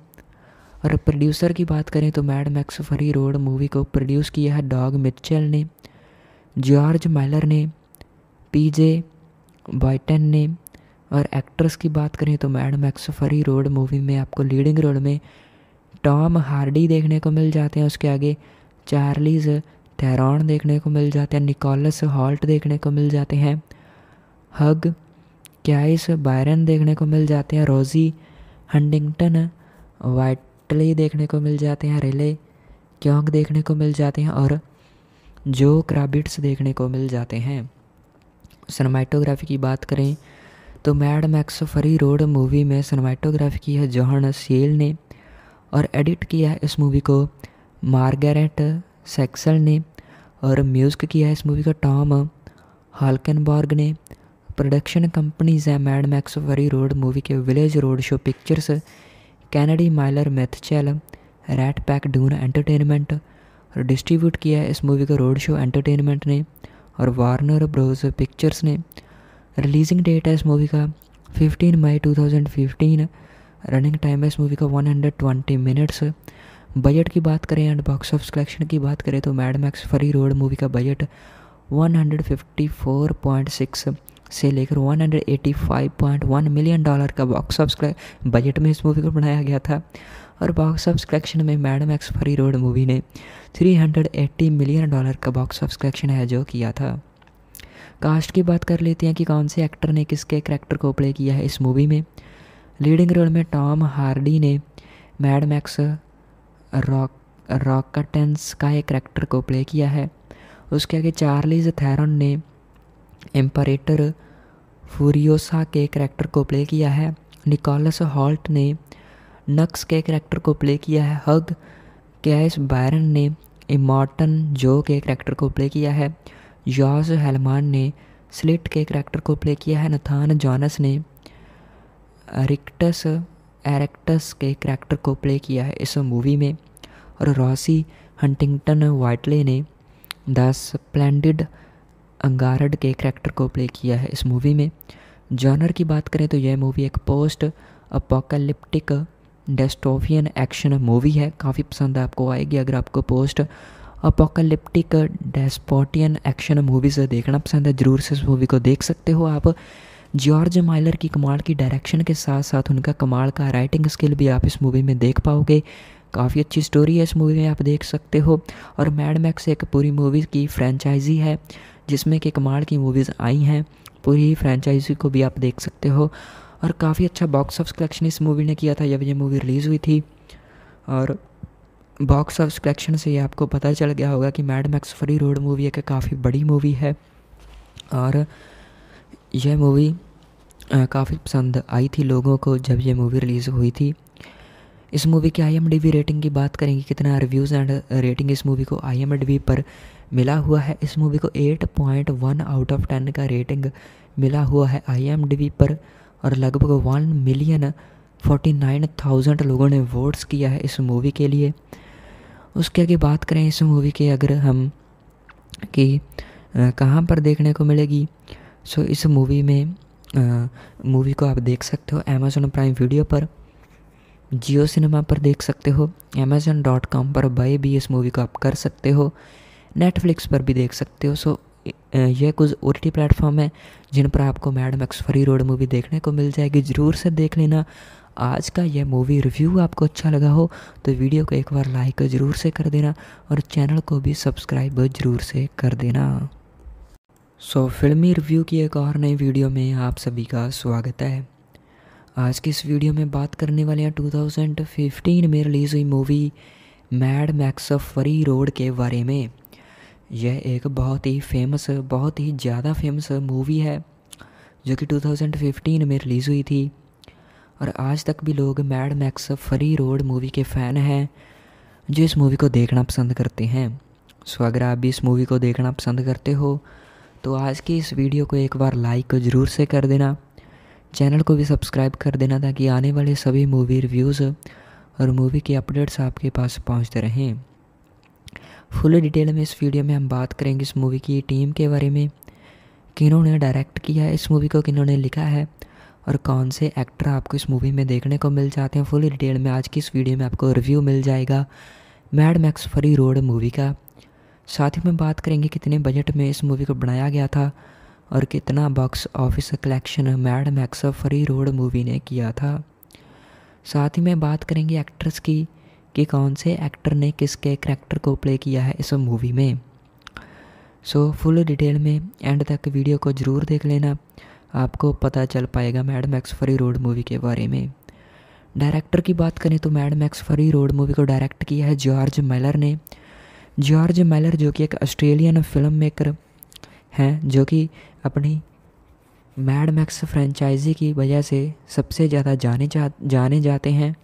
और प्रोड्यूसर की बात करें तो Mad Max Fury Road movie को प्रोड्यूस किया है डॉग मिचेल ने जॉर्ज माइलर ने पीजे बॉयटन ने और एक्ट्रेस की बात करें तो Mad Max Fury Road movie में आपको लीडिंग रोल में टॉम हार्डी देखने को मिल जाते हैं। उसके आगे चार्लीज थेरॉन देखने को मिल जाते हैं। निकोलस हॉल्ट देखने को मिल जाते हैं। हग क्याइस बायरन देखने को मिल जाते हैं। रोज़ी हंडिंगटन वाइटली देखने को मिल जाते हैं। रेले क्योंक देखने को मिल जाते हैं और जो क्राबिट्स देखने को मिल जाते हैं। सनमाइटोग्राफी की बात करें तो Mad Max Fury Road movie में सनमाइटोग्राफी की है जॉन सील ने और एडिट किया है इस मूवी को मार्गरेट सेक्सल ने और म्यूज़िक किया है इस मूवी का टॉम हालकनबॉर्ग ने। प्रोडक्शन कंपनीज़ हैं Mad Max Fury Road movie के Village Roadshow Pictures Kennedy Miller Mitchell RatPac Dune Entertainment और डिस्ट्रीब्यूट किया है इस मूवी को रोड शो एंटरटेनमेंट ने। और वार्नर ब्रोज पिक्चर्स ने रिलीजिंग डेट है इस मूवी का 15 मई 2015 रनिंग टाइम है इस मूवी का 120 मिनट्स बजट की बात करें एंड बॉक्स ऑफ़िस कलेक्शन की बात करें तो Mad Max Fury Road movie का बजट 154.6 से लेकर 185.1 मिलियन डॉलर का बॉक्स ऑफ़िस बजट में इस मूवी को बनाया गया था। और बॉक्स ऑफ़िस कलेक्शन में Mad Max Fury Road movie ने 380 मिलियन डॉलर का बॉक्स ऑफ़िस कलेक्शन है जो किया था। कास्ट की बात कर लेते हैं कि कौन से एक्टर ने किसके करैक्टर को प्ले किया है इस मूवी में। लीडिंग रोल में टॉम हार्डी ने मैड मैक्स रॉक रॉकटेंस का एक करैक्टर को प्ले किया है। उसके आगे चार्लीज थैरन ने एम्परेटर फूरियोसा के करैक्टर को प्ले किया है। निकोलस हॉल्ट ने नक्स के करैक्टर को प्ले किया है। हग कैस बायरन ने इमॉर्टन जो के करैक्टर को प्ले किया है? जॉर्ज हेलमान ने स्लिट के करैक्टर को प्ले किया है। नथान जॉनस ने रिक्टस, एरेक्टस के करैक्टर को प्ले किया है इस मूवी में। और रॉसी हंटिंगटन वाइटले ने द स्प्लेंडिड अंगारड के करैक्टर को प्ले किया है इस मूवी में। जॉनर की बात करें तो यह मूवी एक post apocalyptic dystopian action movie है, काफ़ी पसंद आपको आएगी अगर आपको post apocalyptic dystopian action movies देखना पसंद है, ज़रूर से इस मूवी को देख सकते हो आप। जॉर्ज माइलर की कमाल की डायरेक्शन के साथ साथ उनका कमाल का राइटिंग स्किल भी आप इस मूवी में देख पाओगे। काफ़ी अच्छी स्टोरी है इस मूवी में, आप देख सकते हो। और मैड मैक्स एक पूरी मूवी की फ्रेंचाइजी है, जिसमें कि कमाल की मूवीज़ आई हैं, पूरी फ्रेंचाइजी को भी आप देख सकते हो। और काफ़ी अच्छा बॉक्स ऑफ़िस कलेक्शन इस मूवी ने किया था, जब ये मूवी रिलीज़ हुई थी। और बॉक्स ऑफ़िस कलेक्शन से ये आपको पता चल गया होगा कि Mad Max Fury Road movie एक काफ़ी बड़ी मूवी है। और यह मूवी काफ़ी पसंद आई थी लोगों को जब यह मूवी रिलीज़ हुई थी। इस मूवी की आई रेटिंग की बात करेंगे, कितना रिव्यूज़ एंड रेटिंग इस मूवी को आई पर मिला हुआ है। इस मूवी को 8.1 आउट ऑफ़ 10 का रेटिंग मिला हुआ है आई पर। और लगभग one million forty nine thousand लोगों ने वोट्स किया है इस मूवी के लिए। उसके आगे बात करें इस मूवी के, अगर हम कि कहाँ पर देखने को मिलेगी। सो इस मूवी में मूवी को आप देख सकते हो अमेज़ोन प्राइम वीडियो पर। जियो सिनेमा पर देख सकते हो। अमेज़न डॉट कॉम पर बाई भी इस मूवी को आप कर सकते हो। नेटफ्लिक्स पर भी देख सकते हो। सो यह कुछ ओ टी प्लेटफॉर्म है जिन पर आपको Mad Max Fury Road movie देखने को मिल जाएगी। ज़रूर से देख लेना। आज का यह मूवी रिव्यू आपको अच्छा लगा हो तो वीडियो को एक बार लाइक ज़रूर से कर देना और चैनल को भी सब्सक्राइब ज़रूर से कर देना। सो so, फिल्मी रिव्यू की एक और नई वीडियो में आप सभी का स्वागत है। आज की इस वीडियो में बात करने वाले हैं 2015 में रिलीज़ हुई movie Mad Max of Fury Road के बारे में। यह एक बहुत ही फ़ेमस बहुत ही ज़्यादा फ़ेमस मूवी है, जो कि 2015 में रिलीज़ हुई थी। और आज तक भी लोग Mad Max Fury Road movie के फ़ैन हैं, जो इस मूवी को देखना पसंद करते हैं। सो अगर आप भी इस मूवी को देखना पसंद करते हो तो आज की इस वीडियो को एक बार लाइक ज़रूर से कर देना। चैनल को भी सब्सक्राइब कर देना, ताकि आने वाले सभी मूवी रिव्यूज़ और मूवी के अपडेट्स आपके पास पहुँचते रहें। फुल डिटेल में इस वीडियो में हम बात करेंगे इस मूवी की टीम के बारे में, किन्होंने डायरेक्ट किया है इस मूवी को, किन्होंने लिखा है और कौन से एक्टर आपको इस मूवी में देखने को मिल जाते हैं। फुल डिटेल में आज की इस वीडियो में आपको रिव्यू मिल जाएगा Mad Max Fury Road movie का। साथ ही में बात करेंगे कितने बजट में इस मूवी को बनाया गया था और कितना box office collection Mad Max Fury Road movie ने किया था। साथ ही में बात करेंगे एक्ट्रेस की कि कौन से एक्टर ने किसके करैक्टर को प्ले किया है इस मूवी में। सो फुल डिटेल में एंड तक वीडियो को ज़रूर देख लेना। आपको पता चल पाएगा Mad Max Fury Road movie के बारे में। डायरेक्टर की बात करें तो Mad Max Fury Road movie को डायरेक्ट किया है जॉर्ज मेलर ने। जॉर्ज मेलर जो कि एक ऑस्ट्रेलियन फ़िल्म मेकर हैं, जो कि अपनी मैड मैक्स फ्रेंचाइजी की वजह से सबसे ज़्यादा जाने जा, जाने जाते हैं।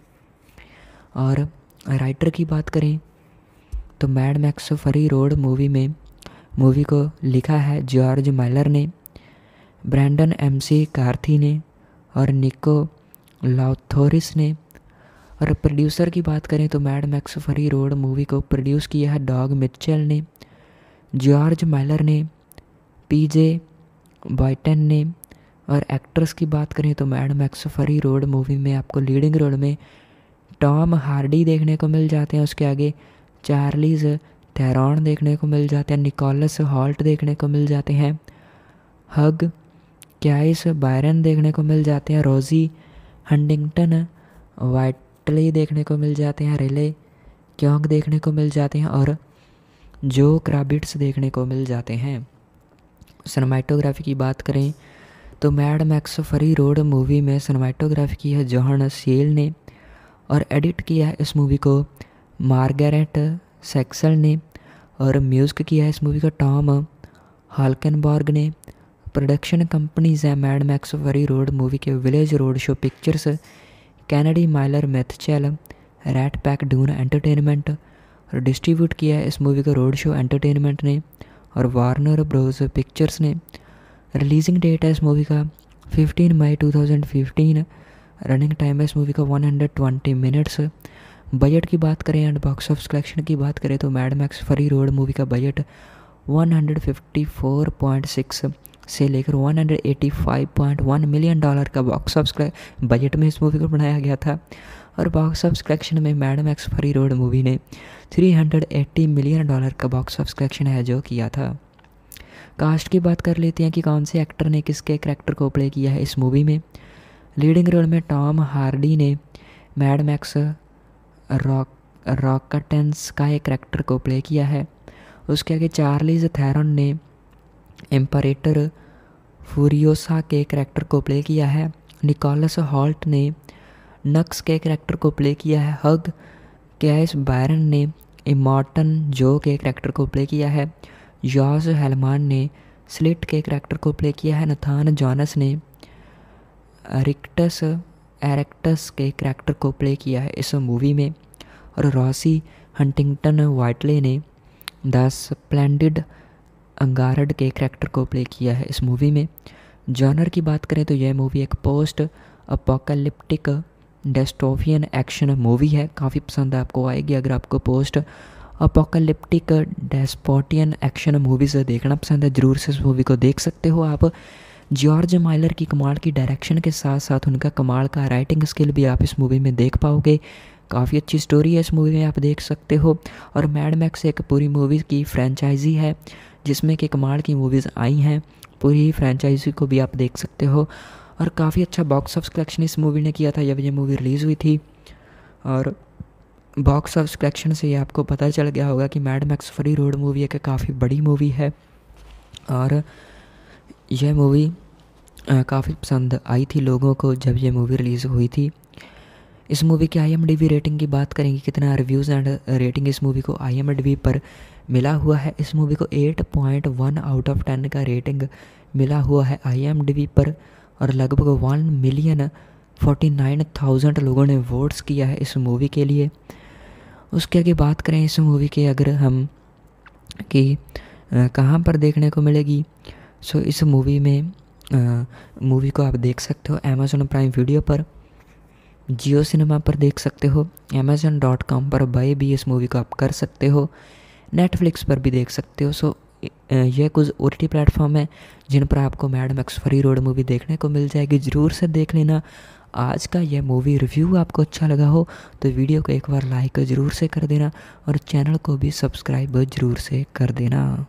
और राइटर की बात करें तो Mad Max Fury Road movie में, मूवी को लिखा है जॉर्ज माइलर ने, ब्रैंडन एम सी कार्थी ने और निको लॉथोरिस ने। और प्रोड्यूसर की बात करें तो Mad Max Fury Road movie को प्रोड्यूस किया है डॉग मिचेल ने, जॉर्ज माइलर ने, पीजे बॉयटन ने। और एक्ट्रेस की बात करें तो Mad Max Fury Road movie में आपको लीडिंग रोल में टॉम हार्डी देखने को मिल जाते हैं, उसके आगे चार्लीज थेरॉन देखने को मिल जाते हैं, निकोलस हॉल्ट देखने को मिल जाते हैं, हग क्याइस बायरन देखने को मिल जाते हैं, रोज़ी हंडिंगटन वाइटली देखने को मिल जाते हैं, रेले क्योंग देखने को मिल जाते हैं और जो क्राबिट्स देखने को मिल जाते हैं। सनमाइटोग्राफी की बात करें तो Mad Max Fury Road movie में सनमाइटोग्राफी की है जॉन सील ने। और एडिट किया है इस मूवी को। मार्गरेट सेक्सल ने और म्यूज़िक किया है इस मूवी का टॉम हालकनबॉर्ग ने। प्रोडक्शन कंपनीज़ हैं Mad Max Fury Road movie के Village Roadshow Pictures Kennedy Miller, Mitchell, RatPac, Dune Entertainment. और डिस्ट्रीब्यूट किया है इस मूवी का रोड शो एंटरटेनमेंट ने और वार्नर ब्रोज पिक्चर्स ने। रिलीजिंग डेट है इस मूवी का 15 मई 2015 रनिंग टाइम है इस मूवी का 120 मिनट्स बजट की बात करें एंड बॉक्स ऑफ़ कलेक्शन की बात करें तो Mad Max Fury Road movie का बजट 154.6 से लेकर 185.1 मिलियन डॉलर का बॉक्स ऑफ़िस बजट में इस मूवी को बनाया गया था और बॉक्स ऑफ़ कलेक्शन में Mad Max Fury Road movie ने 380 मिलियन डॉलर का बॉक्स ऑफ़ कलेक्शन है जो किया था। कास्ट की बात कर लेते हैं कि कौन से एक्टर ने किसके करैक्टर को प्ले किया है इस मूवी में। लीडिंग रोल में टॉम हार्डी ने मैड मैक्स रॉक रॉकटेंस का एक करेक्टर को प्ले किया है। उसके आगे चार्लीज थैरन ने एम्परेटर फूरियोसा के करेक्टर को प्ले किया है। निकोलस हॉल्ट ने नक्स के करेक्टर को प्ले किया है। हग कैस बायरन ने इमॉर्टन जो के करेक्टर को प्ले किया है। जॉर्ज हेलमान ने स्लिट के करैक्टर को प्ले किया है। नथान जॉनस ने रिक्टस, एरेक्टस के करैक्टर को प्ले किया है इस मूवी में और रॉसी हंटिंगटन वाइटले ने द स्प्लेंडिड अंगारड के करैक्टर को प्ले किया है इस मूवी में। जॉनर की बात करें तो यह मूवी एक post apocalyptic dystopian action movie है। काफ़ी पसंद आपको, आएगी अगर आपको post apocalyptic dystopian action movies देखना पसंद है, ज़रूर से इस मूवी को देख सकते हो आप। जॉर्ज माइलर की कमाल की डायरेक्शन के साथ साथ उनका कमाल का राइटिंग स्किल भी आप इस मूवी में देख पाओगे। काफ़ी अच्छी स्टोरी है इस मूवी में, आप देख सकते हो। और मैड मैक्स एक पूरी मूवी की फ्रेंचाइजी है जिसमें कि कमाल की मूवीज़ आई हैं। पूरी फ्रेंचाइजी को भी आप देख सकते हो। और काफ़ी अच्छा बॉक्स ऑफ़ कलेक्शन इस मूवी ने किया था, जब ये मूवी रिलीज़ हुई थी। और बॉक्स ऑफ़ कलेक्शन से ये आपको पता चल गया होगा कि Mad Max Fury Road movie एक काफ़ी बड़ी मूवी है। और यह मूवी काफ़ी पसंद आई थी लोगों को जब यह मूवी रिलीज़ हुई थी। इस मूवी की आई रेटिंग की बात करेंगे, कितना रिव्यूज़ एंड रेटिंग इस मूवी को आई पर मिला हुआ है। इस मूवी को 8.1 आउट ऑफ़ 10 का रेटिंग मिला हुआ है आई पर और लगभग one million forty nine thousand लोगों ने वोट्स किया है इस मूवी के लिए। उसके आगे बात करें इस मूवी के, अगर हम कि कहाँ पर देखने को मिलेगी? सो इस मूवी में मूवी को आप देख सकते हो अमेज़ोन प्राइम वीडियो पर। जियो सिनेमा पर देख सकते हो। अमेज़न डॉट कॉम पर बाई भी इस मूवी को आप कर सकते हो। नेटफ्लिक्स पर भी देख सकते हो। सो यह कुछ ओ टी प्लेटफॉर्म है, जिन पर आपको Mad Max Fury Road movie देखने को मिल जाएगी। ज़रूर से देख लेना। आज का यह मूवी रिव्यू आपको अच्छा लगा हो तो वीडियो को एक बार लाइक ज़रूर से कर देना और चैनल को भी सब्सक्राइब ज़रूर से कर देना।